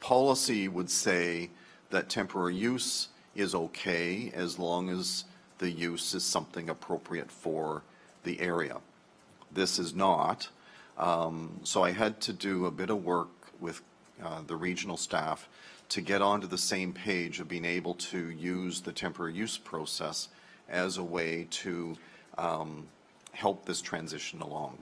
Policy would say that temporary use is okay as long as the use is something appropriate for the area. This is not. Um, so I had to do a bit of work with uh, the regional staff to get onto the same page of being able to use the temporary use process as a way to um, help this transition along.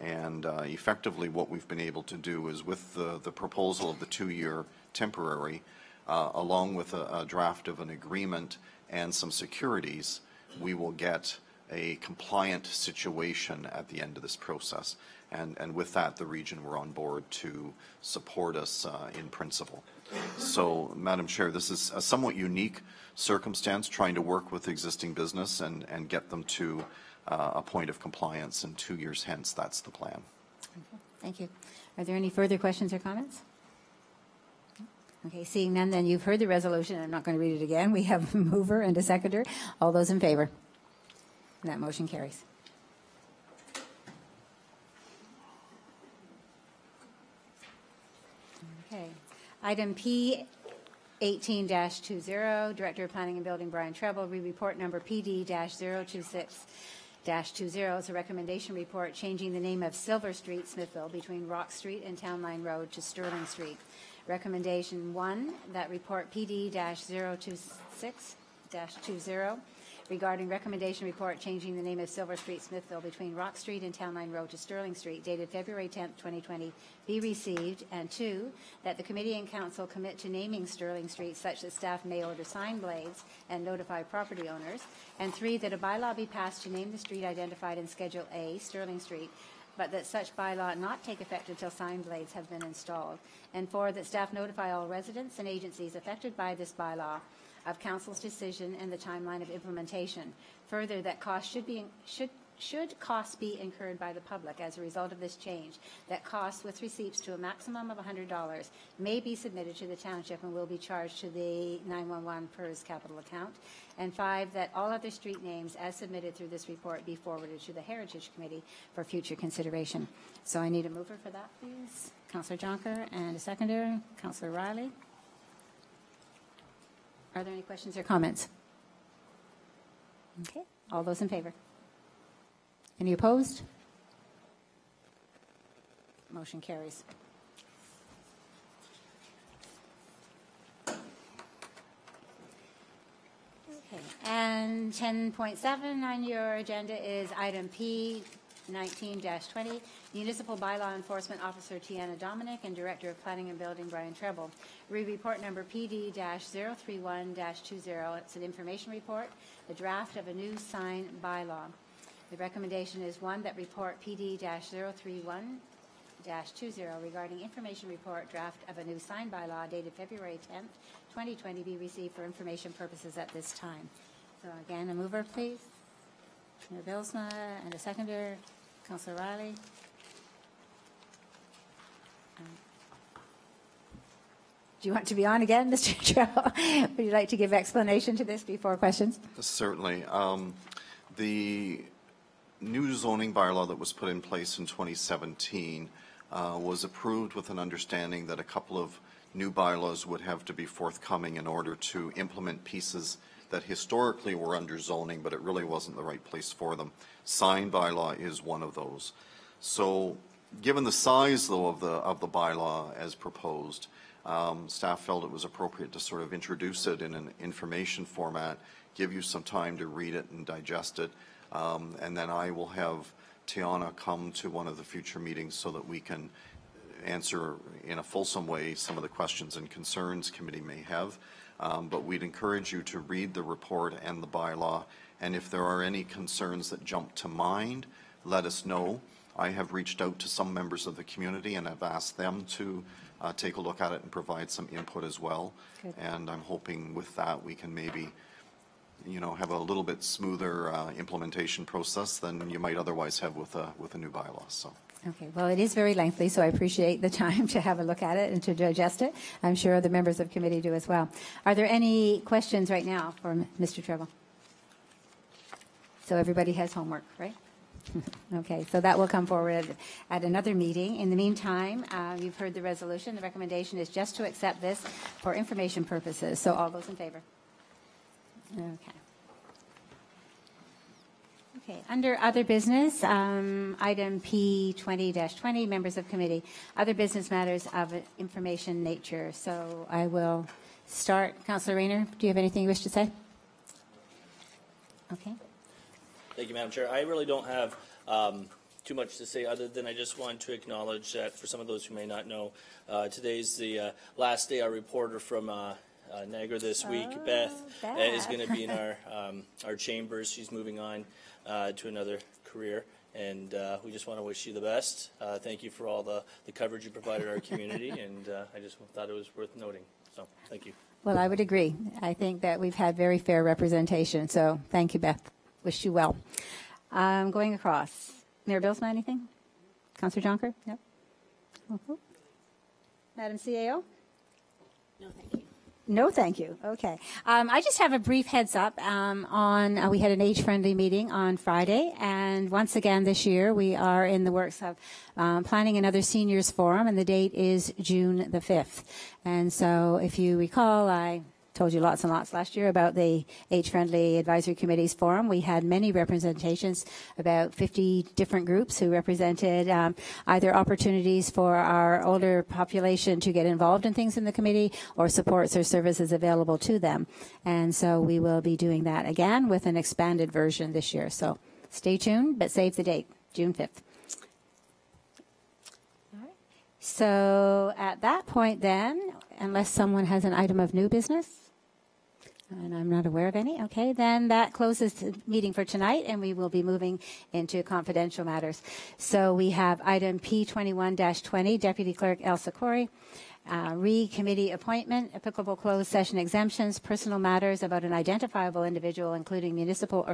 And uh, effectively, what we've been able to do is with the, the proposal of the two-year temporary, uh, along with a, a draft of an agreement and some securities, we will get a compliant situation at the end of this process. And, and with that, the region were on board to support us uh, in principle. So, Madam Chair, this is a somewhat unique circumstance, trying to work with existing business and, and get them to uh, a point of compliance. And two years hence, that's the plan. Thank you. Are there any further questions or comments? Okay, seeing none, then you've heard the resolution. I'm not going to read it again. We have a mover and a seconder. All those in favor? And that motion carries. Okay. Item P 18-20, Director of Planning and Building Brian Treble, re-report number PD-026 20 is a recommendation report changing the name of Silver Street, Smithville, between Rock Street and Town Line Road to Sterling Street. Recommendation one, that report PD-026-20 regarding recommendation report changing the name of Silver Street, Smithville between Rock Street and Town Line Road to Sterling Street dated February 10, 2020 be received. And two, that the committee and council commit to naming Sterling Street such that staff may order sign blades and notify property owners. And three, that a bylaw be passed to name the street identified in Schedule A, Sterling Street, but that such bylaw not take effect until sign blades have been installed. And four, that staff notify all residents and agencies affected by this bylaw of council's decision and the timeline of implementation. Further, that costs should be, should, should costs be incurred by the public as a result of this change, that costs with receipts to a maximum of $100 may be submitted to the township and will be charged to the 911 PERS capital account. And five, that all other street names as submitted through this report be forwarded to the Heritage Committee for future consideration. So I need a mover for that, please. Councillor Jonker and a seconder, Councillor Reilly. Are there any questions or comments? Okay, all those in favor? Any opposed? Motion carries. Okay, and 10.7 on your agenda is item P 19-20, Municipal Bylaw Enforcement Officer Tiana Dominic and Director of Planning and Building Brian Treble. Re-report number PD-031-20. It's an information report, the draft of a new sign bylaw. The recommendation is one, that report PD-031 20 regarding information report draft of a new sign bylaw dated February 10th, 2020 be received for information purposes at this time. So again, a mover, please. Mayor Bylsma and a seconder, Councillor Reilly. Um, Do you want to be on again, Mr. Treble? Would you like to give explanation to this before questions? Certainly. Um, The new zoning bylaw that was put in place in 2017 uh, was approved with an understanding that a couple of new bylaws would have to be forthcoming in order to implement pieces that historically were under zoning, but it really wasn't the right place for them. Sign bylaw is one of those. So, given the size, though, of the, of the bylaw as proposed, um, staff felt it was appropriate to sort of introduce it in an information format, give you some time to read it and digest it, um, and then I will have Tiana come to one of the future meetings so that we can answer in a fulsome way some of the questions and concerns committee may have. Um, but we'd encourage you to read the report and the bylaw, and if there are any concerns that jump to mind, let us know. I have reached out to some members of the community and have asked them to uh, take a look at it and provide some input as well. Good. And I'm hoping with that, we can maybe, you know, have a little bit smoother uh, implementation process than you might otherwise have with a, with a new bylaw, so. Okay, well, it is very lengthy, so I appreciate the time to have a look at it and to digest it. I'm sure the members of committee do as well. Are there any questions right now for Mr. Treble? So everybody has homework, right? Okay, so that will come forward at another meeting. In the meantime, uh, you've heard the resolution. The recommendation is just to accept this for information purposes. So all those in favor? Okay. Okay, under other business, um, item P 20-20, members of committee, other business matters of information nature. So I will start. Councillor Rehner, do you have anything you wish to say? Okay. Thank you, Madam Chair. I really don't have um, too much to say other than I just want to acknowledge that for some of those who may not know, uh, today's the uh, last day our reporter from uh, uh, Niagara this week, Beth, uh, is going to be in our um, our chambers. She's moving on uh, to another career. And uh, we just want to wish you the best. Uh, thank you for all the, the coverage you provided our community, and uh, I just thought it was worth noting. So, thank you. Well, I would agree. I think that we've had very fair representation. So thank you, Beth. Wish you well. Um, going across. Mayor Bylsma, anything? Councillor Jonker? No? Mhm. Madam CAO? No, thank you. No, thank you. Okay. Um, I just have a brief heads up um, on, uh, we had an age-friendly meeting on Friday, and once again this year we are in the works of um, planning another seniors forum, and the date is June the 5th. And so if you recall, I told you lots and lots last year about the age-friendly advisory committees forum. We had many representations, about 50 different groups who represented um, either opportunities for our older population to get involved in things in the committee or supports or services available to them. And so we will be doing that again with an expanded version this year. So stay tuned, but save the date, June 5th. So at that point then, unless someone has an item of new business, and I'm not aware of any. Okay, then that closes the meeting for tonight, and we will be moving into confidential matters. So we have item P21-20, Deputy Clerk Elsa Corey, uh, re-committee appointment, applicable closed session exemptions, personal matters about an identifiable individual, including municipal or